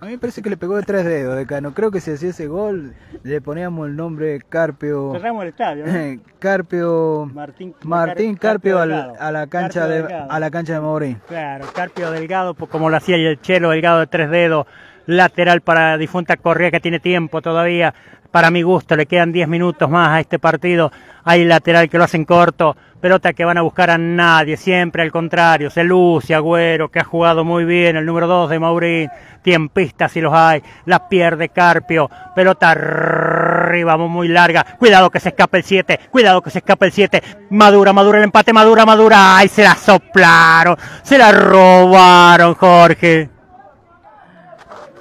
A mí me parece que le pegó de tres dedos, Decano. Creo que si hacía ese gol, le poníamos el nombre Carpio. Cerramos el estadio, ¿no? Carpio. Martín, Martín Carpio Carpio, al- a la cancha Carpio de Delgado. a la cancha de Maurín. Claro, Carpio Delgado, pues, como lo hacía el Chelo Delgado de tres dedos, lateral para difunta Correa que tiene tiempo todavía. Para mi gusto, le quedan 10 minutos más a este partido. Hay lateral que lo hacen corto, pelota que van a buscar a nadie, siempre al contrario. Se luce Agüero, que ha jugado muy bien, el número 2 de Maurín. Tiempistas si los hay, la pierde Carpio, pelota arriba, muy larga. Cuidado que se escape el 7, cuidado que se escape el 7. Madura, madura el empate, madura, madura. Ay, se la soplaron, se la robaron, Jorge.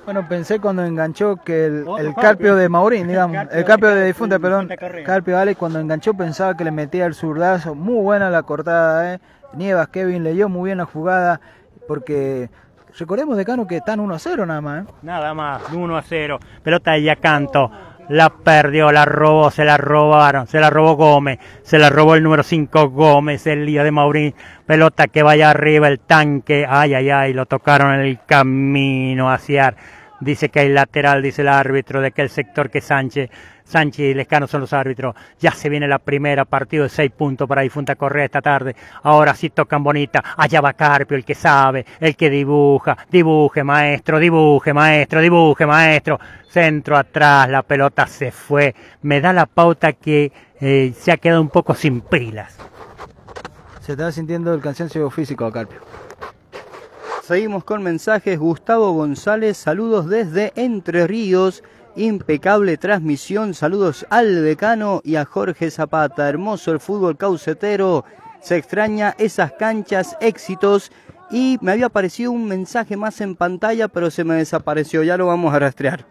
Bueno, pensé cuando enganchó que el, Otro el Carpio. De Maurín, digamos, el Carpio de- de difunta, de perdón. Carpio Ale, cuando enganchó pensaba que le metía el zurdazo, muy buena la cortada, eh. Nievas, Kevin leyó muy bien la jugada, porque recordemos, Decano, que están 1 a 0 nada más, eh. Nada más, 1 a 0. Pelota de Yacanto. La perdió, la robó, se la robaron, se la robó Gómez, se la robó el número 5 Gómez, el día de Maurín. Pelota que vaya arriba el tanque, ay, ay, ay, lo tocaron en el camino hacia. Dice que hay lateral, dice el árbitro, de que el sector que Sánchez, Sánchez y Lescano son los árbitros. Ya se viene la primera, partido de seis puntos para Difunta Correa esta tarde. Ahora sí tocan bonita. Allá va Carpio, el que sabe, el que dibuja. Dibuje, maestro, dibuje, maestro, dibuje, maestro. Centro atrás, la pelota se fue. Me da la pauta que eh, se ha quedado un poco sin pilas. Se está sintiendo el cansancio físico a Carpio. Seguimos con mensajes. Gustavo González, saludos desde Entre Ríos. Impecable transmisión. Saludos al decano y a Jorge Zapata. Hermoso el fútbol caucetero. Se extraña esas canchas, éxitos. Y me había aparecido un mensaje más en pantalla, pero se me desapareció. Ya lo vamos a rastrear.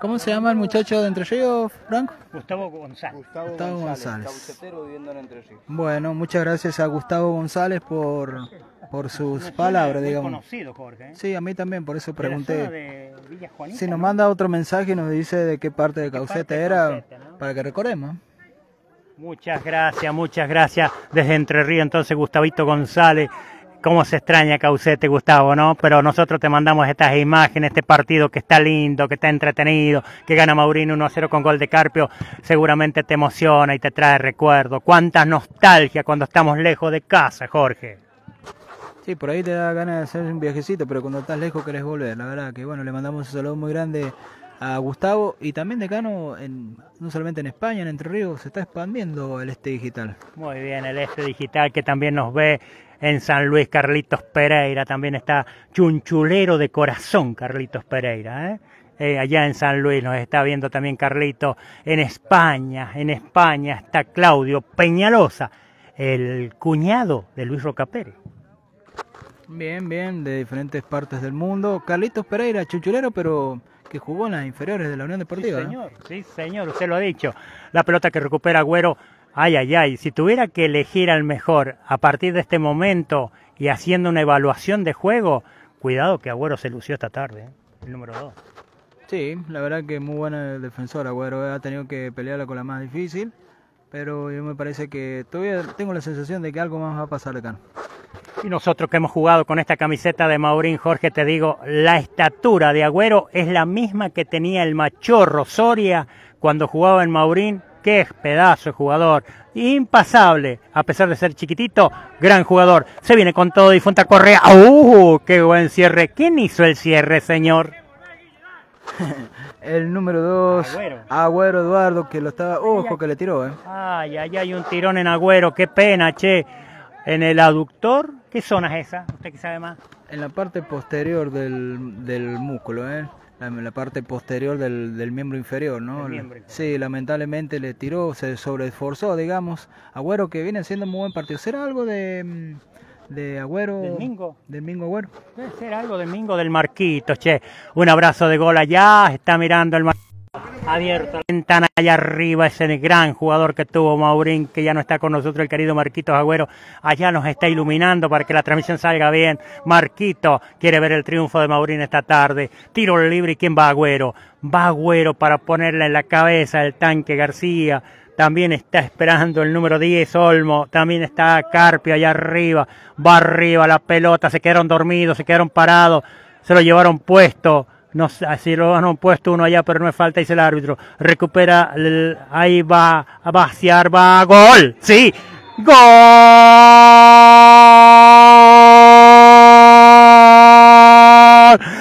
¿Cómo se llama el muchacho de Entre Ríos, Franco? Gustavo González. Gustavo González. caucetero viviendo en Entre Ríos. Bueno, muchas gracias a Gustavo González por, por sus palabras, digamos. conocido, Jorge. ¿eh? Sí, a mí también, por eso pregunté. de Villa Juanita, Si nos ¿no? manda otro mensaje y nos dice de qué parte de ¿De qué Caucete de era, Caucete, no? para que recordemos. Muchas gracias, muchas gracias. Desde Entre Ríos, entonces, Gustavito González. Cómo se extraña Caucete, Gustavo, ¿no? Pero nosotros te mandamos estas imágenes, este partido que está lindo, que está entretenido, que gana Maurino 1 a 0 con gol de Carpio. Seguramente te emociona y te trae recuerdo. Cuánta nostalgia cuando estamos lejos de casa, Jorge. Sí, por ahí te da ganas de hacer un viajecito, pero cuando estás lejos querés volver. La verdad que, bueno, le mandamos un saludo muy grande a Gustavo y también decano, en, no solamente en España, en Entre Ríos, se está expandiendo el este digital. Muy bien, el este digital que también nos ve en San Luis, Carlitos Pereira, también está chunchulero de corazón, Carlitos Pereira, ¿eh? Eh, allá en San Luis nos está viendo también Carlito, en España, en España está Claudio Peñalosa, el cuñado de Luis Roca. Bien, bien, de diferentes partes del mundo. Carlitos Pereira, chuchulero, pero que jugó en las inferiores de la Unión Deportiva. Sí, ¿no? señor, sí, señor, usted lo ha dicho. La pelota que recupera Agüero, ay, ay, ay, si tuviera que elegir al mejor a partir de este momento y haciendo una evaluación de juego, cuidado que Agüero se lució esta tarde, ¿eh? el número 2. Sí, la verdad que muy buena el defensor, Agüero. eh, Ha tenido que pelearla con la más difícil, pero yo me parece que todavía tengo la sensación de que algo más va a pasar acá. Y nosotros que hemos jugado con esta camiseta de Maurín, Jorge, te digo, la estatura de Agüero es la misma que tenía el machorro Soria cuando jugaba en Maurín. Qué pedazo de jugador. Impasable, a pesar de ser chiquitito, gran jugador. Se viene con todo difunta Correa. ¡Uh! ¡Qué buen cierre! ¿Quién hizo el cierre, señor? El número 2, Agüero. Agüero. Eduardo, que lo estaba. Ojo que le tiró, ¿eh? Ay, ay, hay un tirón en Agüero. Qué pena, che. En el aductor, ¿qué zona es esa? ¿Usted que sabe más? En la parte posterior del, del músculo, ¿eh? la, la parte posterior del, del miembro inferior, ¿no? Miembro inferior. Sí, lamentablemente le tiró, se sobreesforzó, digamos. Agüero que viene haciendo muy buen partido. ¿Será algo de, mm, de Agüero? ¿Del Mingo? Del Mingo Agüero. Debe ser algo de Mingo del Marquito, che. Un abrazo de gol allá, está mirando el Mar- abierto la ventana allá arriba, ese gran jugador que tuvo Maurín, que ya no está con nosotros, el querido Marquito Agüero, allá nos está iluminando para que la transmisión salga bien. Marquito quiere ver el triunfo de Maurín esta tarde. Tiro libre y quién va Agüero. Va Agüero para ponerle en la cabeza el tanque García. También está esperando el número 10, Olmo. También está Carpio allá arriba. Va arriba la pelota. Se quedaron dormidos, se quedaron parados. Se lo llevaron puesto. No si lo han puesto uno allá, pero no es falta, dice el árbitro. Recupera, el- ahí va a vaciar, va gol. Sí, gol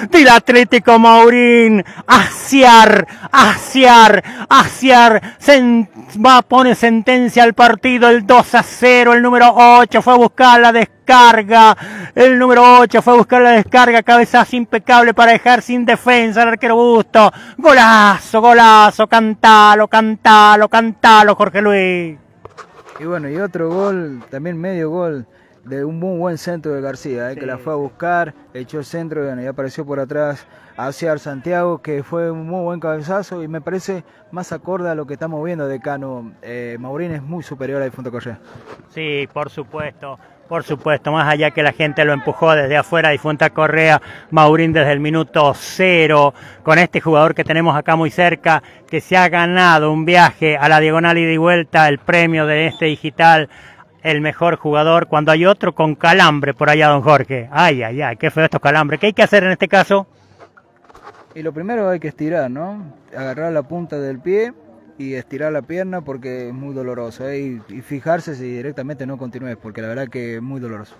del Atlético Maurín. Asiar, asiar, asiar. Sen- va, pone sentencia al partido el 2 a 0. El número 8 fue a buscar la descarga. El número 8 fue a buscar la descarga. Cabezazo impecable para dejar sin defensa al arquero Busto. Golazo, golazo. Cantalo, cantalo, cantalo, Jorge Luis. Y bueno, y otro gol, también medio gol de un muy buen centro de García, eh, que la fue a buscar, echó el centro y, bueno, y apareció por atrás hacia Santiago, que fue un muy buen cabezazo y me parece más acorde a lo que estamos viendo de Cano. Eh, Maurín es muy superior a Difunto Correa. Sí, por supuesto, por supuesto, más allá que la gente lo empujó desde afuera, difunta Correa, Maurín desde el minuto cero, con este jugador que tenemos acá muy cerca, que se ha ganado un viaje a la diagonal ida y vuelta, el premio de este digital, el mejor jugador, cuando hay otro con calambre por allá, don Jorge. Ay, ay, ay, qué feo estos calambres. ¿Qué hay que hacer en este caso? Y lo primero hay que estirar, ¿no? Agarrar la punta del pie y estirar la pierna porque es muy doloroso, ¿eh? y, y fijarse si directamente no continúes, porque la verdad que es muy doloroso.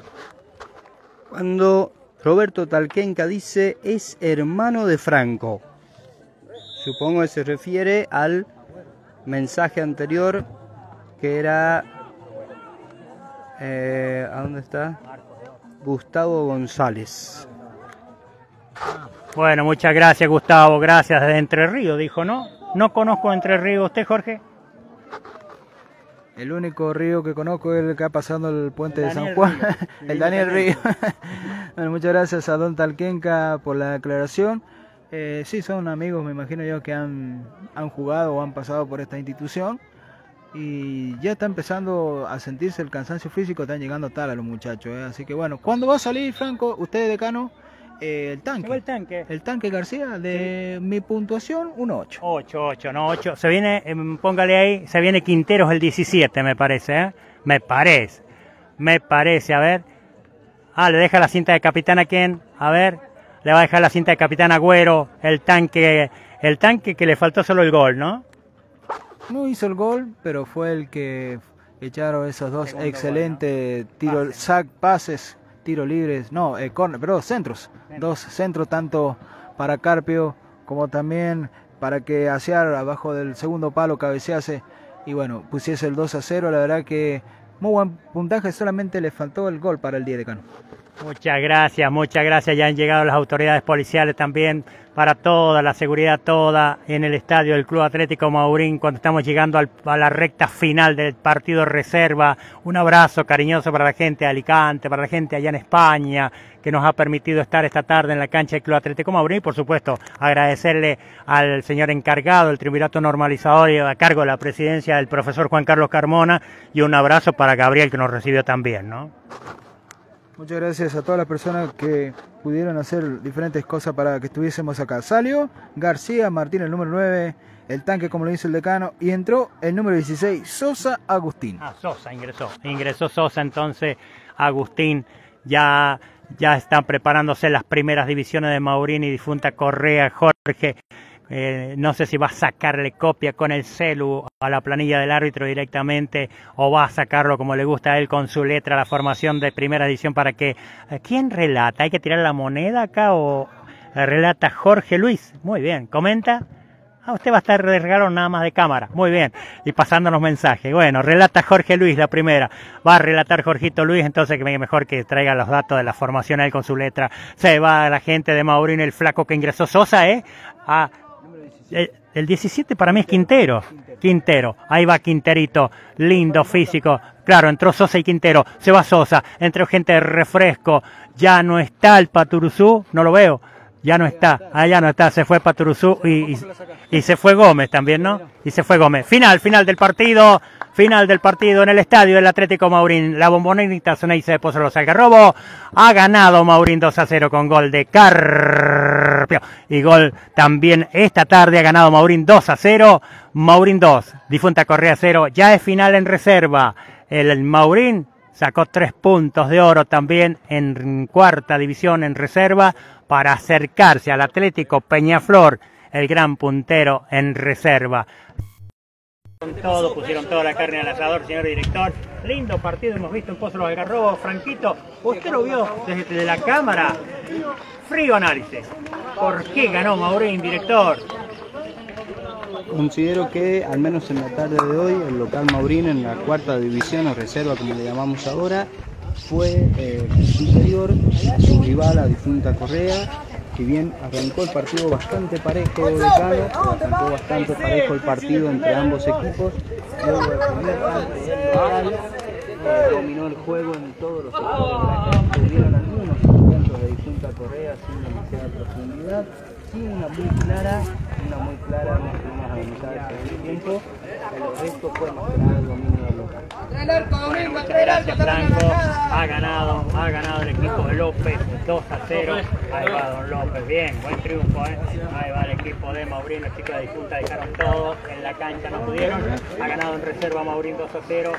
Cuando Roberto Talquenca dice es hermano de Franco. Supongo que se refiere al mensaje anterior que era... eh, ¿A dónde está? Gustavo González. Bueno, muchas gracias, Gustavo. Gracias desde Entre Ríos, dijo, ¿no? No conozco Entre Ríos. ¿Usted, Jorge? El único río que conozco es el que ha pasado el puente El de San Juan, Río. el Daniel Río. Bueno, muchas gracias a Don Talquenca por la aclaración. Eh, sí, son amigos, me imagino yo, que han, han jugado o han pasado por esta institución. Y ya está empezando a sentirse el cansancio físico, están llegando tal a los muchachos. ¿eh? Así que bueno, ¿cuándo va a salir, Franco, usted decano? Eh, el tanque. el tanque? El tanque García, de mi puntuación, un 8. 8, 8, no 8. Se viene, em, póngale ahí, se viene Quinteros el 17, me parece, ¿eh? Me parece. Me parece, a ver. Ah, le deja la cinta de capitán a quién? A ver. Le va a dejar la cinta de capitán Agüero, el tanque, el tanque que le faltó solo el gol, ¿no? No hizo el gol, pero fue el que echaron esos dos Segundo excelentes tiros, sac, pases, tiros libres, no, eh, corner, pero centros, dos centros tanto para Carpio como también para que Asear abajo del segundo palo cabecease. Y bueno, pusiese el 2 a 0, la verdad que muy buen puntaje, solamente le faltó el gol para el día de Cano. Muchas gracias, muchas gracias. Ya han llegado las autoridades policiales también para toda la seguridad toda en el estadio del Club Atlético Maurín cuando estamos llegando a la recta final del partido reserva. Un abrazo cariñoso para la gente de Alicante, para la gente allá en España que nos ha permitido estar esta tarde en la cancha del Club Atlético Maurín y por supuesto agradecerle al señor encargado, el triunvirato normalizador y a cargo de la presidencia del profesor Juan Carlos Carmona y un abrazo para Gabriel que nos recibió también, ¿no? Muchas gracias a todas las personas que pudieron hacer diferentes cosas para que estuviésemos acá. Salió García Martín, el número 9, el tanque, como lo dice el decano, y entró el número 16, Sosa Agustín. Ah, Sosa ingresó. Ingresó Sosa, entonces Agustín ya, ya están preparándose las primeras divisiones de Maurín y difunta Correa, Jorge. Eh, no sé si va a sacarle copia con el celu a la planilla del árbitro directamente o va a sacarlo como le gusta a él con su letra a la formación de primera edición para que... eh, ¿Quién relata? ¿Hay que tirar la moneda acá o eh, relata Jorge Luis? Muy bien, comenta. Ah, usted va a estar de regalo nada más de cámara. Muy bien. Y pasándonos mensajes. Bueno, relata Jorge Luis la primera. Va a relatar Jorgito Luis, entonces que mejor que traiga los datos de la formación ahí con su letra. Se va la gente de Maurín, el flaco que ingresó Sosa, ¿eh? Ah, el, el 17 para mí es Quintero. Quintero. Ahí va Quinterito. Lindo físico. Claro, entró Sosa y Quintero. Se va Sosa. Entró gente de refresco. Ya no está el Paturuzú. No lo veo. Ya no está. Ah, ya no está. Se fue Paturuzú y, y, y se fue Gómez también, ¿no? Y se fue Gómez. Final, final del partido. Final del partido en el estadio del Atlético Maurín. La bombonita Ceneice de Pozo Los Algarrobo ha ganado Maurín 2 a 0 con gol de Carpio. Y gol también esta tarde ha ganado Maurín 2 a 0. Maurín 2, Difunta Correa 0. Ya es final en reserva. El Maurín sacó tres puntos de oro también en cuarta división en reserva para acercarse al Atlético Peñaflor, el gran puntero en reserva. Todo, pusieron toda la carne al asador, señor director. Lindo partido hemos visto en Pozo Los Algarrobos. Franquito, usted lo vio desde la cámara. Frío análisis. ¿Por qué ganó Maurín, director? Considero que, al menos en la tarde de hoy, el local Maurín en la cuarta división o reserva, como le llamamos ahora, fue eh, superior a su rival, a Difunta Correa. Si bien arrancó el partido bastante parejo de Cano, arrancó bastante parejo el partido entre ambos equipos, luego del primer del local, eh, dominó el juego en todos los sectores de la cancha, hubieron algunos intentos de Difunta Correa sin demasiada profundidad, sin una muy clara, una muy clara, tuvimos a la mitad del segundo tiempo, el resto fue más nada el dominio gracias Franco. Ha ganado, ha ganado el equipo de López 2 a 0. Ahí va Don López, bien, buen triunfo, ¿eh? Ahí va el equipo de Maurín, los chicos de disputa dejaron todo, en la cancha no pudieron. Ha ganado en reserva Maurín 2 a 0.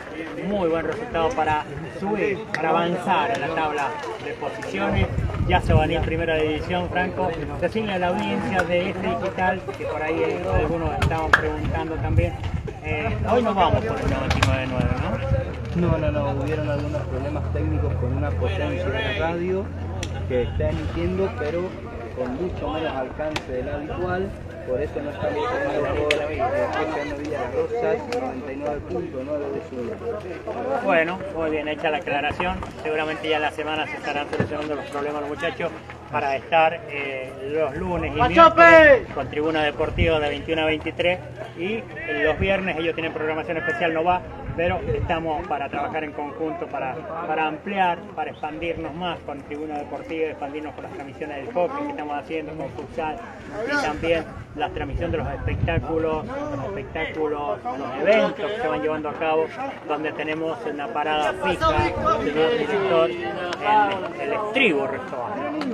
Muy buen resultado para subir, para avanzar en la tabla de posiciones. Ya se va a ir primera división, Franco. Decirle a la audiencia de este digital, que por ahí eh, algunos estaban preguntando también, eh, hoy nos vamos por el 99.9, ¿no? No, no, no, hubieron algunos problemas técnicos con una potencia de radio que está emitiendo, pero con mucho menos alcance del habitual, por eso no estamos teniendo por FM Villa Rosas 99.9 de su Bueno, muy bien hecha la aclaración. Seguramente ya la semana se estarán solucionando los problemas los muchachos para estar eh, los lunes y miércoles con tribuna deportiva de 21 a 23 y los viernes ellos tienen programación especial, no va, pero estamos para trabajar en conjunto, para, para ampliar, para expandirnos más con tribuna deportiva, expandirnos con las transmisiones del hockey que estamos haciendo con futsal y también la transmisión de los espectáculos, los espectáculos, los eventos que se van llevando a cabo, donde tenemos una parada fija, señor director, el, el estribo restaurante.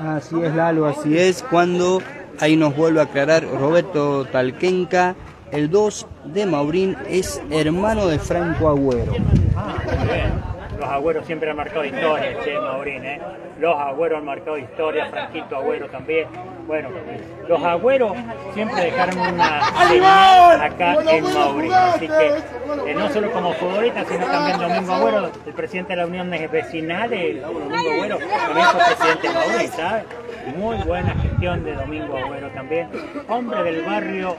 Así es, Lalo, así es. Cuando ahí nos vuelve a aclarar Roberto Talquenca, el 2 de Maurín es hermano de Franco Agüero. Ah. Los Agüeros siempre han marcado historia, che, Maurín, ¿eh? Los Agüeros han marcado historia, Franquito Agüero también. Bueno, los Agüeros siempre dejaron una acá en Maurín. Así que, eh, no solo como futbolista, sino también Domingo Agüero, el presidente de la Unión Vecinal, el Domingo Agüero, también fue presidente de Maurín, ¿sabes? Muy buena gestión de Domingo Agüero también. Hombre del barrio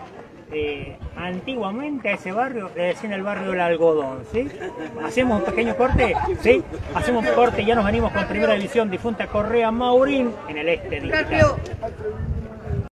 eh, antiguamente a ese barrio le decían el barrio del algodón, ¿sí? Hacemos un pequeño corte, ¿sí? Hacemos un corte y ya nos venimos con primera división difunta Correa Maurín en el este digital.